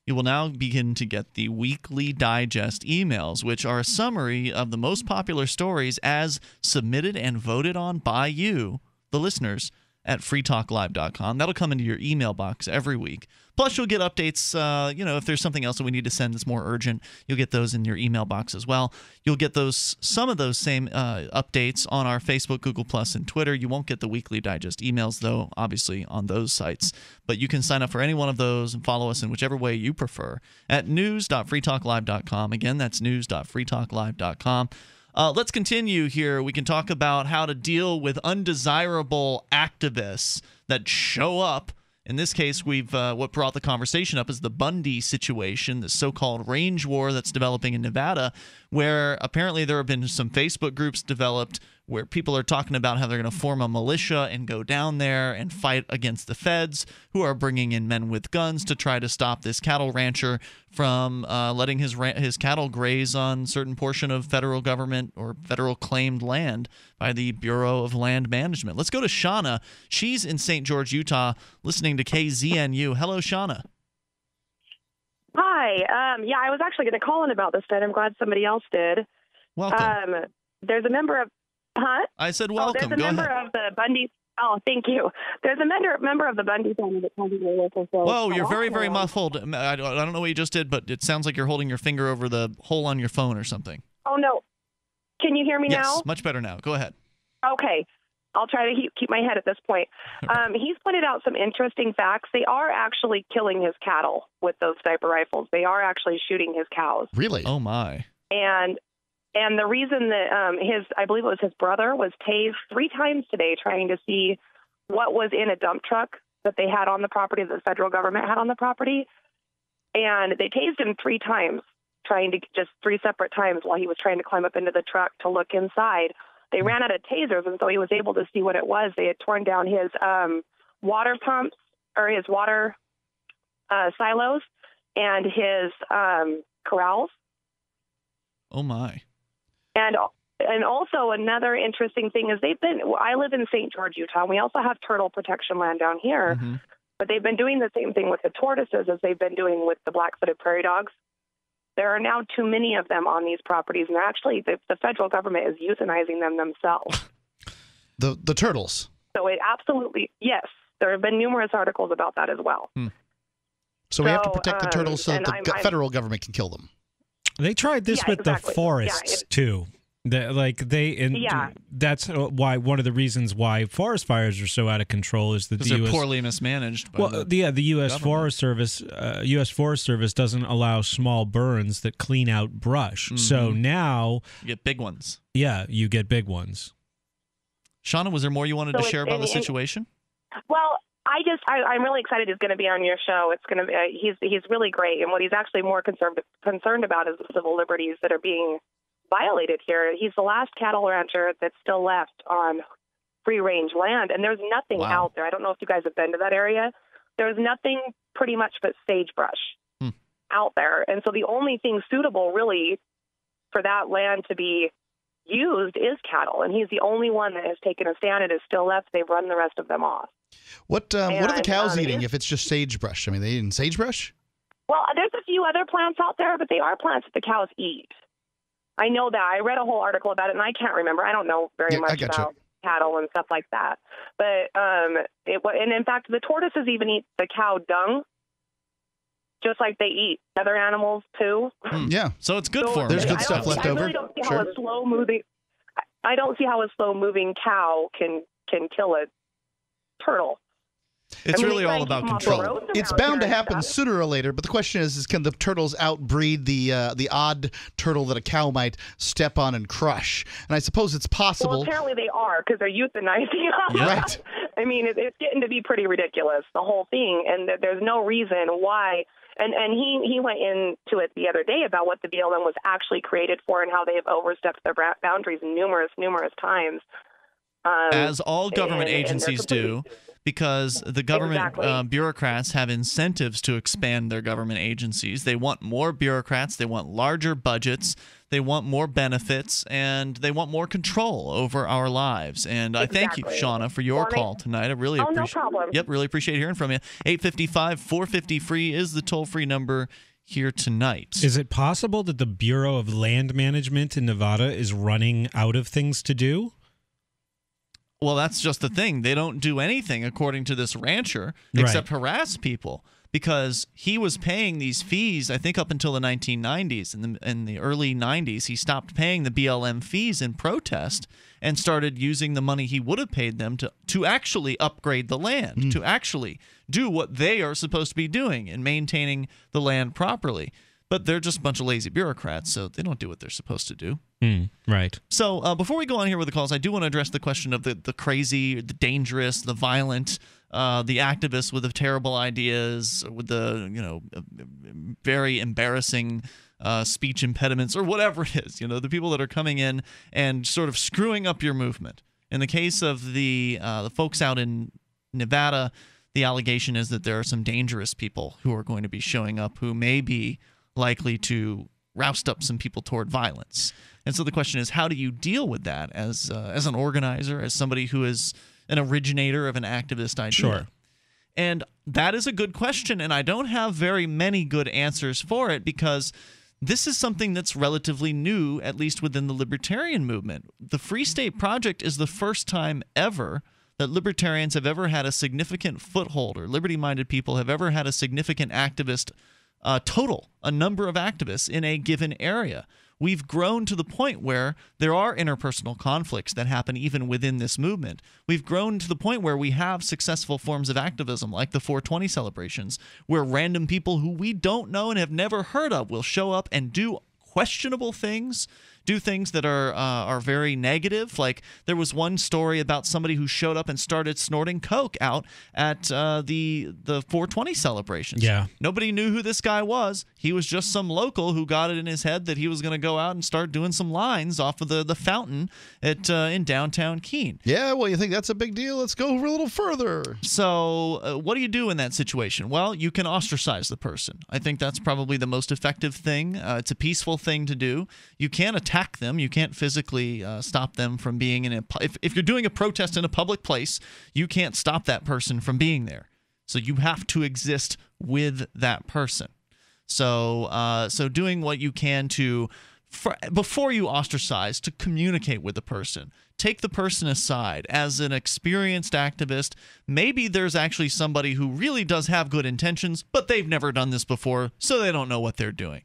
S15: you will now begin to get the weekly digest emails, which are a summary of the most popular stories as submitted and voted on by you, the listeners, at freetalklive.com. That'll come into your email box every week. Plus, you'll get updates. Uh, you know, if there's something else that we need to send that's more urgent, you'll get those in your email box as well. You'll get those some of those same uh, updates on our Facebook, Google Plus, and Twitter. You won't get the weekly digest emails though, obviously on those sites. But you can sign up for any one of those and follow us in whichever way you prefer at news.freetalklive.com. Again, that's news.freetalklive.com. Uh, let's continue here. We can talk about how to deal with undesirable activists that show up. In this case, we've uh, what brought the conversation up is the Bundy situation, the so-called range war that's developing in Nevada, where apparently there have been some Facebook groups developed where people are talking about how they're going to form a militia and go down there and fight against the feds who are bringing in men with guns to try to stop this cattle rancher from uh, letting his ra- his cattle graze on certain portion of federal government or federal claimed land by the Bureau of Land Management. Let's go to Shauna. She's in St. George, Utah, listening to KZNU. Hello, Shauna.
S54: Hi. Um, yeah, I was actually going to call in about this, but I'm glad somebody else did.
S15: Welcome.
S54: Um, there's a member of, huh?
S15: I said
S54: Oh,
S15: welcome.
S54: there's a
S15: Go
S54: member
S15: ahead.
S54: of the Bundy. Oh, thank you. There's a member member of the Bundy family that comes to their local show.
S15: Whoa, you're very, very
S54: Oh.
S15: muffled. I don't I don't know what you just did, but it sounds like you're holding your finger over the hole on your phone or something.
S54: Oh no. Can you hear me
S15: yes,
S54: now?
S15: much better now. Go ahead.
S54: Okay. I'll try to keep, keep my head at this point. Um, he's pointed out some interesting facts. They are actually killing his cattle with those sniper rifles. They are actually shooting his cows.
S17: Really?
S15: Oh my.
S54: And and the reason that um, his I believe it was his brother was tased three times today trying to see what was in a dump truck that they had on the property that the federal government had on the property. And they tased him three times trying to just three separate times while he was trying to climb up into the truck to look inside. They ran out of tasers, and so he was able to see what it was. They had torn down his um, water pumps or his water uh, silos and his um, corrals.
S15: Oh my.
S54: And and also another interesting thing is they've been. I live in St. George, Utah. And we also have turtle protection land down here,
S15: Mm-hmm.
S54: but they've been doing the same thing with the tortoises as they've been doing with the black-footed prairie dogs. There are now too many of them on these properties, and actually, the, the federal government is euthanizing them themselves.
S17: The the turtles.
S54: so it absolutely yes. There have been numerous articles about that as well.
S17: So, we have to
S54: So,
S17: protect the
S54: um,
S17: turtles so that the
S54: I'm-
S17: go-
S54: I'm-
S17: federal government can kill them.
S16: They tried this
S54: Yeah,
S16: with
S54: exactly.
S16: the forests
S54: Yeah, it-
S16: too. That like they and
S54: Yeah.
S16: that's uh, why one of the reasons why forest fires are so out of control is that the
S15: they're
S16: US
S15: poorly mismanaged. By
S16: well,
S15: the
S16: the, yeah, the U.S.
S15: government.
S16: Forest Service, uh, U.S. Forest Service doesn't allow small burns that clean out brush. So
S15: Mhm.
S16: now,
S15: You get big ones.
S16: yeah, you get big ones.
S15: Shauna, was there more you wanted
S54: So
S15: to share about
S54: and-
S15: the
S54: and-
S15: situation?
S54: Well, I just I, I'm really excited he's going to be on your show. It's going to be uh, he's he's really great, and what he's actually more concerned concerned about is the civil liberties that are being violated here. He's the last cattle rancher that's still left on free range land, and there's nothing
S15: Wow.
S54: out there. I don't know if you guys have been to that area. There's nothing pretty much but sagebrush
S15: Hmm.
S54: out there, and so the only thing suitable really for that land to be used is cattle, and he's the only one that has taken a stand and is still left. They've run the rest of them off.
S17: What um, what are the cows
S54: um,
S17: eating if it's just sagebrush? I mean, they eating sagebrush?
S54: Well, there's a few other plants out there, but they are plants that the cows eat. I know that. I read a whole article about it, and I can't remember. I don't know very
S17: Yeah, I
S54: much
S17: gotcha.
S54: about cattle and stuff like that. But um, it and in fact, the tortoises even eat the cow dung, just like they eat other animals too.
S17: Yeah.
S15: So it's good
S54: So
S15: for them.
S17: There's good stuff
S54: see-
S17: left
S54: I
S17: over.
S54: really don't see
S17: Sure.
S54: how a slow moving. I don't see how a slow moving cow can can kill a turtle.
S15: It's
S54: I mean,
S15: really all about
S54: them off the
S15: control.
S17: It's bound to happen
S54: stuff.
S17: sooner or later, but the question is, is can the turtles outbreed the uh, the odd turtle that a cow might step on and crush? And I suppose it's
S54: Well,
S17: possible.
S54: apparently they are because they're euthanizing them.
S17: Right.
S54: I mean, it, it's getting to be pretty ridiculous, the whole thing, and th- there's no reason why. And and he he went into it the other day about what the BLM was actually created for and how they have overstepped their boundaries numerous numerous times. Um,
S15: As all government
S54: and- and they're
S15: agencies do, because the government
S54: Exactly.
S15: uh, bureaucrats have incentives to expand their government agencies. They want more bureaucrats, they want larger budgets, they want more benefits, and they want more control over our lives. And I thank you,
S54: Exactly.
S15: Shauna, for your
S54: Well, they-
S15: call tonight. I really
S54: Oh, no
S15: appreciate
S54: problem.
S15: Yep, really appreciate hearing from you. 855 450 free is the toll free number here tonight.
S16: Is it possible that the Bureau of Land Management in Nevada is running out of things to do?
S15: Well, that's just the thing. They don't do anything, according to this rancher,
S16: Right.
S15: except harass people because he was paying these fees. I think up until the 1990s. In the in the early 90s, he stopped paying the BLM fees in protest and started using the money he would have paid them to to actually upgrade the land, hmm. to actually do what they are supposed to be doing and maintaining the land properly. But they're just a bunch of lazy bureaucrats, so they don't do what they're supposed to do.
S16: Hmm, right.
S15: So uh, before we go on here with the calls, I do want to address the question of the, the crazy, the dangerous, the violent, uh, the activists with the terrible ideas, with the you know uh, very embarrassing uh, speech impediments or whatever it is. You know the people that are coming in and sort of screwing up your movement. In the case of the uh, the folks out in Nevada, the allegation is that there are some dangerous people who are going to be showing up who may be likely to roust up some people toward violence. And so the question is, how do you deal with that as uh, as an organizer, as somebody who is an originator of an activist idea?
S16: Sure.
S15: And that is a good question, and I don't have very many good answers for it because this is something that's relatively new, at least within the libertarian movement. The Free State Project is the first time ever that libertarians have ever had a significant foothold, or liberty minded people have ever had a significant activist uh, total, a number of activists in a given area. We've grown to the point where there are interpersonal conflicts that happen even within this movement. We've grown to the point where we have successful forms of activism, like the 420 celebrations, where random people who we don't know and have never heard of will show up and do questionable things, do things that are uh, are very negative. Like there was one story about somebody who showed up and started snorting coke out at uh, the the 420 celebrations.
S16: Yeah.
S15: nobody knew who this guy was. He was just some local who got it in his head that he was going to go out and start doing some lines off of the the fountain at uh, in downtown Keene.
S17: Yeah, well, you think that's a big deal? Let's go a little further.
S15: So, uh, what do you do in that situation? Well, you can ostracize the person. I think that's probably the most effective thing. Uh, it's a peaceful thing to do. You can't attack them. You can't physically uh, stop them from being in a. If, if you're doing a protest in a public place, you can't stop that person from being there. So you have to exist with that person. So, uh, so doing what you can to, for, before you ostracize, to communicate with the person. Take the person aside as an experienced activist. Maybe there's actually somebody who really does have good intentions, but they've never done this before, so they don't know what they're doing.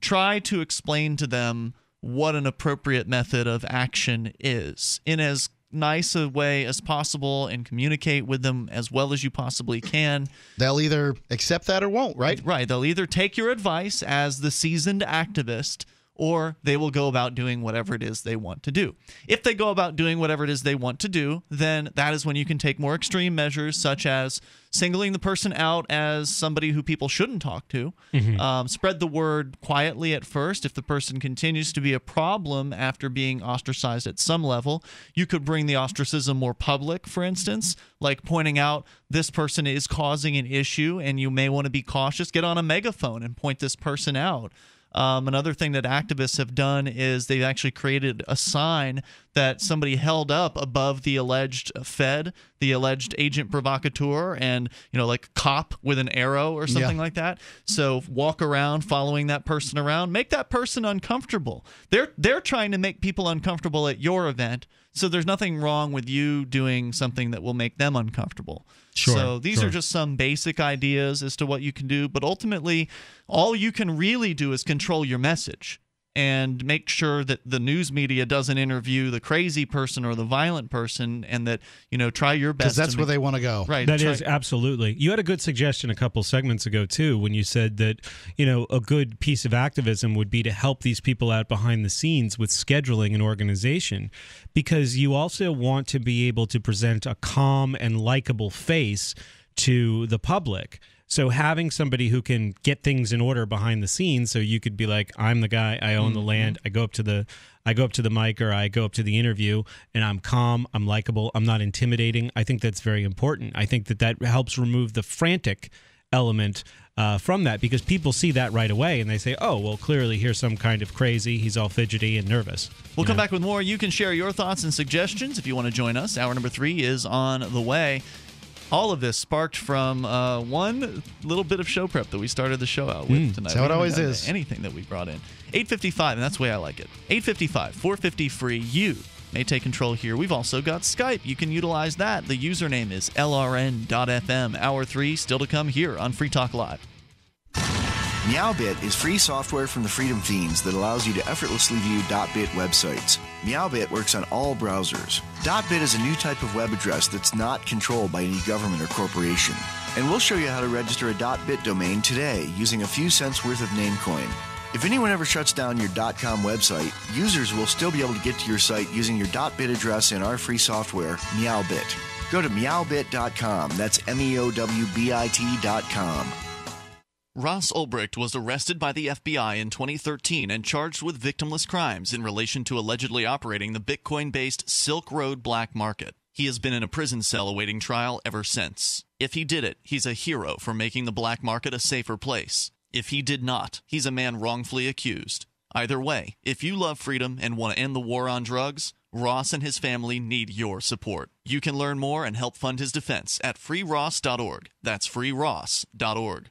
S15: Try to explain to them what an appropriate method of action is in as nice a way as possible and communicate with them as well as you possibly can.
S17: They'll either accept that or won't, right?
S15: Right. They'll either take your advice as the seasoned activist or they will go about doing whatever it is they want to do. If they go about doing whatever it is they want to do, then that is when you can take more extreme measures, such as singling the person out as somebody who people shouldn't talk to.
S16: Mhm.
S15: Um, spread the word quietly at first. If the person continues to be a problem after being ostracized at some level, you could bring the ostracism more public, for instance, like pointing out this person is causing an issue and you may want to be cautious. Get on a megaphone and point this person out. Um, another thing that activists have done is they've actually created a sign that somebody held up above the alleged Fed, the alleged agent provocateur, and you know, like cop with an arrow or something
S17: Yeah.
S15: like that. So walk around, following that person around, make that person uncomfortable. They're they're trying to make people uncomfortable at your event. So there's nothing wrong with you doing something that will make them uncomfortable.
S16: Sure,
S15: So these
S16: sure.
S15: are just some basic ideas as to what you can do, but ultimately, all you can really do is control your message and make sure that the news media doesn't interview the crazy person or the violent person, and that you know try your best.
S17: Because that's
S15: to
S17: where
S15: make-
S17: they want to go.
S15: Right.
S16: that is
S15: try-
S16: is absolutely. You had a good suggestion a couple segments ago too when you said that, you know, a good piece of activism would be to help these people out behind the scenes with scheduling and organization because you also want to be able to present a calm and likable face to the public. So having somebody who can get things in order behind the scenes so you could be like I'm the guy, I own the land, I go up to the I go up to the mic or I go up to the interview and I'm calm, I'm likable, I'm not intimidating. I think that's very important. I think that that helps remove the frantic element uh, from that because people see that right away and they say, oh, well, clearly here's some kind of crazy. He's all fidgety and nervous.
S15: We'll come
S16: know?
S15: back with more. You can share your thoughts and suggestions if you want to join us. Hour number three is on the way. All of this sparked from uh, one little bit of show prep that we started the show out with
S17: Mm,
S15: tonight.
S17: that's how it always is.
S15: Anything that we brought in. 855, and that's the way I like it. 855, 450 free. You may take control here. We've also got Skype. You can utilize that. The username is lrn.fm. Hour three still to come here on Free Talk Live.
S42: Meowbit is free software from the Freedom Feens that allows you to effortlessly view .bit websites. Meowbit works on all browsers. .bit is a new type of web address that's not controlled by any government or corporation. And we'll show you how to register a .bit domain today using a few cents worth of Namecoin. If anyone ever shuts down your .com website, users will still be able to get to your site using your .bit address in our free software, Meowbit. Go to meowbit.com. That's M E O W B I T.com.
S15: Ross Ulbricht was arrested by the FBI in 2013 and charged with victimless crimes in relation to allegedly operating the Bitcoin based Silk Road black market. He has been in a prison cell awaiting trial ever since. If he did it, he's a hero for making the black market a safer place. If he did not, he's a man wrongfully accused. Either way, if you love freedom and want to end the war on drugs, Ross and his family need your support. You can learn more and help fund his defense at freeross.org. That's freeross.org.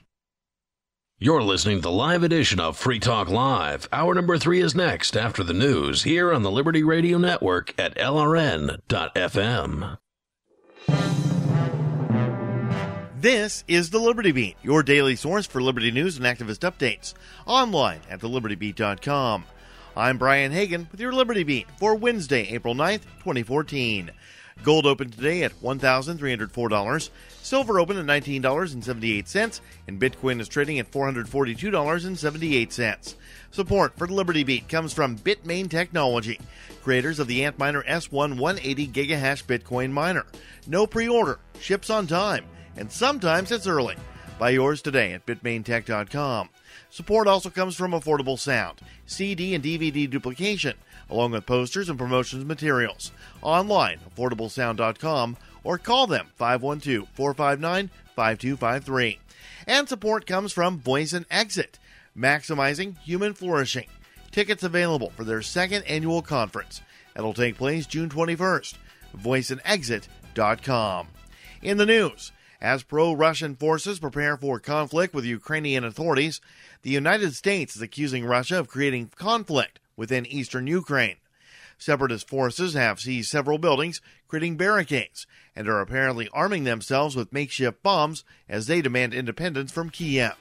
S22: You're listening to the live edition of Free Talk Live. Hour number three is next after the news here on the Liberty Radio Network at LRN.FM.
S40: This is the Liberty Beat, your daily source for Liberty news and activist updates, online at thelibertybeat.com. I'm Brian Hagan with your Liberty Beat for Wednesday, April 9th, 2014. Gold opened today at $1,304. Silver opened at $19.78, and Bitcoin is trading at $442.78. Support for the Liberty Beat comes from Bitmain Technology, creators of the Antminer S1 180 gigahash Bitcoin miner. No pre order, ships on time, and sometimes it's early. Buy yours today at bitmaintech.com. Support also comes from Affordable Sound, CD and DVD duplication, along with posters and promotions materials. Online, affordablesound.com, or call them 512 459 5253. And support comes from Voice and Exit, maximizing human flourishing. Tickets available for their second annual conference. It'll take place June 21st. VoiceandExit.com. In the news, as pro Russian forces prepare for conflict with Ukrainian authorities, the United States is accusing Russia of creating conflict within eastern Ukraine. Separatist forces have seized several buildings, creating barricades, and are apparently arming themselves with makeshift bombs as they demand independence from Kiev.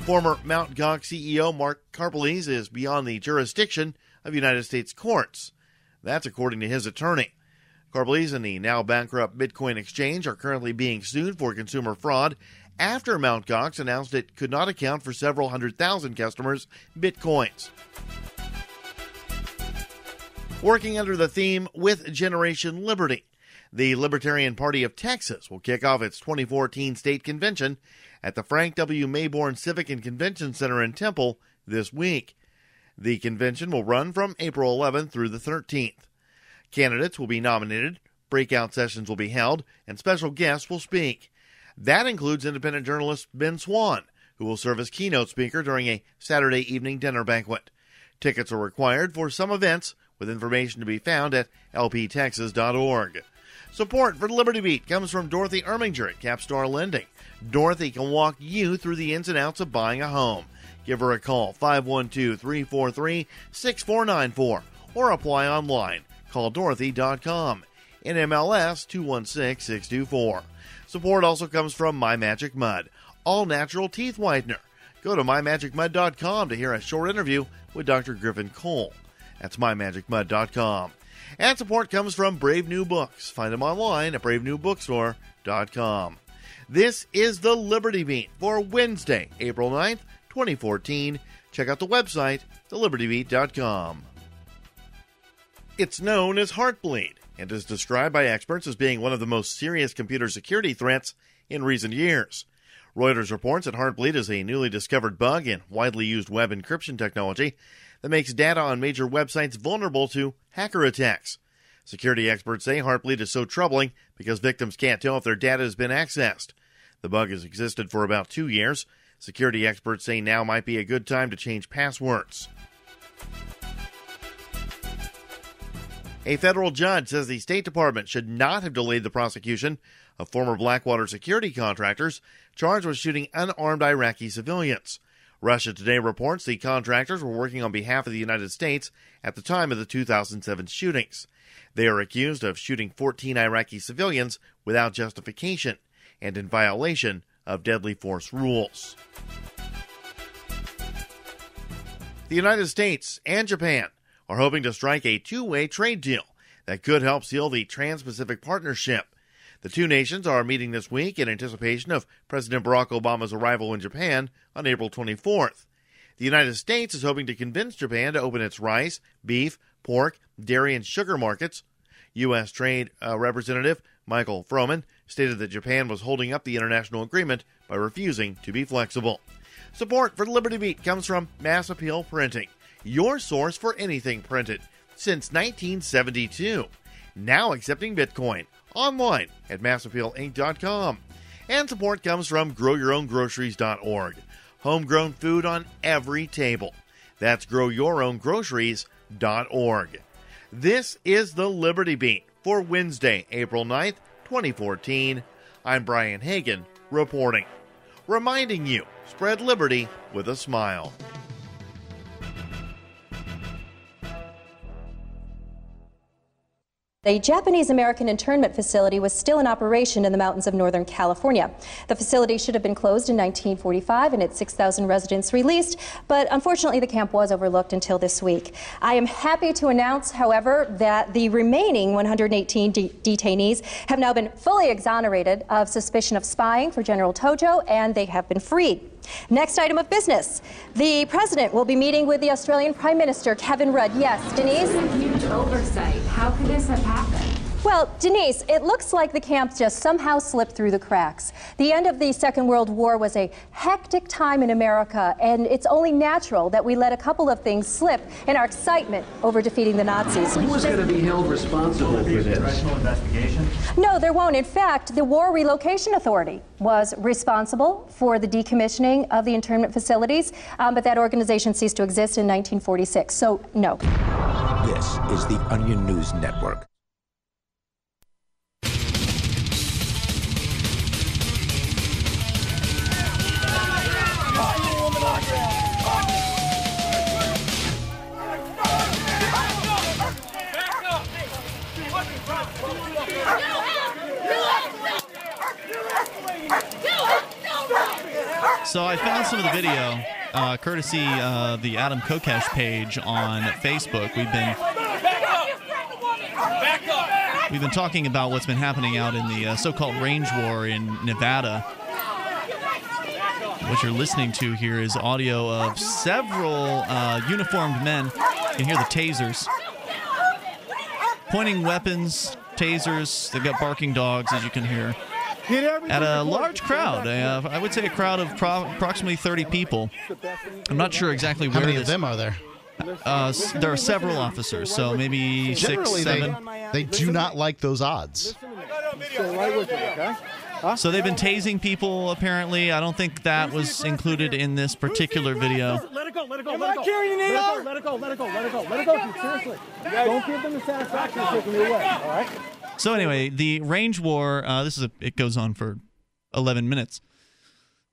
S40: Former Mt. Gox CEO Mark Karpeles is beyond the jurisdiction of United States courts. That's according to his attorney. Karpeles and the now bankrupt Bitcoin exchange are currently being sued for consumer fraud after Mt. Gox announced it could not account for several hundred thousand customers' Bitcoins. Working under the theme with Generation Liberty, the Libertarian Party of Texas will kick off its 2014 state convention at the Frank W. Mayborn Civic and Convention Center in Temple this week. The convention will run from April 11th through the 13th. Candidates will be nominated, breakout sessions will be held, and special guests will speak. That includes independent journalist Ben Swann, who will serve as keynote speaker during a Saturday evening dinner banquet. Tickets are required for some events, with information to be found at lptexas.org. Support for Liberty Beat comes from Dorothy Erminger at Capstar Lending. Dorothy can walk you through the ins and outs of buying a home. Give her a call 512 343 6494 or apply online. Call Dorothy.com. NMLS 216624. Support also comes from My Magic Mud, all natural teeth whitener. Go to mymagicmud.com to hear a short interview with Dr. Griffin Cole. That's mymagicmud.com. And support comes from Brave New Books. Find them online at bravenewbookstore.com. This is the Liberty Beat for Wednesday, April 9th, 2014. Check out the website, thelibertybeat.com. It's known as Heartbleed and is described by experts as being one of the most serious computer security threats in recent years. Reuters reports that Heartbleed is a newly discovered bug in widely used web encryption technology that makes data on major websites vulnerable to hacker attacks. Security experts say Heartbleed is so troubling because victims can't tell if their data has been accessed. The bug has existed for about two years. Security experts say now might be a good time to change passwords. A federal judge says the State Department should not have delayed the prosecution of former Blackwater security contractors charged with shooting unarmed Iraqi civilians. Russia Today reports the contractors were working on behalf of the United States at the time of the 2007 shootings. They are accused of shooting 14 Iraqi civilians without justification and in violation of deadly force rules. The United States and Japan are hoping to strike a two way trade deal that could help seal the Trans Pacific Partnership. The two nations are meeting this week in anticipation of President Barack Obama's arrival in Japan on April 24th. The United States is hoping to convince Japan to open its rice, beef, pork, dairy, and sugar markets. U.S. Trade uh, Representative Michael Froman stated that Japan was holding up the international agreement by refusing to be flexible. Support for Liberty Beat comes from Mass Appeal Printing, your source for anything printed since 1972. Now accepting Bitcoin online at massappealinc.com. And support comes from growyourowngroceries.org. Homegrown food on every table. That's growyourowngroceries.org. This is the Liberty Beat for Wednesday, April 9th, 2014. I'm Brian Hagan reporting. Reminding you, spread liberty with a smile.
S55: A Japanese American internment facility was still in operation in the mountains of Northern California. The facility should have been closed in 1945 and its 6,000 residents released, but unfortunately the camp was overlooked until this week. I am happy to announce, however, that the remaining 118 de- detainees have now been fully exonerated of suspicion of spying for General Tojo and they have been freed. Next item of business. The president will be meeting with the Australian Prime Minister, Kevin Rudd. Yes, Denise?
S56: a Huge oversight. How could this have happened?
S55: Well, Denise, it looks like the camp just somehow slipped through the cracks. The end of the Second World War was a hectic time in America, and it's only natural that we let a couple of things slip in our excitement over defeating the Nazis.
S57: Who's going to be held responsible for this?
S56: investigation?
S55: No, there won't. In fact, the War Relocation Authority was responsible for the decommissioning of the internment facilities, um, but that organization ceased to exist in 1946. So, no.
S58: This is the Onion News Network.
S15: So I found some of the video, uh, courtesy uh, the Adam Kokesh page on Facebook. We've been we've been talking about what's been happening out in the uh, so-called range war in Nevada. What you're listening to here is audio of several uh, uniformed men. You can hear the tasers pointing weapons, tasers. They've got barking dogs, as you can hear at a large crowd. Uh, I would say a crowd of pro- approximately 30 people. I'm not sure exactly where.
S17: How
S15: where
S17: many of them are there?
S15: Uh, there are several officers, so maybe
S17: Generally,
S15: six, seven.
S17: they, they do not like those odds.
S15: So they've been tasing people. Apparently, I don't think that was included in this particular video.
S59: Let it go, let it go, let it go. carrying it let, let it go, let it go, let it go, let it go, seriously. Don't give them the satisfaction of taking it away, all right?
S15: So anyway, the range war. Uh, this is a, it goes on for 11 minutes.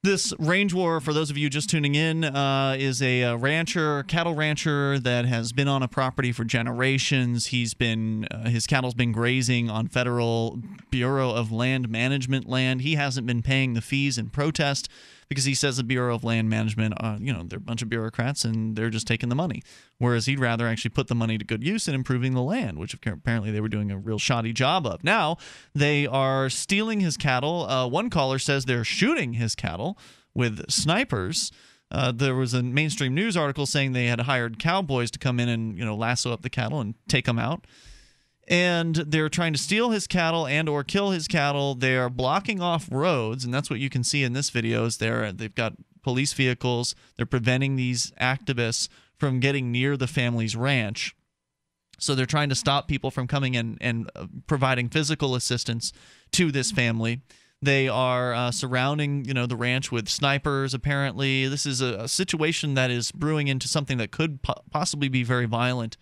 S15: This range war, for those of you just tuning in, uh, is a, uh rancher, cattle rancher that has been on a property for generations. He's been uh, his cattle's been grazing on federal Bureau of Land Management land. He hasn't been paying the fees in protest because he says the Bureau of Land Management, uh, you know, they're a bunch of bureaucrats and they're just taking the money. Whereas he'd rather actually put the money to good use in improving the land, which apparently they were doing a real shoddy job of. Now they are stealing his cattle. Uh, one caller says they're shooting his cattle with snipers. Uh, there was a mainstream news article saying they had hired cowboys to come in and you know lasso up the cattle and take them out and they're trying to steal his cattle and or kill his cattle. They are blocking off roads and that's what you can see in this video is there. They've got police vehicles. They're preventing these activists from getting near the family's ranch. So they're trying to stop people from coming in and uh, providing physical assistance to this family. They are uh, surrounding you know the ranch with snipers apparently. This is a, a situation that is brewing into something that could po- possibly be very violent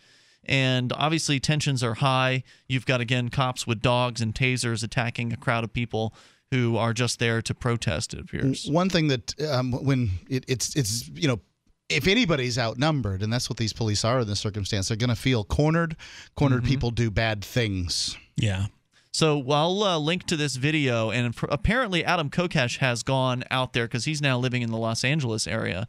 S15: and obviously tensions are high. You've got again cops with dogs and tasers attacking a crowd of people who are just there to protest. It appears.
S17: One thing that um, when it, it's it's you know if anybody's outnumbered, and that's what these police are in this circumstance, they're going to feel cornered. Cornered
S15: Mhm.
S17: people do bad things.
S16: Yeah.
S15: So I'll uh, link to this video, and pr- apparently Adam Kokesh has gone out there because he's now living in the Los Angeles area,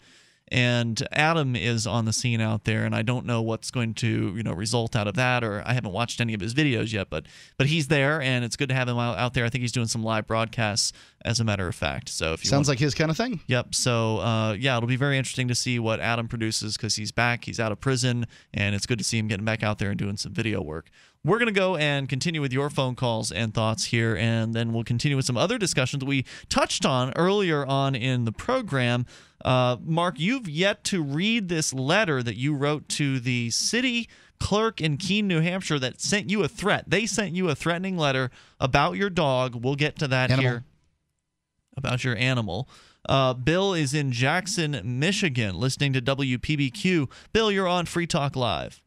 S15: and Adam is on the scene out there, and I don't know what's going to you know result out of that, or I haven't watched any of his videos yet, but but he's there, and it's good to have him out, out there. I think he's doing some live broadcasts as a matter of fact. So if you
S17: Sounds
S15: want-
S17: like his kind of thing.
S15: Yep. So uh, yeah, it'll be very interesting to see what Adam produces because he's back. He's out of prison, and it's good to see him getting back out there and doing some video work. We're gonna go and continue with your phone calls and thoughts here, and then we'll continue with some other discussions that we touched on earlier on in the program. Uh, Mark, you've yet to read this letter that you wrote to the city clerk in Keene, New Hampshire, that sent you a threat. They sent you a threatening letter about your dog. We'll get to that
S17: Animal.
S15: here about your animal. Uh, Bill is in Jackson, Michigan, listening to WPBQ. Bill, you're on Free Talk Live.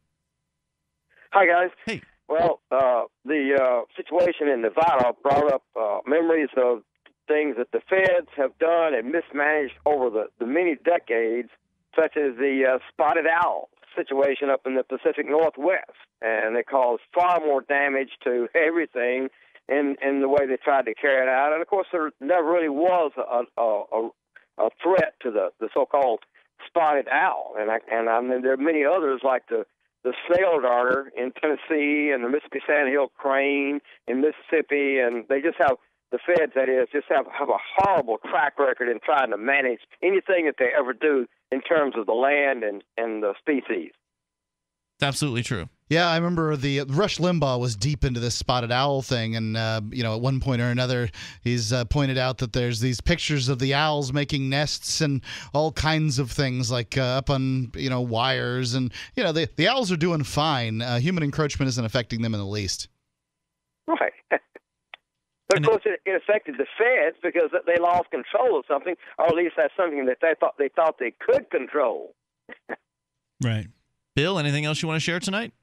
S60: Hi, guys.
S15: Hey.
S60: Well, uh, the uh, situation in Nevada brought up uh, memories of things that the feds have done and mismanaged over the, the many decades, such as the uh, spotted owl situation up in the Pacific Northwest. And they caused far more damage to everything in, in the way they tried to carry it out. And of course, there never really was a, a, a, threat to the, the so called spotted owl. And I, and I mean, there are many others like the the snail darter in Tennessee and the Mississippi Sandhill crane in Mississippi, and they just have the feds, that is, just have have a horrible track record in trying to manage anything that they ever do in terms of the land and and the species.
S15: It's absolutely true.
S17: Yeah, I remember the Rush Limbaugh was deep into this spotted owl thing, and uh, you know, at one point or another, he's uh, pointed out that there's these pictures of the owls making nests and all kinds of things, like uh, up on you know wires, and you know, the the owls are doing fine. Uh, human encroachment isn't affecting them in the least.
S60: Right. But of course, it, it affected the feds because they lost control of something, or at least that's something that they thought they thought they could control.
S16: Right.
S15: Bill, anything else you want to share tonight?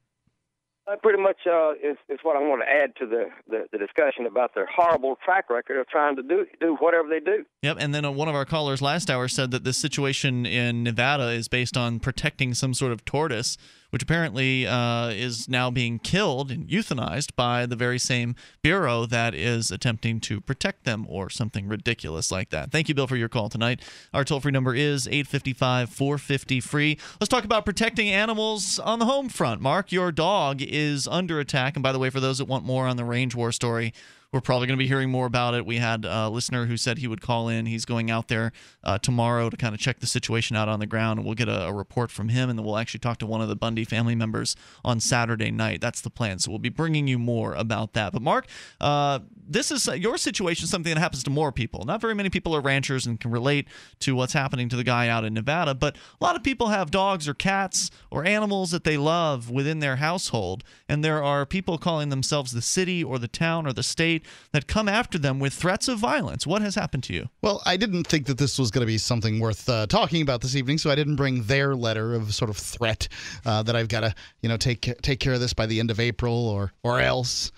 S60: That pretty much uh, is, is what I want to add to the, the, the discussion about their horrible track record of trying to do do whatever they do.
S15: Yep, and then uh, one of our callers last hour said that this situation in Nevada is based on protecting some sort of tortoise, which apparently uh, is now being killed and euthanized by the very same bureau that is attempting to protect them or something ridiculous like that. Thank you, Bill, for your call tonight. Our toll free number is 855 450 free. Let's talk about protecting animals on the home front. Mark, your dog is under attack. And by the way, for those that want more on the range war story, we're probably going to be hearing more about it. We had a listener who said he would call in. He's going out there uh, tomorrow to kind of check the situation out on the ground, and we'll get a, a report from him, and then we'll actually talk to one of the Bundy family members on Saturday night. That's the plan. So we'll be bringing you more about that. But Mark, uh, this is your situation, something that happens to more people. Not very many people are ranchers and can relate to what's happening to the guy out in Nevada, but a lot of people have dogs or cats or animals that they love within their household, and there are people calling themselves the city or the town or the state that come after them with threats of violence. What has happened to you?
S17: Well, I didn't think that this was going to be something worth uh, talking about this evening, so I didn't bring their letter of sort of threat uh, that I've got to, you know, take take care of this by the end of April or or else.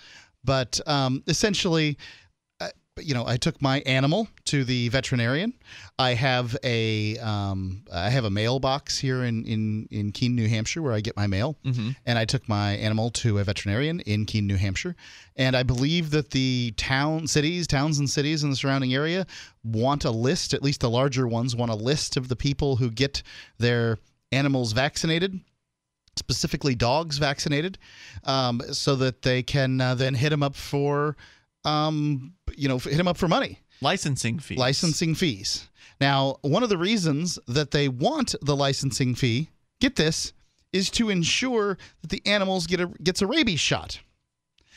S17: But um, essentially, you know, I took my animal to the veterinarian. I have a um, I have a mailbox here in in in Keene, New Hampshire, where I get my mail.
S15: Mm-hmm.
S17: And I took my animal to a veterinarian in Keene, New Hampshire. And I believe that the town, cities, towns, and cities in the surrounding area want a list. At least the larger ones want a list of the people who get their animals vaccinated specifically dogs vaccinated, um, so that they can uh, then hit them up for, um, you know, hit them up for money.
S15: Licensing fees.
S17: Licensing fees. Now, one of the reasons that they want the licensing fee, get this, is to ensure that the animals get a gets a rabies shot.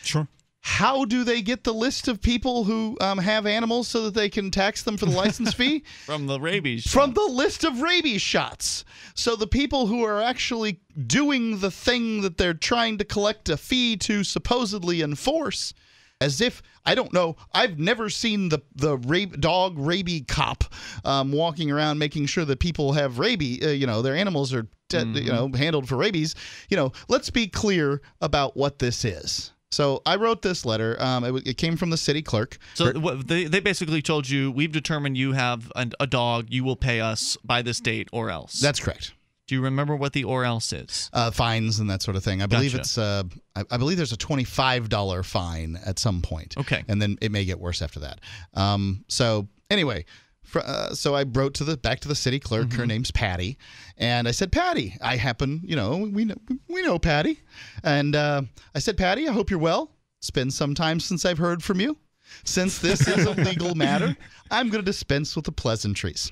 S16: Sure.
S17: How do they get the list of people who um, have animals so that they can tax them for the license fee?
S15: From the rabies.
S17: From the list of rabies shots. So the people who are actually doing the thing that they're trying to collect a fee to supposedly enforce, as if I don't know. I've never seen the the rab- dog rabies cop um, walking around making sure that people have rabies. Uh, you know, their animals are te- you know handled for rabies. You know, let's be clear about what this is. So I wrote this letter. Um, it, it came from the city clerk.
S15: So what, they, they basically told you, we've determined you have a, a dog, you will pay us by this date or else.
S17: That's correct.
S15: Do you remember what the or else is?
S17: uh, fines and that sort of thing. I believe
S15: Gotcha.
S17: it's uh, I, I believe there's a twenty five dollar fine at some point.
S15: Okay.
S17: and then it may get worse after that. Um, so anyway. Fr- Uh, so I wrote to the back to the city clerk.
S15: Mm-hmm.
S17: Her name's Patty, and I said, "Patty, I happen, you know, we know, we know Patty." And uh, I said, "Patty, I hope you're well. It's been some time since I've heard from you." Since this is a legal matter, I'm going to dispense with the pleasantries.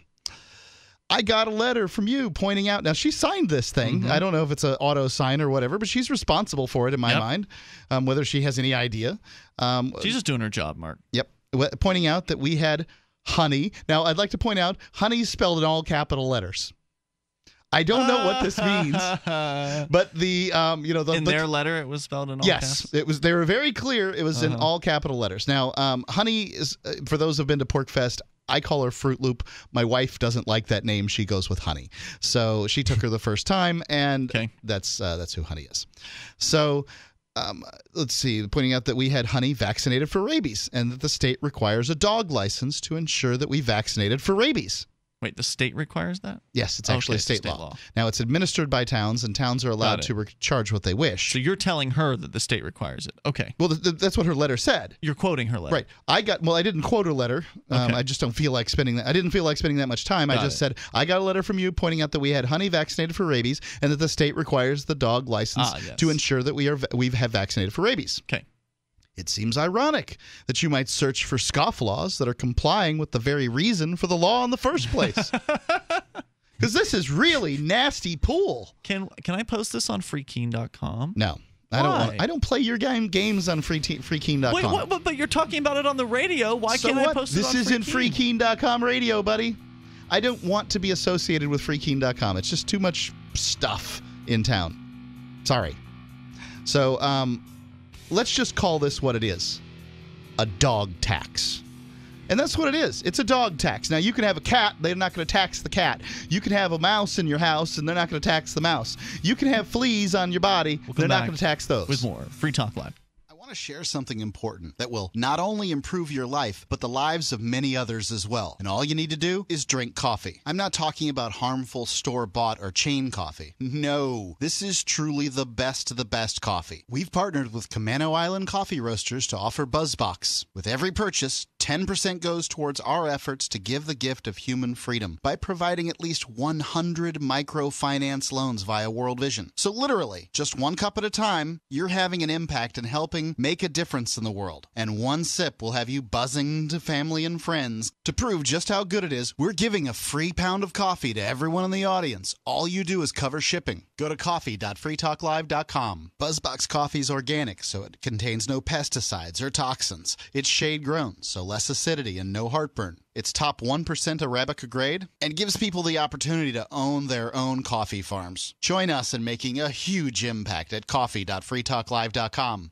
S17: I got a letter from you pointing out. Now she signed this thing.
S15: Mm-hmm.
S17: I don't know if it's an auto sign or whatever, but she's responsible for it in my
S15: Yep.
S17: mind. Um, whether she has any idea. Um,
S15: She's just doing her job, Mark.
S17: Yep. Pointing out that we had honey. Now, I'd like to point out honey is spelled in all capital letters. I don't know what this means, but the um, you know the
S15: In
S17: but-
S15: their letter, it was spelled in all
S17: yes,
S15: caps.
S17: it was. They were very clear. It was in
S15: Uh-huh.
S17: all capital letters. Now, um, honey is uh, for those who've been to PorcFest. I call her Fruit Loop. My wife doesn't like that name. She goes with Honey. So she took her the first time, and that's uh, that's who Honey is. So um, let's see, pointing out that we had Honey vaccinated for rabies, and that the state requires a dog license to ensure that we vaccinated for rabies.
S15: Wait, the state requires that?
S17: Yes, it's actually
S15: Okay,
S17: a state,
S15: state
S17: law.
S15: law.
S17: Now it's administered by towns, and towns are allowed to re- charge what they wish.
S15: So you're telling her that the state requires it. Okay.
S17: Well, th- th- that's what her letter said.
S15: You're quoting her letter.
S17: Right. I got well. I didn't quote her letter. Um,
S15: Okay.
S17: I just don't feel like spending that. I didn't feel like spending that much time. I just
S15: it.
S17: said I got a letter from you pointing out that we had honey vaccinated for rabies, and that the state requires the dog license
S15: Ah, yes.
S17: to ensure that we are we have vaccinated for rabies.
S15: Okay.
S17: It seems ironic that you might search for scofflaws that are complying with the very reason for the law in the first place. Because this is really nasty pool.
S15: Can can I post this on freekeene.com?
S17: No. I don't. Want, I don't play your game games on free freekeene.com.
S15: Wait, what, but, but you're talking about it on the radio. Why
S17: so
S15: can't
S17: what?
S15: I post
S17: this
S15: it on
S17: isn't
S15: FreeKeene?
S17: freekeene.com radio, buddy. I don't want to be associated with freekeene.com. It's just too much stuff in town. Sorry. So, um, let's just call this what it is a dog tax. And that's what it is. It's a dog tax. Now, you can have a cat, they're not going to tax the cat. You can have a mouse in your house, and they're not going to tax the mouse. You can have fleas on your body,
S15: come
S17: they're not going to tax those.
S15: With more Free Talk Live.
S61: Want to share something important that will not only improve your life, but the lives of many others as well. And all you need to do is drink coffee. I'm not talking about harmful store bought or chain coffee. No, this is truly the best of the best coffee. We've partnered with Camano Island Coffee Roasters to offer BuzzBox. With every purchase, 10% goes towards our efforts to give the gift of human freedom by providing at least 100 microfinance loans via World Vision. So, literally, just one cup at a time, you're having an impact and helping make a difference in the world. And one sip will have you buzzing to family and friends. To prove just how good it is, we're giving a free pound of coffee to everyone in the audience. All you do is cover shipping. Go to coffee.freetalklive.com. Buzzbox coffee is organic, so it contains no pesticides or toxins. It's shade grown, so less acidity and no heartburn. It's top 1% Arabica grade and gives people the opportunity to own their own coffee farms. Join us in making a huge impact at coffee.freetalklive.com.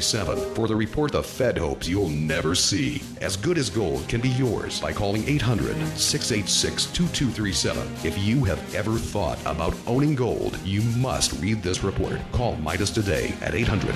S62: 2237 for the report the Fed hopes you'll never see. As Good as Gold can be yours by calling 800 686 2237. If you have ever thought about owning gold, you must read this report. Call Midas today at 800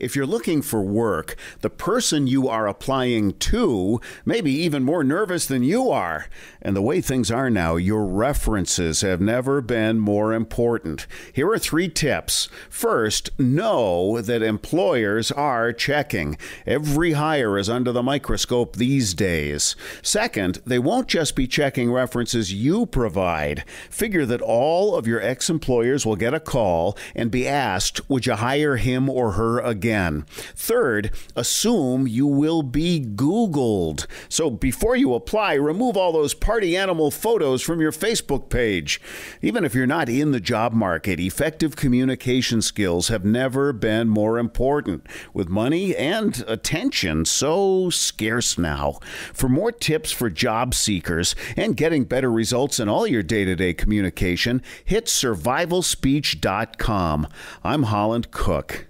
S63: If you're looking for work, the person you are applying to may be even more nervous than you are. And the way things are now, your references have never been more important. Here are three tips. First, know that employers are checking. Every hire is under the microscope these days. Second, they won't just be checking references you provide. Figure that all of your ex employers will get a call and be asked, Would you hire him or her again? Third, assume you will be Googled. So before you apply, remove all those party animal photos from your Facebook page. Even if you're not in the job market, effective communication skills have never been more important, with money and attention so scarce now. For more tips for job seekers and getting better results in all your day to day communication, hit survivalspeech.com. I'm Holland Cook.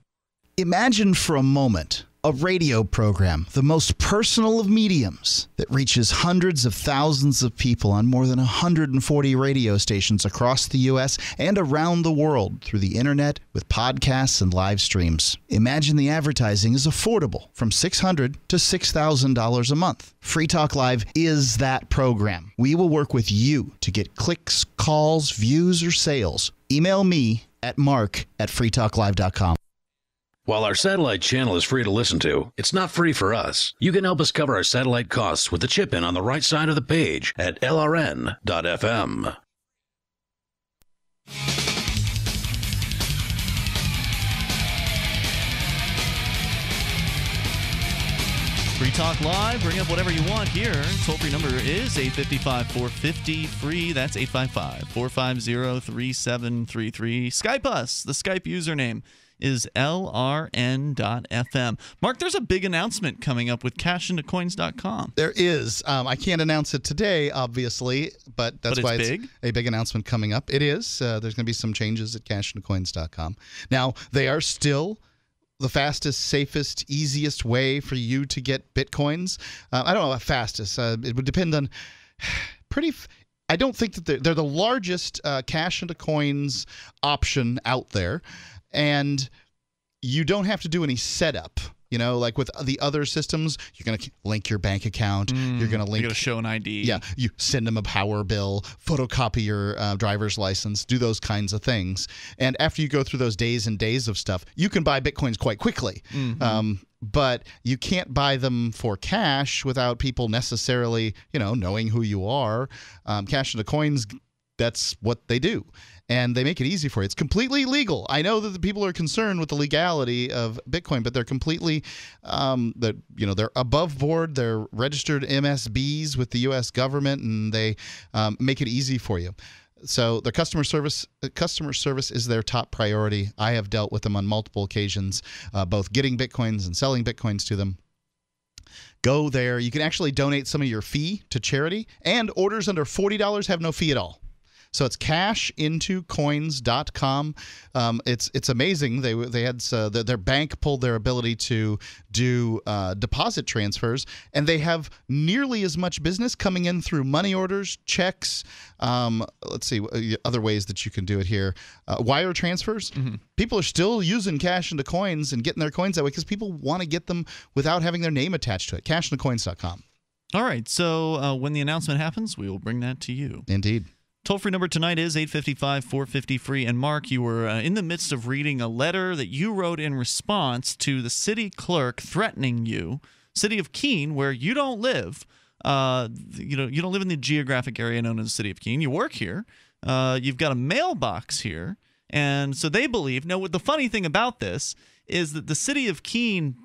S61: Imagine for a moment a radio program, the most personal of mediums, that reaches hundreds of thousands of people on more than 140 radio stations across the U.S. and around the world through the internet with podcasts and live streams. Imagine the advertising is affordable from $600 to $6,000 a month. Free Talk Live is that program. We will work with you to get clicks, calls, views, or sales. Email me at mark at freetalklive.com.
S22: While our satellite channel is free to listen to, it's not free for us. You can help us cover our satellite costs with the chip in on the right side of the page at lrn.fm.
S15: Free Talk Live. Bring up whatever you want here. Toll free number is 855 450 free. That's 855 450 3733. Skype us. The Skype username is lrn.fm. Mark, there's a big announcement coming up with cashintocoins.com.
S17: There is. Um, I can't announce it today, obviously, but that's
S15: But it's
S17: why it's
S15: big?
S17: a big announcement coming up. It is. Uh, there's going to be some changes at cashintocoins.com. Now, they are still the fastest, safest, easiest way for you to get bitcoins. Uh, I don't know about fastest. Uh, it would depend on pretty. F- I don't think that they're, they're the largest uh, cash into coins option out there, and you don't have to do any setup. You know, like with the other systems, you're going to link your bank account. you're going to link.
S15: You got to show an ID.
S17: Yeah, you send them a power bill, photocopy your uh, driver's license, do those kinds of things. And after you go through those days and days of stuff, you can buy bitcoins quite quickly.
S15: Mhm.
S17: Um, but you can't buy them for cash without people necessarily, you know, knowing who you are. Um, cash into coins, that's what they do. And they make it easy for you. It's completely legal. I know that the people are concerned with the legality of Bitcoin, but they're completely, um, that you know, they're above board. They're registered MSBs with the U.S. government, and they um, make it easy for you. So their customer service, uh, customer service is their top priority. I have dealt with them on multiple occasions, uh, both getting bitcoins and selling bitcoins to them go there. You can actually donate some of your fee to charity, and orders under $40 have no fee at all. So it's cashintocoins.com. Um, it's it's amazing. They they had uh, their, their bank pulled their ability to do uh, deposit transfers, and they have nearly as much business coming in through money orders, checks. Um, let's see uh, other ways that you can do it here. Uh, wire transfers. People are still using cash into coins and getting their coins that way because people want to get them without having their name attached to it. Cashintocoins.com.
S15: All right. So uh, when the announcement happens, we will bring that to you.
S17: Indeed.
S15: Toll free number tonight is 855 450 free. And Mark, you were uh, in the midst of reading a letter that you wrote in response to the city clerk threatening you, city of Keene, where you don't live. Uh, you know, you don't live in the geographic area known as the city of Keene. You work here. Uh, you've got a mailbox here. And so they believe. Now, what the funny thing about this is that the city of Keene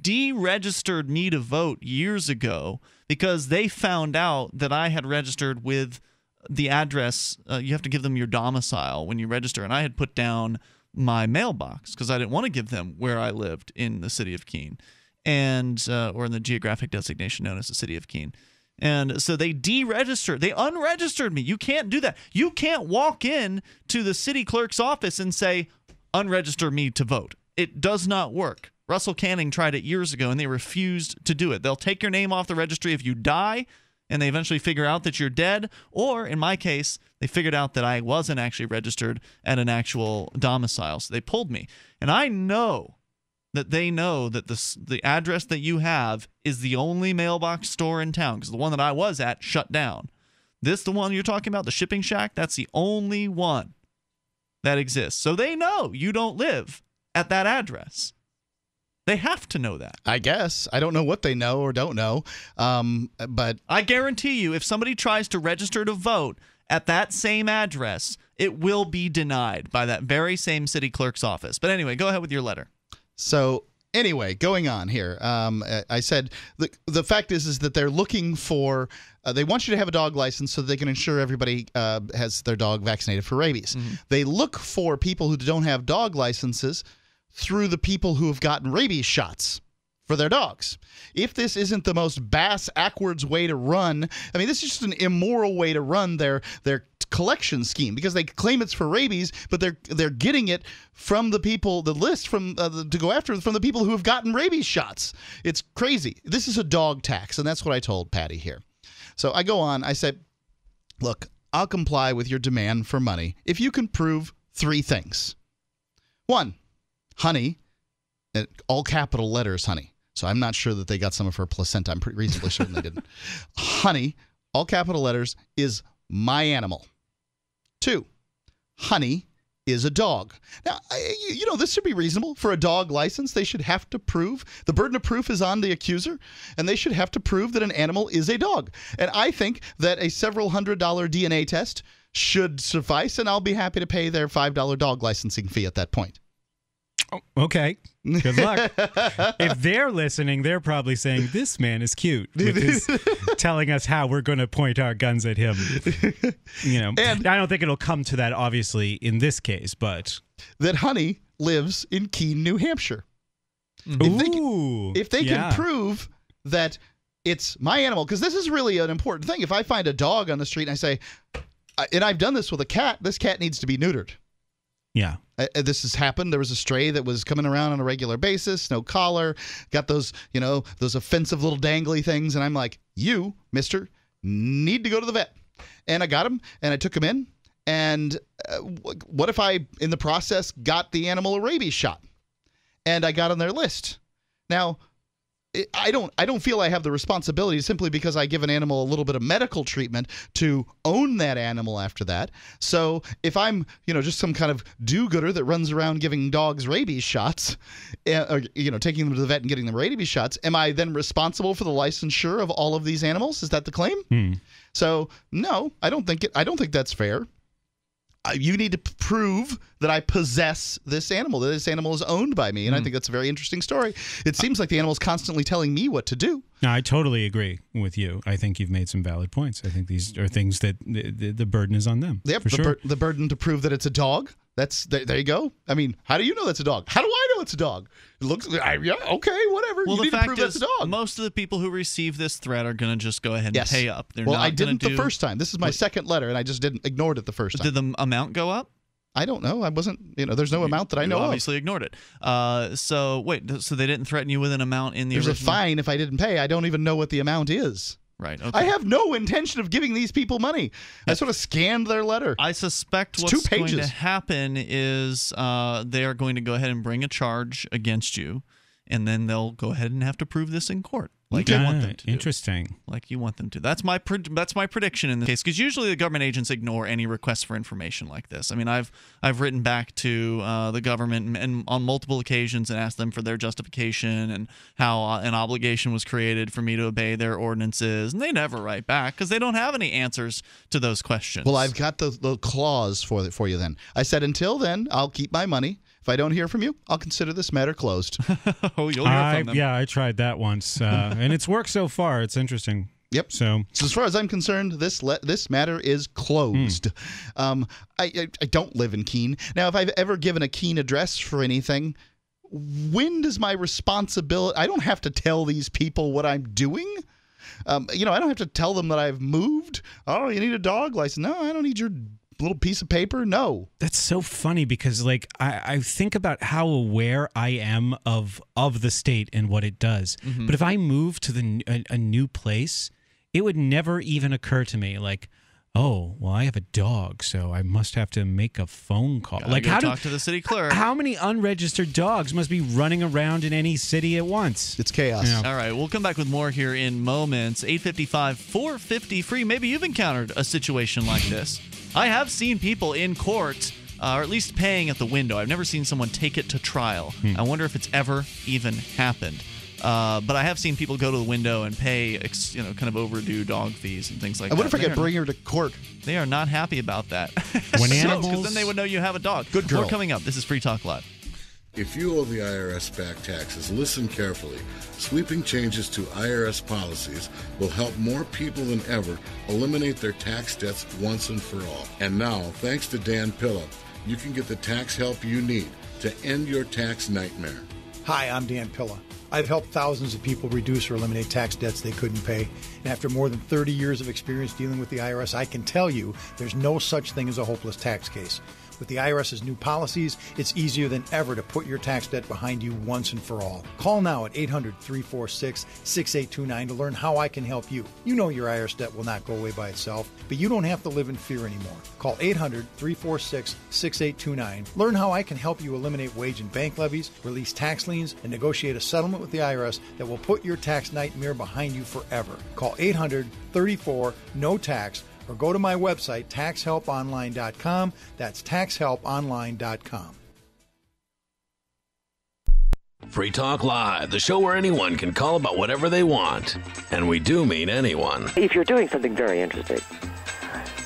S15: deregistered me to vote years ago because they found out that I had registered with the address. Uh, you have to give them your domicile when you register, and I had put down my mailbox because I didn't want to give them where I lived in the city of Keene, and uh, or in the geographic designation known as the city of Keene. And so they deregistered, they unregistered me. You can't do that. You can't walk in to the city clerk's office and say, unregister me to vote. It does not work. Russell Kanning tried it years ago and they refused to do it. They'll take your name off the registry if you die and they eventually figure out that you're dead. Or in my case, they figured out that I wasn't actually registered at an actual domicile. So they pulled me. And I know that they know that the, the address that you have is the only mailbox store in town because the one that I was at shut down. This, the one you're talking about, the shipping shack, that's the only one that exists. So they know you don't live at that address. They have to know that.
S17: I guess. I don't know what they know or don't know. Um, but
S15: I guarantee you, if somebody tries to register to vote at that same address, it will be denied by that very same city clerk's office. But anyway, go ahead with your letter.
S17: So anyway, going on here. Um, I said the the fact is is that they're looking for. Uh, they want you to have a dog license so they can ensure everybody uh, has their dog vaccinated for rabies. They look for people who don't have dog licenses through the people who have gotten rabies shots for their dogs. If this isn't the most bass backwards way to run, I mean, this is just an immoral way to run their their collection scheme because they claim it's for rabies, but they're they're getting it from the people, the list from uh, the, to go after from the people who have gotten rabies shots. It's crazy. This is a dog tax, and that's what I told Patty here. So I go on. I said, "Look, I'll comply with your demand for money if you can prove three things. One, honey, all capital letters, honey. So I'm not sure that they got some of her placenta. I'm pretty reasonably certain they didn't. Honey, all capital letters, is my animal. Two, honey is a dog. Now, you you know, this should be reasonable. For a dog license, they should have to prove the burden of proof is on the accuser, and they should have to prove that an animal is a dog. And I think that a several hundred dollar DNA test should suffice, and I'll be happy to pay their $5 dog licensing fee at that point.
S16: Oh, okay. Good luck. if they're listening, they're probably saying, This man is cute. With his, telling us how we're going to point our guns at him. You know, and I don't think it'll come to that, obviously, in this case, but.
S17: that Honey lives in Keene, New Hampshire. Mm. If they can, if they
S16: yeah.
S17: can prove that it's my animal, because this is really an important thing. If I find a dog on the street and I say, and I've done this with a cat, this cat needs to be neutered.
S16: Yeah.
S17: Uh, uh, this has happened. There was a stray that was coming around on a regular basis, no collar, got those, you know, those offensive little dangly things, and I'm like, you, Mister, need to go to the vet. And I got him, and I took him in. And uh, wh- what if I, in the process, got the animal a rabies shot, and I got on their list? Now, I- don't I don't feel I have the responsibility simply because I give an animal a little bit of medical treatment to own that animal after that. So if I'm you know just some kind of do-gooder that runs around giving dogs rabies shots, uh, or you know taking them to the vet and getting them rabies shots, am I then responsible for the licensure of all of these animals? Is that the claim? So no, I don't think it. I don't think that's fair. You need to prove that I possess this animal, that this animal is owned by me. And I hmm. think that's a very interesting story. It seems like the animal is constantly telling me what to do.
S16: No, I totally agree with you. I think you've made some valid points. I think these are things that the, the, the burden is on them.
S17: Yep,
S16: for
S17: the,
S16: sure.
S17: bur- the burden to prove that it's a dog. That's there, there you go. I mean, how do you know that's a dog? How do I know it's a dog? It looks I, yeah, okay, whatever.
S15: Well,
S17: you
S15: the fact is,
S17: a dog.
S15: most of the people who receive this threat are going to just go ahead
S17: Yes.
S15: and pay up. They're
S17: well, I didn't the first time. This is my second letter, and I just didn't ignored it the first time.
S15: Did the amount go up?
S17: I don't know. I wasn't. You know, there's no amount that I
S15: You
S17: know of.
S15: obviously ignored it. Uh, so wait, so they didn't threaten you with an amount in the
S17: There's a fine if I didn't pay. I don't even know what the amount is.
S15: Right. Okay.
S17: I have no intention of giving these people money. I sort of scanned their letter.
S15: I suspect
S17: It's
S15: what's
S17: two
S15: going to happen is uh, they are going to go ahead and bring a charge against you, and then they'll go ahead and have to prove this in court, like you want them
S16: Okay,
S15: to. do.
S16: Interesting.
S15: Like you want them to. That's my pred- that's my prediction in this case because usually the government agents ignore any requests for information like this. I mean, I've I've written back to uh, the government and, and on multiple occasions and asked them for their justification and how uh, an obligation was created for me to obey their ordinances, and they never write back because they don't have any answers to those questions.
S17: Well, I've got the, the clause for for you. Then I said, until then, I'll keep my money. If I don't hear from you, I'll consider this matter closed.
S15: oh, you'll hear
S16: I, yeah, I tried that once, uh, and it's worked so far. It's interesting.
S17: Yep.
S16: So,
S17: So as far as I'm concerned, this le- this matter is closed. Um, I, I I don't live in Keene. Now, if I've ever given a Keene address for anything, when does my responsibility? I don't have to tell these people what I'm doing. Um, you know, I don't have to tell them that I've moved. Oh, you need a dog license? No, I don't need your little piece of paper. No.
S16: That's so funny because like I, I think about how aware I am of of the state and what it does.
S15: Mm-hmm.
S16: But if I move to the a, a new place, it would never even occur to me like, oh, well, I have a dog, so I must have to make a phone call.
S15: Gotta
S16: like
S15: go
S16: how
S15: talk
S16: do
S15: to the city clerk.
S16: how many unregistered dogs must be running around in any city at once?
S17: It's chaos.
S15: All right, we'll come back with more here in moments. 855 450 free. Maybe you've encountered a situation like this. I have seen people in court, uh, or at least paying at the window. I've never seen someone take it to trial. I wonder if it's ever even happened. Uh, but I have seen people go to the window and pay, ex, you know, kind of overdue dog fees and things like
S17: I
S15: that.
S17: wonder if I could bring her to court.
S15: They are not happy about that.
S16: When
S15: because
S16: animals-
S15: then they would know you have a dog.
S17: Good girl.
S15: More coming up. This is Free Talk Live.
S64: If you owe the IRS back taxes, listen carefully. Sweeping changes to IRS policies will help more people than ever eliminate their tax debts once and for all. And now, thanks to Dan Pilla, you can get the tax help you need to end your tax nightmare.
S65: Hi, I'm Dan Pilla. I've helped thousands of people reduce or eliminate tax debts they couldn't pay. And after more than 30 years of experience dealing with the IRS, I can tell you there's no such thing as a hopeless tax case. With the IRS's new policies, it's easier than ever to put your tax debt behind you once and for all. Call now at 800 346 6829 to learn how I can help you. You know your IRS debt will not go away by itself, but you don't have to live in fear anymore. Call 800 346 6829. Learn how I can help you eliminate wage and bank levies, release tax liens, and negotiate a settlement with the IRS that will put your tax nightmare behind you forever. Call 800 34 No Tax or go to my website, taxhelponline.com. That's taxhelponline.com.
S22: Free Talk Live, the show where anyone can call about whatever they want. And we do mean anyone.
S66: If you're doing something very interesting,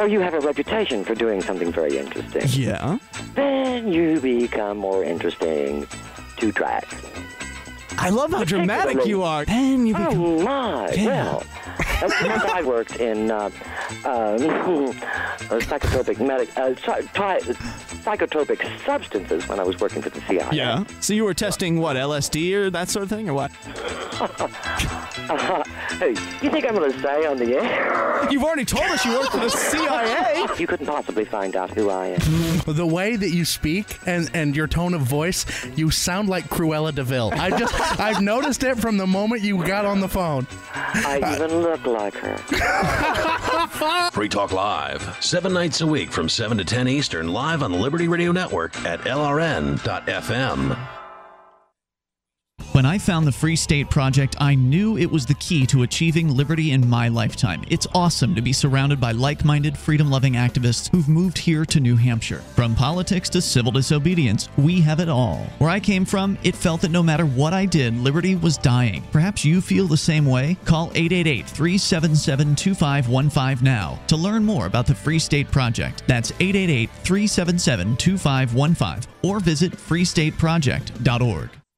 S66: or you have a reputation for doing something very interesting,
S67: Yeah.
S66: then you become more interesting to track.
S67: I love how dramatic you are.
S66: Pen, you oh my!
S67: Yeah.
S66: Well, once I worked in uh, um, psychotropic medic, uh, tri- tri- psychotropic substances when I was working for the CIA.
S67: Yeah. So you were testing what LSD or that sort of thing, or what?
S66: Uh, hey, you think I'm going to say on the air?
S67: You've already told us you work for the CIA.
S66: You couldn't possibly find out who I am.
S68: The way that you speak and, and your tone of voice, you sound like Cruella de Vil. I just I've noticed it from the moment you got on the phone.
S66: I even look like her.
S22: Free Talk Live, seven nights a week from 7 to 10 Eastern, live on the Liberty Radio Network at LRN.FM.
S15: When I found the Free State Project, I knew it was the key to achieving liberty in my lifetime. It's awesome to be surrounded by like minded, freedom loving activists who've moved here to New Hampshire. From politics to civil disobedience, we have it all. Where I came from, it felt that no matter what I did, liberty was dying. Perhaps you feel the same way? Call 888 377 2515 now to learn more about the Free State Project. That's 888 377 2515 or visit freestateproject.org.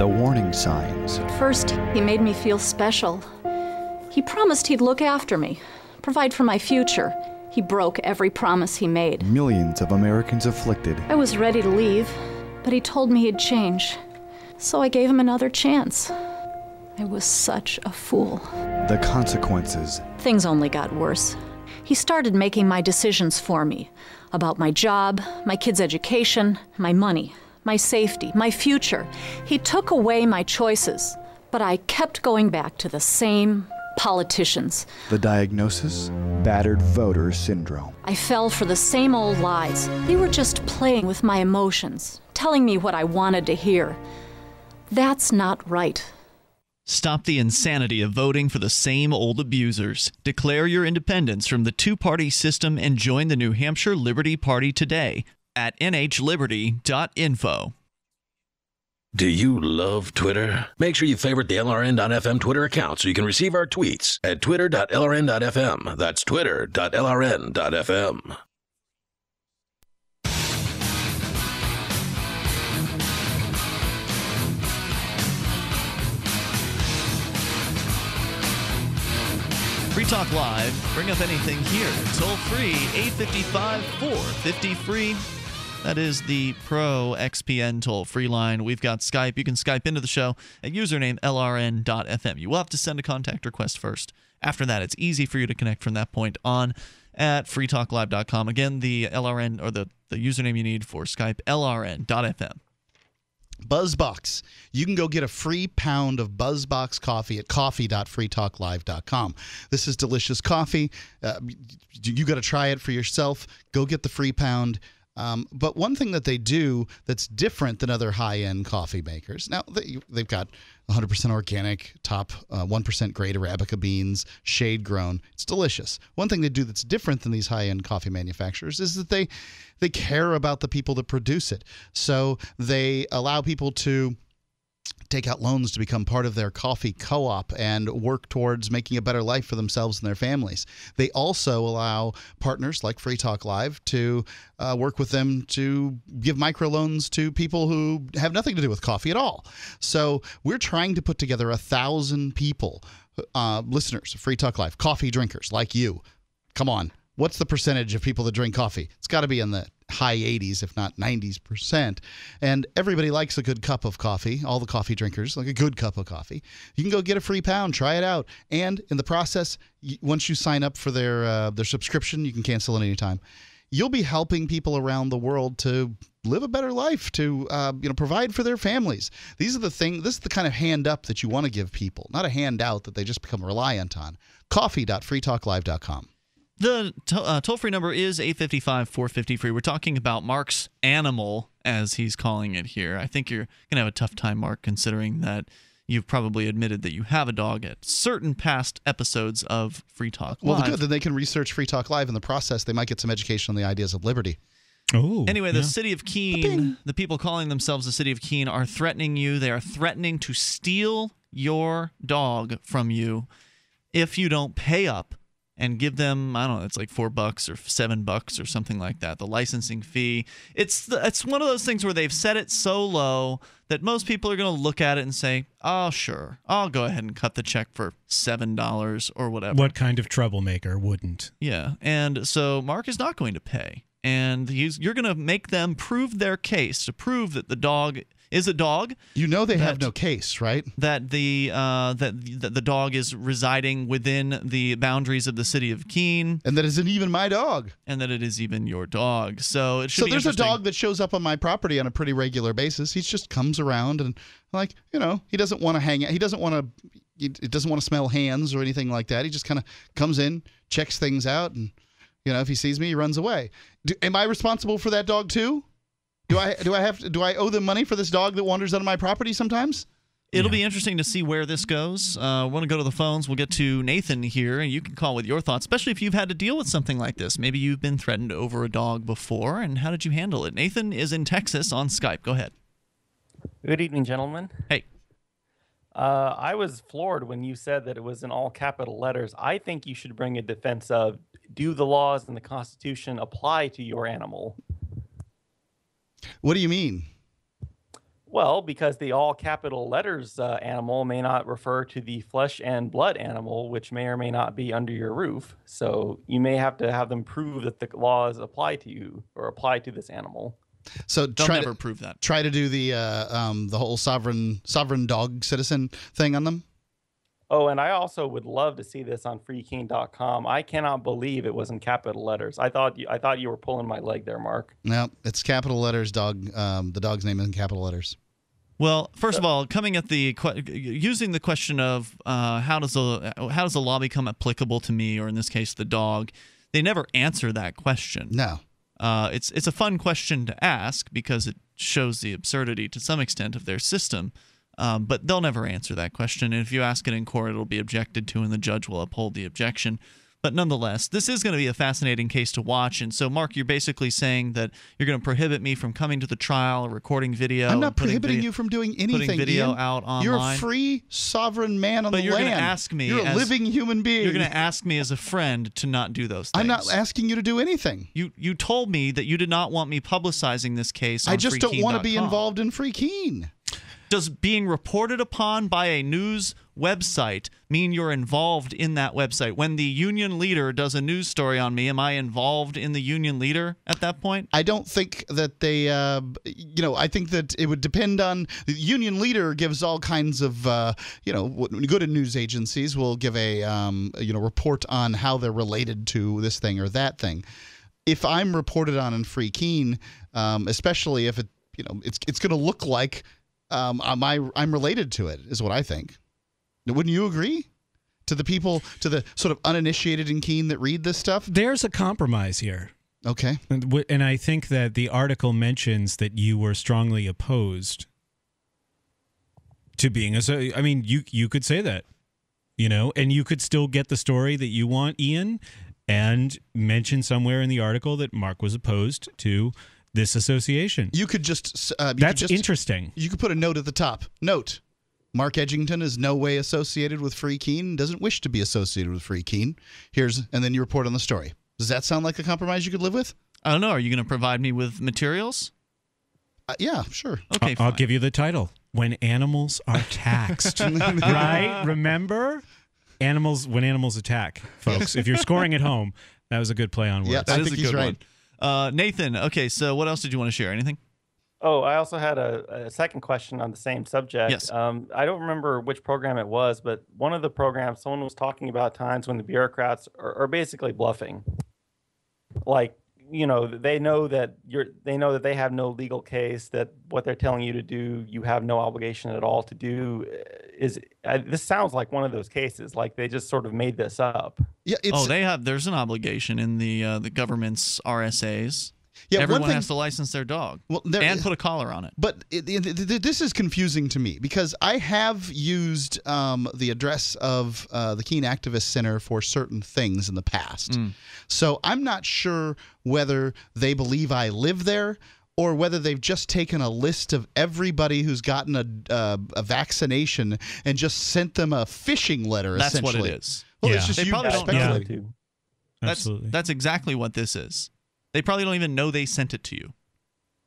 S69: The warning signs.
S70: At first, he made me feel special. He promised he'd look after me, provide for my future. He broke every promise he made.
S69: Millions of Americans afflicted.
S70: I was ready to leave, but he told me he'd change. So I gave him another chance. I was such a fool.
S69: The consequences.
S70: Things only got worse. He started making my decisions for me about my job, my kids' education, my money, my safety, my future. He took away my choices, but I kept going back to the same politicians.
S69: The diagnosis? Battered voter syndrome.
S70: I fell for the same old lies. They were just playing with my emotions, telling me what I wanted to hear. That's not right.
S15: Stop the insanity of voting for the same old abusers. Declare your independence from the two party system and join the New Hampshire Liberty Party today at nhliberty.info.
S22: Do you love Twitter? Make sure you favorite the LRN.FM Twitter account so you can receive our tweets at twitter.lrn.fm. That's twitter.lrn.fm.
S15: Free Talk Live. Bring up anything here. Toll free 855 450 free. That is the ProXPN toll free line. We've got Skype. You can Skype into the show at username lrn.fm. You will have to send a contact request first. After that, it's easy for you to connect from that point on at freetalklive.com. Again, the LRN or the, the username you need for Skype, lrn.fm.
S17: Buzzbox. You can go get a free pound of Buzzbox coffee at coffee.freetalklive.com. This is delicious coffee. Uh, you got to try it for yourself. Go get the free pound. Um, but one thing that they do that's different than other high-end coffee makers. Now they, they've got 100% organic, top uh, 1% grade arabica beans, shade grown. It's delicious. One thing they do that's different than these high-end coffee manufacturers is that they they care about the people that produce it. So they allow people to take out loans to become part of their coffee co op and work towards making a better life for themselves and their families. They also allow partners like Free Talk Live to uh, work with them to give microloans to people who have nothing to do with coffee at all. So we're trying to put together a thousand people, uh, listeners of Free Talk Live, coffee drinkers like you. Come on. What's the percentage of people that drink coffee? It's got to be in the high 80s, if not 90s percent. And everybody likes a good cup of coffee. All the coffee drinkers like a good cup of coffee. You can go get a free pound, try it out, and in the process, once you sign up for their uh, their subscription, you can cancel at any time. You'll be helping people around the world to live a better life, to uh, you know provide for their families. These are the thing. This is the kind of hand up that you want to give people, not a handout that they just become reliant on. Coffee.freetalklive.com.
S15: The to- uh, toll free number is 855 450 free. We're talking about Mark's animal, as he's calling it here. I think you're going to have a tough time, Mark, considering that you've probably admitted that you have a dog at certain past episodes of Free Talk
S17: Well,
S15: Live.
S17: the good. Then they can research Free Talk Live in the process. They might get some education on the ideas of liberty.
S16: Oh.
S15: Anyway, the city of Keene, the people calling themselves the city of Keene, are threatening you. They are threatening to steal your dog from you if you don't pay up and give them I don't know, it's like four bucks or seven bucks or something like that. The licensing fee. It's the, it's one of those things where they've set it so low that most people are going to look at it and say, "Oh, sure, I'll go ahead and cut the check for seven dollars or whatever."
S16: What kind of troublemaker wouldn't?
S15: Yeah, and so Mark is not going to pay, and he's you're going to make them prove their case to prove that the dog is a dog.
S17: You know they have no case, right?
S15: That the uh, that, that the dog is residing within the boundaries of the city of Keene,
S17: and that isn't even my dog,
S15: and that it is even your dog. So it should
S17: So there's a dog that shows up on my property on a pretty regular basis. He just comes around and like you know he doesn't want to hang out. He doesn't want to. He doesn't want to smell hands or anything like that. He just kind of comes in, checks things out, and you know if he sees me, he runs away. Do, am I responsible for that dog too? Do I do I have to, do I owe them money for this dog that wanders out of my property sometimes?
S15: It'll be interesting to see where this goes. Uh, want to go to the phones? We'll get to Nathan here, and you can call with your thoughts, especially if you've had to deal with something like this. Maybe you've been threatened over a dog before, and how did you handle it? Nathan is in Texas on Skype. Go ahead.
S71: Good evening, gentlemen.
S15: Hey.
S71: Uh, I was floored when you said that it was in all capital letters. I think you should bring a defense of do the laws and the Constitution apply to your animal?
S17: What do you mean?
S71: Well, because the all capital letters uh, animal may not refer to the flesh and blood animal, which may or may not be under your roof. So you may have to have them prove that the laws apply to you or apply to this animal.
S17: So
S15: They'll
S17: try
S15: never
S17: to,
S15: prove that.
S17: Try to do the uh, um, the whole sovereign sovereign dog citizen thing on them.
S71: Oh, and I also would love to see this on freekeene.com. I cannot believe it was in capital letters. I thought you, I thought you were pulling my leg there, Mark.
S17: No, it's capital letters. Dog. Um, the dog's name is in capital letters.
S15: Well, first of all, coming at the using the question of uh, how does the how does the law become applicable to me, or in this case, the dog, they never answer that question.
S17: No,
S15: uh, it's it's a fun question to ask because it shows the absurdity to some extent of their system. Um, but they'll never answer that question. And if you ask it in court, it'll be objected to, and the judge will uphold the objection. But nonetheless, this is going to be a fascinating case to watch. And so, Mark, you're basically saying that you're going to prohibit me from coming to the trial or recording video.
S17: I'm not prohibiting
S15: video-
S17: you from doing anything.
S15: Putting video
S17: Ian.
S15: out online.
S17: You're a free sovereign man on
S15: but
S17: the
S15: you're
S17: land.
S15: going to ask me.
S17: You're a living human being.
S15: You're going to ask me as a friend to not do those things.
S17: I'm not asking you to do anything.
S15: You you told me that you did not want me publicizing this case. On
S17: I just don't want to be involved in FreeKeene.
S15: Does being reported upon by a news website mean you're involved in that website? When the union leader does a news story on me, am I involved in the union leader at that point?
S17: I don't think that they, uh, you know, I think that it would depend on the union leader gives all kinds of, uh, you know, you go to news agencies, will give a, um, you know, report on how they're related to this thing or that thing. If I'm reported on in FreeKeene, um, especially if it, you know, it's it's going to look like um, I'm, I I'm related to it, is what I think. Wouldn't you agree? To the people, to the sort of uninitiated and Keene that read this stuff,
S16: There's a compromise here.
S17: Okay.
S16: And, and I think that the article mentions that you were strongly opposed to being a. I mean, you you could say that, you know, and you could still get the story that you want, Ian, and mention somewhere in the article that Mark was opposed to this association.
S17: You could just. Uh, you could
S16: That's
S17: just-
S16: interesting.
S17: You could put a note at the top. Note: Mark Edgington is no way associated with FreeKeene. Doesn't wish to be associated with FreeKeene. Here's and then you report on the story. Does that sound like a compromise you could live with?
S15: I don't know. Are you going to provide me with materials?
S17: Uh, yeah, sure.
S15: Okay,
S16: I'll, I'll give you the title: When Animals Are Taxed. right? Remember, animals when animals attack, folks. if you're scoring at home, that was a good play on words.
S15: That is a good one. Uh, Nathan, okay, so what else did you want to share? Anything?
S71: Oh, I also had a, a second question on the same subject.
S15: Yes.
S71: Um, I don't remember which program it was, but one of the programs, someone was talking about times when the bureaucrats are, are basically bluffing. Like, you know, they know that you're, they know that they have no legal case, that what they're telling you to do, you have no obligation at all to do. Is uh, this sounds like one of those cases? Like they just sort of made this up.
S17: Yeah.
S15: oh, they have. There's an obligation in the uh, the government's RSAs.
S17: Yeah, one
S15: everyone
S17: thing-
S15: has to license their dog
S17: Well, there-
S15: and put a collar on it.
S17: But it, it, it- this is confusing to me because I have used um, the address of uh, the Keene Activist Center for certain things in the past.
S15: Mm.
S17: So I'm not sure whether they believe I live there or whether they've just taken a list of everybody who's gotten a, uh, a vaccination and just sent them a phishing letter.
S15: That's what it is.
S17: Well, it's just
S15: they
S17: you
S15: probably don't
S17: speculating.
S15: know. That's, That's exactly what this is. They probably don't even know they sent it to you.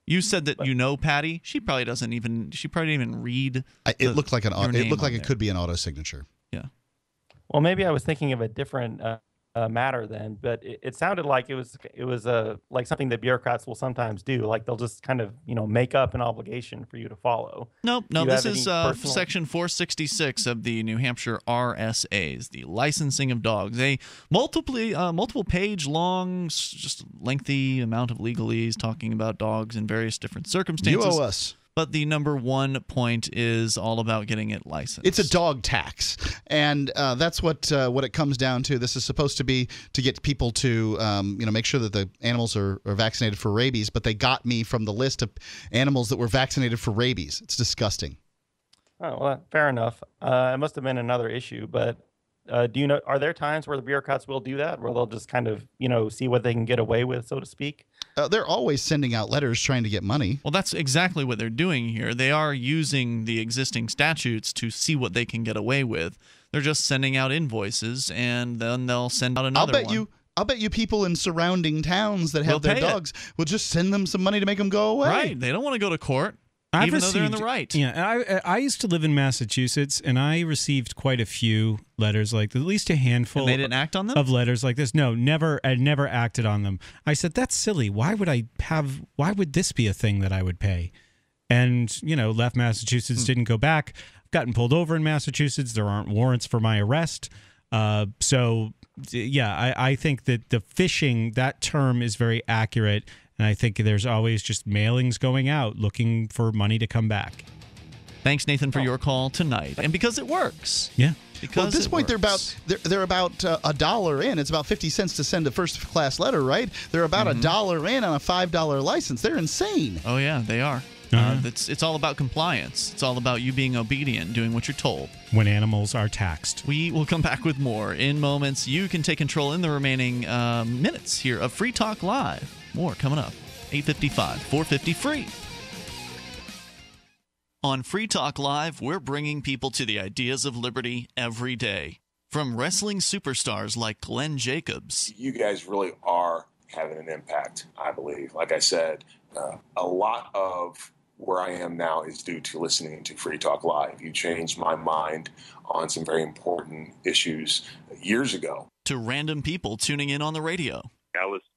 S15: You said that you know Patty. She probably doesn't even. She probably didn't even read.
S17: I, it
S15: the-
S17: looked like an. It looked like
S15: on
S17: it
S15: there.
S17: could be an auto signature.
S15: Yeah.
S71: Well, maybe I was thinking of a different uh, uh, matter then, but it, it sounded like it was it was uh, like something that bureaucrats will sometimes do. Like they'll just kind of you know make up an obligation for you to follow.
S15: Nope, no. This is
S71: any
S15: uh,
S71: personal-
S15: section 466 of the New Hampshire RSA's, the licensing of dogs. A multiple uh, multiple page long, just lengthy amount of legalese talking about dogs in various different circumstances.
S17: You owe us.
S15: But the number one point is all about getting it licensed.
S17: It's a dog tax, and uh, that's what uh, what it comes down to. This is supposed to be to get people to um, you know make sure that the animals are, are vaccinated for rabies, but they got me from the list of animals that were vaccinated for rabies. It's disgusting.
S71: Oh well, fair enough. Uh, it must have been another issue, but uh, do you know? Are there times where the bureaucrats will do that, where they'll just kind of you know see what they can get away with, so to speak?
S17: Uh, they're always sending out letters trying to get money.
S15: Well, that's exactly what they're doing here. They are using the existing statutes to see what they can get away with. They're just sending out invoices, and then they'll send out another.
S17: I'll bet
S15: one.
S17: you. I'll bet you people in surrounding towns that have
S15: Will
S17: their
S15: pay it.
S17: dogs will just send them some money to make them go away.
S15: Right. They don't want to go to court,
S16: I've
S15: even though they're in the right.
S16: Yeah, I I used to live in Massachusetts, and I received quite a few letters like at least a handful.
S15: And they didn't act on them?
S16: of letters like this. No, never. I never acted on them. I said that's silly. Why would I have? Why would this be a thing that I would pay? And you know, left Massachusetts,
S15: Hmm.
S16: didn't go back. Gotten pulled over in Massachusetts. There aren't warrants for my arrest. Uh, so yeah, I, I think that the phishing that term is very accurate, and I think there's always just mailings going out looking for money to come back.
S15: Thanks, Nathan, for your call tonight, and because it works.
S16: Yeah.
S15: Because
S17: well, at this
S15: it
S17: point, they're about they're, they're about uh, a dollar in. It's about fifty cents to send a first class letter, right? They're about
S15: Mm-hmm.
S17: a dollar in on a five dollar license. They're insane.
S15: Oh yeah, they are. Uh, it's it's all about compliance. It's all about you being obedient, doing what you're told.
S16: When animals are taxed.
S15: We will come back with more in moments. You can take control in the remaining uh, minutes here of Free Talk Live. More coming up. 855 450 free. On Free Talk Live, we're bringing people to the ideas of liberty every day. From wrestling superstars like Glenn Jacobs
S72: you guys really are having an impact, I believe. Like I said, uh, a lot of where I am now is due to listening to Free Talk Live. You changed my mind on some very important issues years ago.
S15: to random people tuning in on the radio.
S73: I was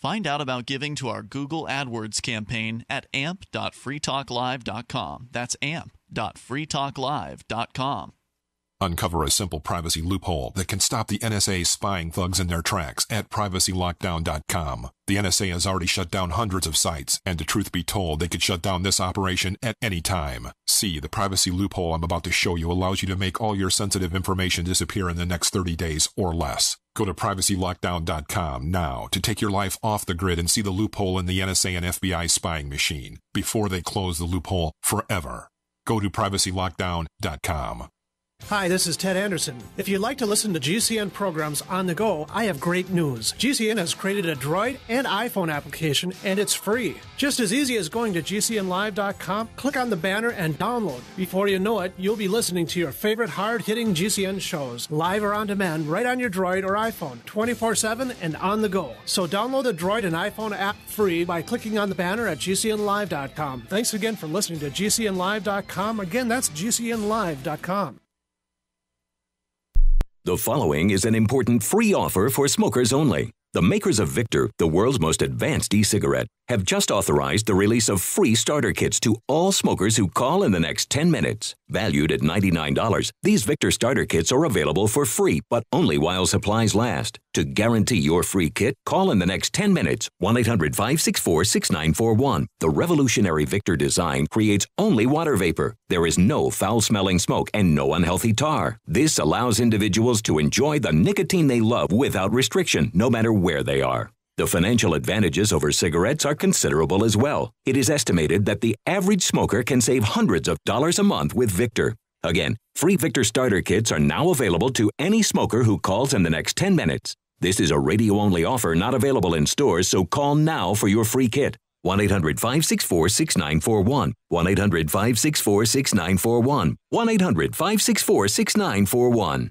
S15: Find out about giving to our Google AdWords campaign at amp.freetalklive.com. That's amp.freetalklive.com.
S74: Uncover a simple privacy loophole that can stop the NSA spying thugs in their tracks at privacylockdown.com. The NSA has already shut down hundreds of sites, and to truth be told, they could shut down this operation at any time. See, the privacy loophole I'm about to show you allows you to make all your sensitive information disappear in the next 30 days or less. Go to privacylockdown.com now to take your life off the grid and see the loophole in the NSA and FBI spying machine before they close the loophole forever. Go to privacylockdown.com.
S75: Hi, this is Ted Anderson. If you'd like to listen to GCN programs on the go, I have great news. GCN has created a Droid and iPhone application, and it's free. Just as easy as going to GCNlive.com, click on the banner, and download. Before you know it, you'll be listening to your favorite hard hitting GCN shows, live or on demand, right on your Droid or iPhone, 24 7 and on the go. So download the Droid and iPhone app free by clicking on the banner at GCNlive.com. Thanks again for listening to GCNlive.com. Again, that's GCNlive.com.
S76: The following is an important free offer for smokers only. The makers of Victor, the world's most advanced e cigarette, have just authorized the release of free starter kits to all smokers who call in the next 10 minutes. Valued at $99, these Victor starter kits are available for free, but only while supplies last. To guarantee your free kit, call in the next 10 minutes 1 800 564 6941. The revolutionary Victor design creates only water vapor. There is no foul smelling smoke and no unhealthy tar. This allows individuals to enjoy the nicotine they love without restriction, no matter where they are. The financial advantages over cigarettes are considerable as well. It is estimated that the average smoker can save hundreds of dollars a month with Victor. Again, free Victor starter kits are now available to any smoker who calls in the next 10 minutes. This is a radio only offer not available in stores, so call now for your free kit. 1 800 564 6941. 1 800 564 6941. 1 800 564 6941.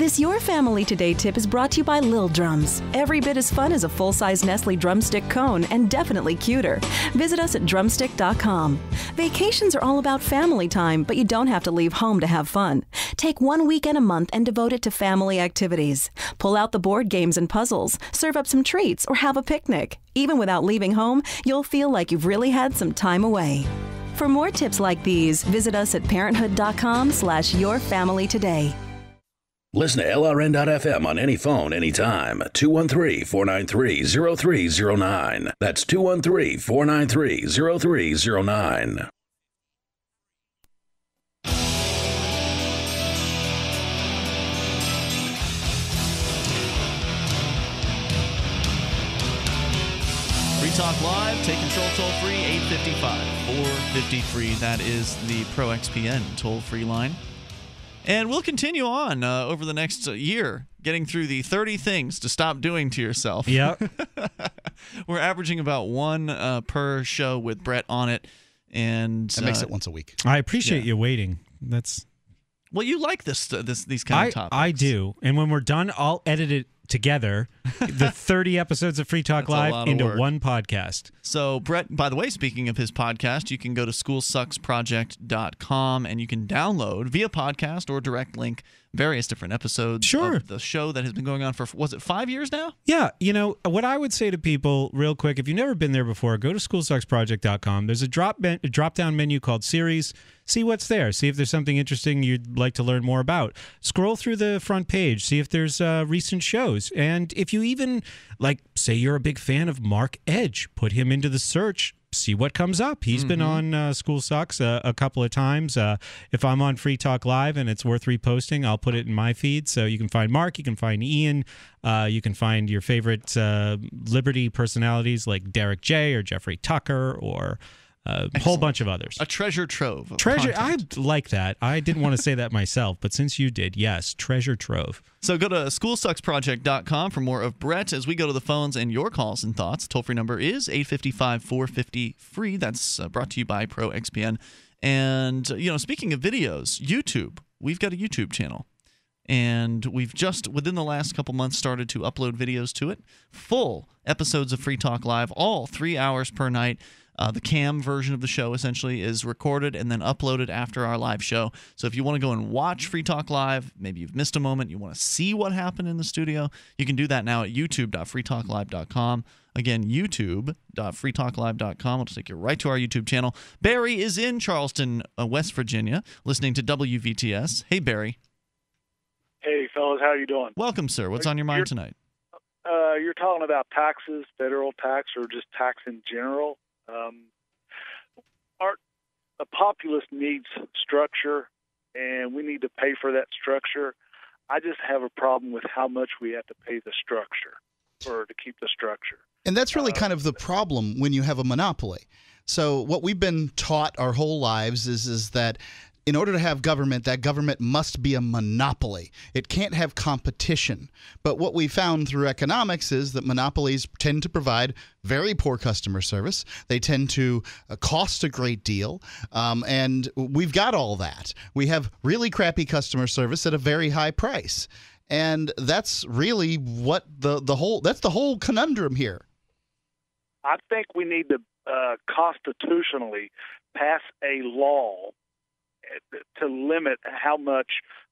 S77: This Your Family Today tip is brought to you by Lil Drums. Every bit as fun as a full size Nestle drumstick cone and definitely cuter. Visit us at drumstick.com. Vacations are all about family time, but you don't have to leave home to have fun. Take one weekend a month and devote it to family activities. Pull out the board games and puzzles, serve up some treats, or have a picnic. Even without leaving home, you'll feel like you've really had some time away. For more tips like these, visit us at parenthood.com slash your family today.
S78: Listen to LRN.FM on any phone, anytime. 213 493 0309. That's 213 493 0309.
S15: Free Talk Live, take control toll free, 855 453. That is the ProXPN toll free line. And we'll continue on uh, over the next uh, year, getting through the 30 things to stop doing to yourself.
S16: Yep.
S15: We're averaging about one uh, per show with Brett on it. And
S17: That makes
S15: uh,
S17: it once a week.
S16: I appreciate
S15: Yeah.
S16: you waiting. That's
S15: Well, you like this, uh, this these kind
S16: I,
S15: of topics.
S16: I do. And when we're done, I'll edit it together, the 30 episodes of Free Talk
S15: That's
S16: Live into
S15: work.
S16: one podcast.
S15: So, Brett, by the way, speaking of his podcast, you can go to schoolsucksproject.com and you can download via podcast or direct link various different episodes
S16: Sure.
S15: of the show that has been going on for, was it five years now?
S16: Yeah, you know, what I would say to people real quick, if you've never been there before, go to schoolsucksproject.com. There's a drop ben- a drop down menu called series. See what's there. See if there's something interesting you'd like to learn more about. Scroll through the front page, see if there's uh, recent shows. And if you even like say you're a big fan of Mark Edge, put him into the search see what comes up. He's been on uh, School Sucks uh, a couple of times. Uh, if I'm on Free Talk Live and it's worth reposting, I'll put it in my feed. So you can find Mark, you can find Ian, uh, you can find your favorite uh, Liberty personalities like Derrick J or Jeffrey Tucker or a whole bunch of others.
S15: A treasure trove.
S16: Treasure.
S15: content.
S16: I like that. I didn't want to say that myself, but since you did, yes, treasure trove.
S15: So go to schoolsucksproject.com for more of Brett as we go to the phones and your calls and thoughts. Toll free number is 855 450 free. That's uh, brought to you by ProXPN. And, you know, speaking of videos, YouTube, we've got a YouTube channel. And we've just, within the last couple months, started to upload videos to it. Full episodes of Free Talk Live, all three hours per night. Uh, the cam version of the show essentially is recorded and then uploaded after our live show. So if you want to go and watch Free Talk Live, maybe you've missed a moment, you want to see what happened in the studio, you can do that now at youtube.freetalklive.com. Again, youtube.freetalklive.com. It'll take you right to our YouTube channel. Barry is in Charleston, uh, West Virginia, listening to WVTS. Hey, Barry.
S79: Hey, fellas, how you doing?
S15: Welcome, sir. What's on your mind tonight?
S79: Uh, you're talking about taxes, federal tax, or just tax in general. Um, our the populace needs structure, and we need to pay for that structure. I just have a problem with how much we have to pay the structure or to keep the structure.
S17: And that's really kind of the problem when you have a monopoly. So what we've been taught our whole lives is is that in order to have government, that government must be a monopoly. It can't have competition. But what we found through economics is that monopolies tend to provide very poor customer service. They tend to uh, cost a great deal. Um, and we've got all that. We have really crappy customer service at a very high price. And that's really what the, the whole that's the whole conundrum here.
S79: I think we need to uh, constitutionally pass a law to limit how much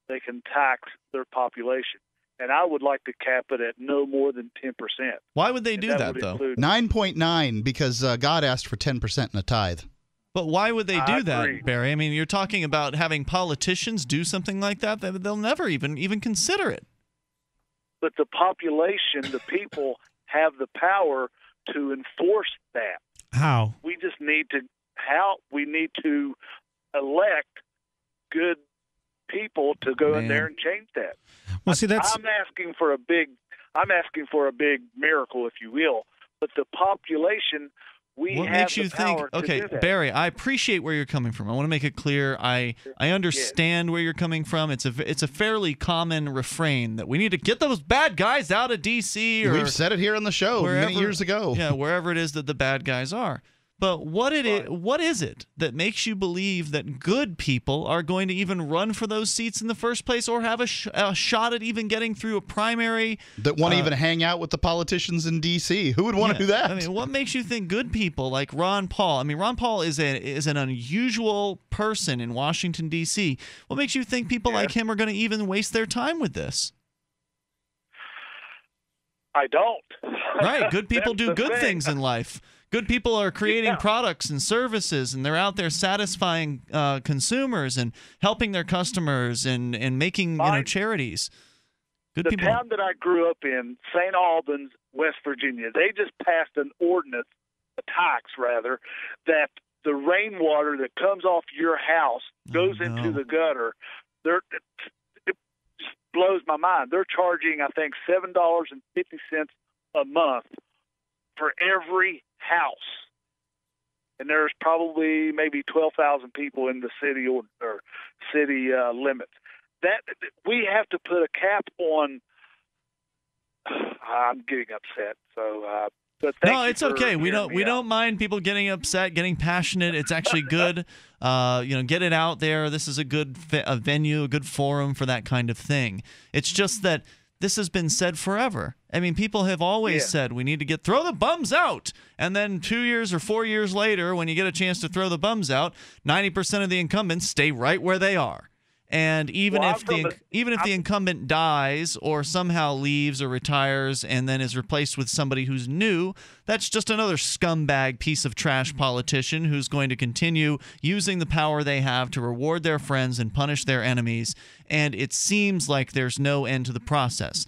S79: they can tax their population. And I would like to cap it at no more than 10%.
S15: Why would they
S79: And
S15: do
S79: that
S15: that, though?
S79: include-
S17: 9.9 because uh, God asked for 10% in a tithe.
S15: But why would they
S79: I
S15: do
S79: agree.
S15: that, Barry? I mean, you're talking about having politicians do something like that. They- They'll never even even consider it.
S79: But the population, the people, have the power to enforce that.
S16: How?
S79: We just need to how we need to elect good people to go in there and change that.
S16: Well, see, that's
S79: I'm asking for a big I'm asking for a big miracle, if you will. But the population, we
S15: what
S79: have
S15: makes
S79: the
S15: you think
S79: power to
S15: okay
S79: do that.
S15: barry i appreciate where you're coming from i want to make it clear i i understand where you're coming from it's a it's a fairly common refrain that we need to get those bad guys out of dc or
S17: We've said it here on the show many years ago.
S15: yeah wherever it is that the bad guys are but what it i- what is it that makes you believe that good people are going to even run for those seats in the first place or have a, sh- a shot at even getting through a primary
S17: That want to
S15: uh,
S17: even hang out with the politicians in D.C. Who would want to
S15: yeah.
S17: do that?
S15: I mean, what makes you think good people like Ron Paul? I mean, Ron Paul is a is an unusual person in Washington D.C. What makes you think people like him are going to even waste their time with this?
S79: I don't.
S15: Right, good people do good
S79: thing.
S15: things in life. Good people are creating products and services, and they're out there satisfying uh, consumers and helping their customers and and making you know charities. Good
S79: the
S15: people.
S79: town that I grew up in, St. Albans, West Virginia, they just passed an ordinance, a tax rather, that the rainwater that comes off your house goes into the gutter. They're, it, it just blows my mind. They're charging, I think, seven dollars and fifty cents a month for every house. And there's probably maybe twelve thousand people in the city or, or city uh, limits. That we have to put a cap on. I'm getting upset. So, uh, but thank
S15: no, it's okay. We don't we
S79: out.
S15: don't mind people getting upset, getting passionate. It's actually good. Uh, you know, get it out there. This is a good fe- a venue, a good forum for that kind of thing. It's just that this has been said forever. I mean, people have always
S79: Yeah.
S15: said we need to get throw the bums out, and then two years or four years later, when you get a chance to throw the bums out, ninety percent of the incumbents stay right where they are. And even
S79: Well,
S15: if the
S79: from
S15: inc- even if the incumbent dies or somehow leaves or retires and then is replaced with somebody who's new, that's just another scumbag piece of trash mm-hmm. politician who's going to continue using the power they have to reward their friends and punish their enemies. And it seems like there's no end to the process.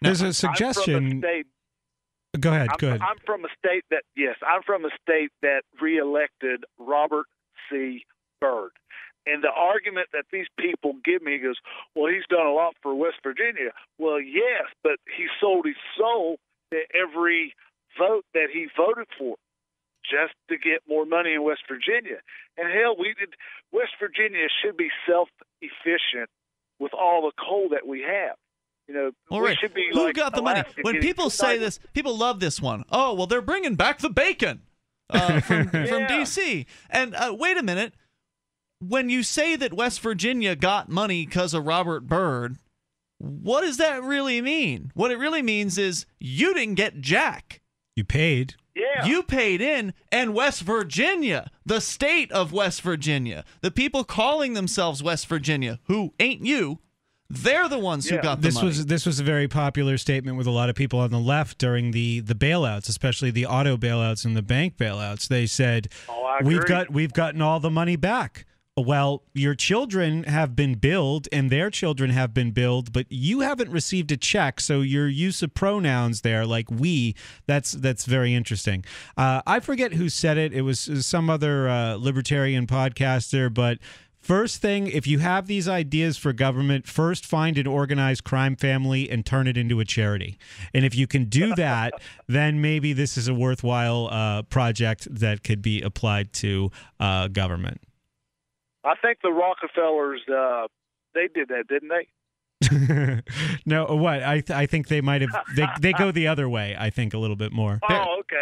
S16: There's a
S79: I'm from
S16: suggestion.
S79: a.
S16: Go ahead.
S79: I'm,
S16: Go ahead.
S79: I'm from a state that yes, I'm from a state that reelected Robert C. Byrd. And the argument that these people give me goes, well, he's done a lot for West Virginia. Well, yes, but he sold his soul to every vote that he voted for. just to get more money in West Virginia. And hell, we did. West Virginia should be self-efficient with all the coal that we have. You know,
S15: All
S79: we should be
S15: Who
S79: like
S15: got the money? When people say this, people love this one. Oh, well, they're bringing back the bacon uh, from, from D.C. And uh, wait a minute. When you say that West Virginia got money because of Robert Byrd, what does that really mean? What it really means is you didn't get jack.
S16: You paid.
S79: Yeah.
S15: You paid in, and West Virginia, the state of West Virginia, the people calling themselves West Virginia, who ain't you, they're the ones who got the
S16: this
S15: money.
S16: was this was a very popular statement with a lot of people on the left during the the bailouts, especially the auto bailouts and the bank bailouts. They said,
S79: Oh,
S16: "We've got we've gotten all the money back." Well, your children have been billed and their children have been billed, but you haven't received a check. So your use of pronouns there, like we, that's that's very interesting. Uh, I forget who said it. It was some other uh, libertarian podcaster, but First thing, if you have these ideas for government, first find an organized crime family and turn it into a charity. And if you can do that, then maybe this is a worthwhile uh, project that could be applied to uh, government.
S79: I think the Rockefellers, uh, they did that, didn't they?
S16: no, what I th- I think they might have they they go the other way. I think a little bit more.
S79: Oh, okay.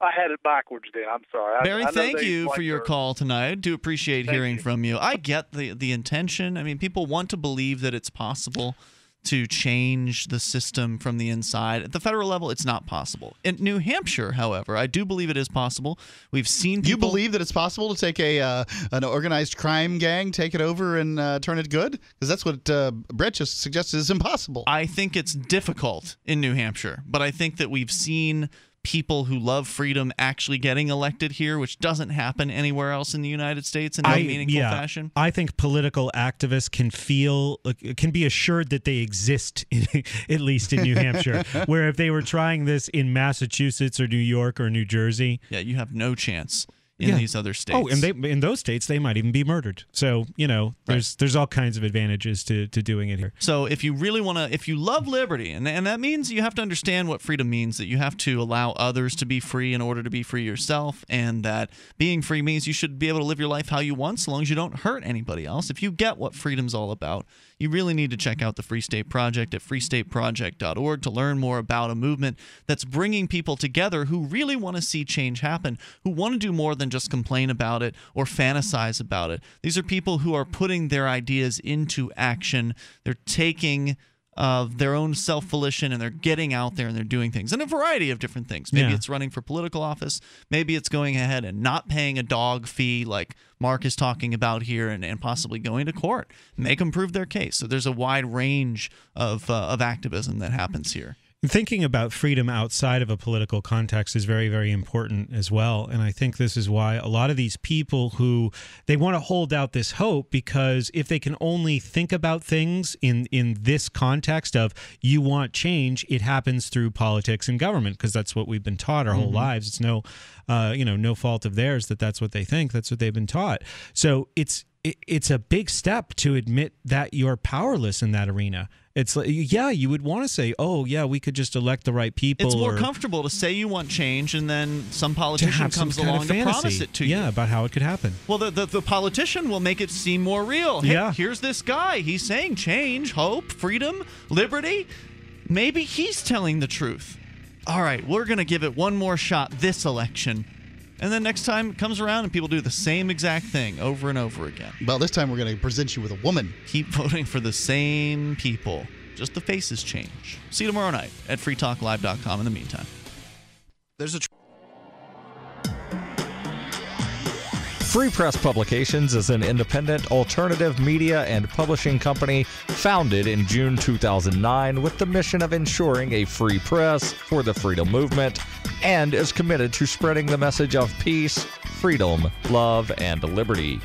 S79: I, I had it backwards then. I'm sorry. I-
S15: Barry,
S79: I know
S15: thank you for your
S79: their-
S15: call tonight. I do appreciate hearing from you. I get the the intention. I mean, people want to believe that it's possible to change the system from the inside. At the federal level, it's not possible. In New Hampshire, however, I do believe it is possible. We've seen people
S17: You believe that it's possible to take a uh, an organized crime gang, take it over, and uh, turn it good? Because that's what uh, Brett just suggested is impossible.
S15: I think it's difficult in New Hampshire, but I think that we've seen people who love freedom actually getting elected here, which doesn't happen anywhere else in the United States in no meaningful
S16: yeah,
S15: fashion.
S16: I think political activists can feel uh, can be assured that they exist, in, at least in New Hampshire. where if they were trying this in Massachusetts or New York or New Jersey,
S15: Yeah, you have no chance in
S16: Yeah.
S15: these other states.
S16: Oh, and they in those states they might even be murdered. So you know, there's there's all kinds of advantages to to doing it here.
S15: So if you really want to, if you love liberty, and, and that means you have to understand what freedom means, that you have to allow others to be free in order to be free yourself, and that being free means you should be able to live your life how you want, so long as you don't hurt anybody else. If you get what freedom's all about, you really need to check out the Free State Project at freestateproject.org to learn more about a movement that's bringing people together who really want to see change happen, who want to do more than just complain about it or fantasize about it. These are people who are putting their ideas into action. They're taking of their own self volition and they're getting out there and they're doing things and a variety of different things. Maybe
S16: Yeah.
S15: it's running for political office. Maybe it's going ahead and not paying a dog fee like Mark is talking about here and, and possibly going to court. Make them prove their case. So there's a wide range of, uh, of activism that happens here.
S16: Thinking about freedom outside of a political context is very, very important as well. And I think this is why a lot of these people who they want to hold out this hope because if they can only think about things in in this context of you want change, it happens through politics and government because that's what we've been taught our whole
S80: Mhm.
S16: lives. It's no, uh, you know, no fault of theirs that that's what they think. That's what they've been taught. So it's it, it's a big step to admit that you're powerless in that arena. It's like, yeah, you would want to say, oh, yeah, we could just elect the right people.
S15: It's more
S16: or
S15: comfortable to say you want change and then some politician
S16: have some
S15: comes along to promise it to you.
S16: Yeah, about how it could happen.
S15: Well, the, the, the politician will make it seem more real. Hey,
S16: Yeah.
S15: Here's this guy. He's saying change, hope, freedom, liberty. Maybe he's telling the truth. All right, we're going to give it one more shot this election. And then next time it comes around and people do the same exact thing over and over again.
S17: Well, this time we're going to present you with a woman.
S15: Keep voting for the same people. Just the faces change. See you tomorrow night at freetalklive.com in the meantime.
S61: There's a
S80: Free Press Publications is an independent alternative media and publishing company founded in June 2009 with the mission of ensuring a free press for the freedom movement and is committed to spreading the message of peace, freedom, love, and liberty.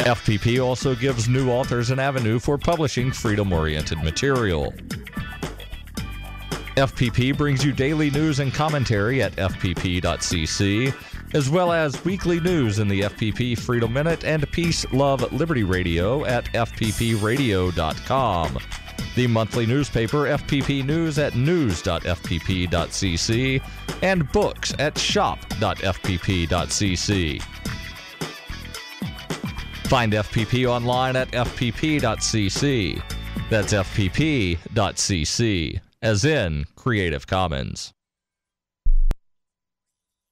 S80: FPP also gives new authors an avenue for publishing freedom oriented material. FPP brings you daily news and commentary at fpp.cc, as well as weekly news in the FPP Freedom Minute and Peace, Love, Liberty Radio at fppradio.com.
S21: the monthly newspaper FPP News at news.fpp.cc, and books at shop.fpp.cc. Find FPP online at fpp.cc. That's fpp.cc, as in Creative Commons.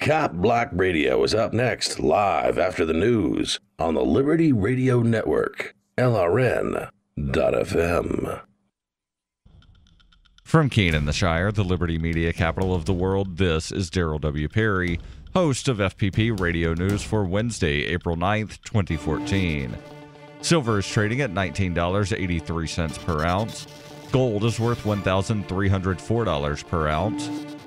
S22: Cop Block Radio is up next, live after the news on the Liberty Radio Network, LRN.FM.
S21: From Keene in the Shire, the Liberty Media capital of the world, this is Darryl W. Perry, host of FPP Radio News for Wednesday, April 9th, 2014. Silver is trading at $19.83 per ounce. Gold is worth $1,304 per ounce.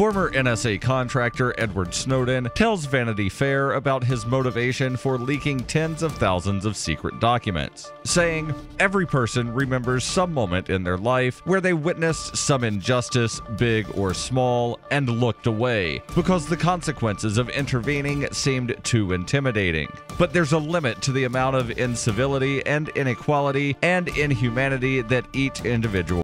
S21: Former NSA contractor Edward Snowden tells Vanity Fair about his motivation for leaking tens of thousands of secret documents, saying, Every person remembers some moment in their life where they witnessed some injustice, big or small, and looked away because the consequences of intervening seemed too intimidating. But there's a limit to the amount of incivility and inequality and inhumanity that each individual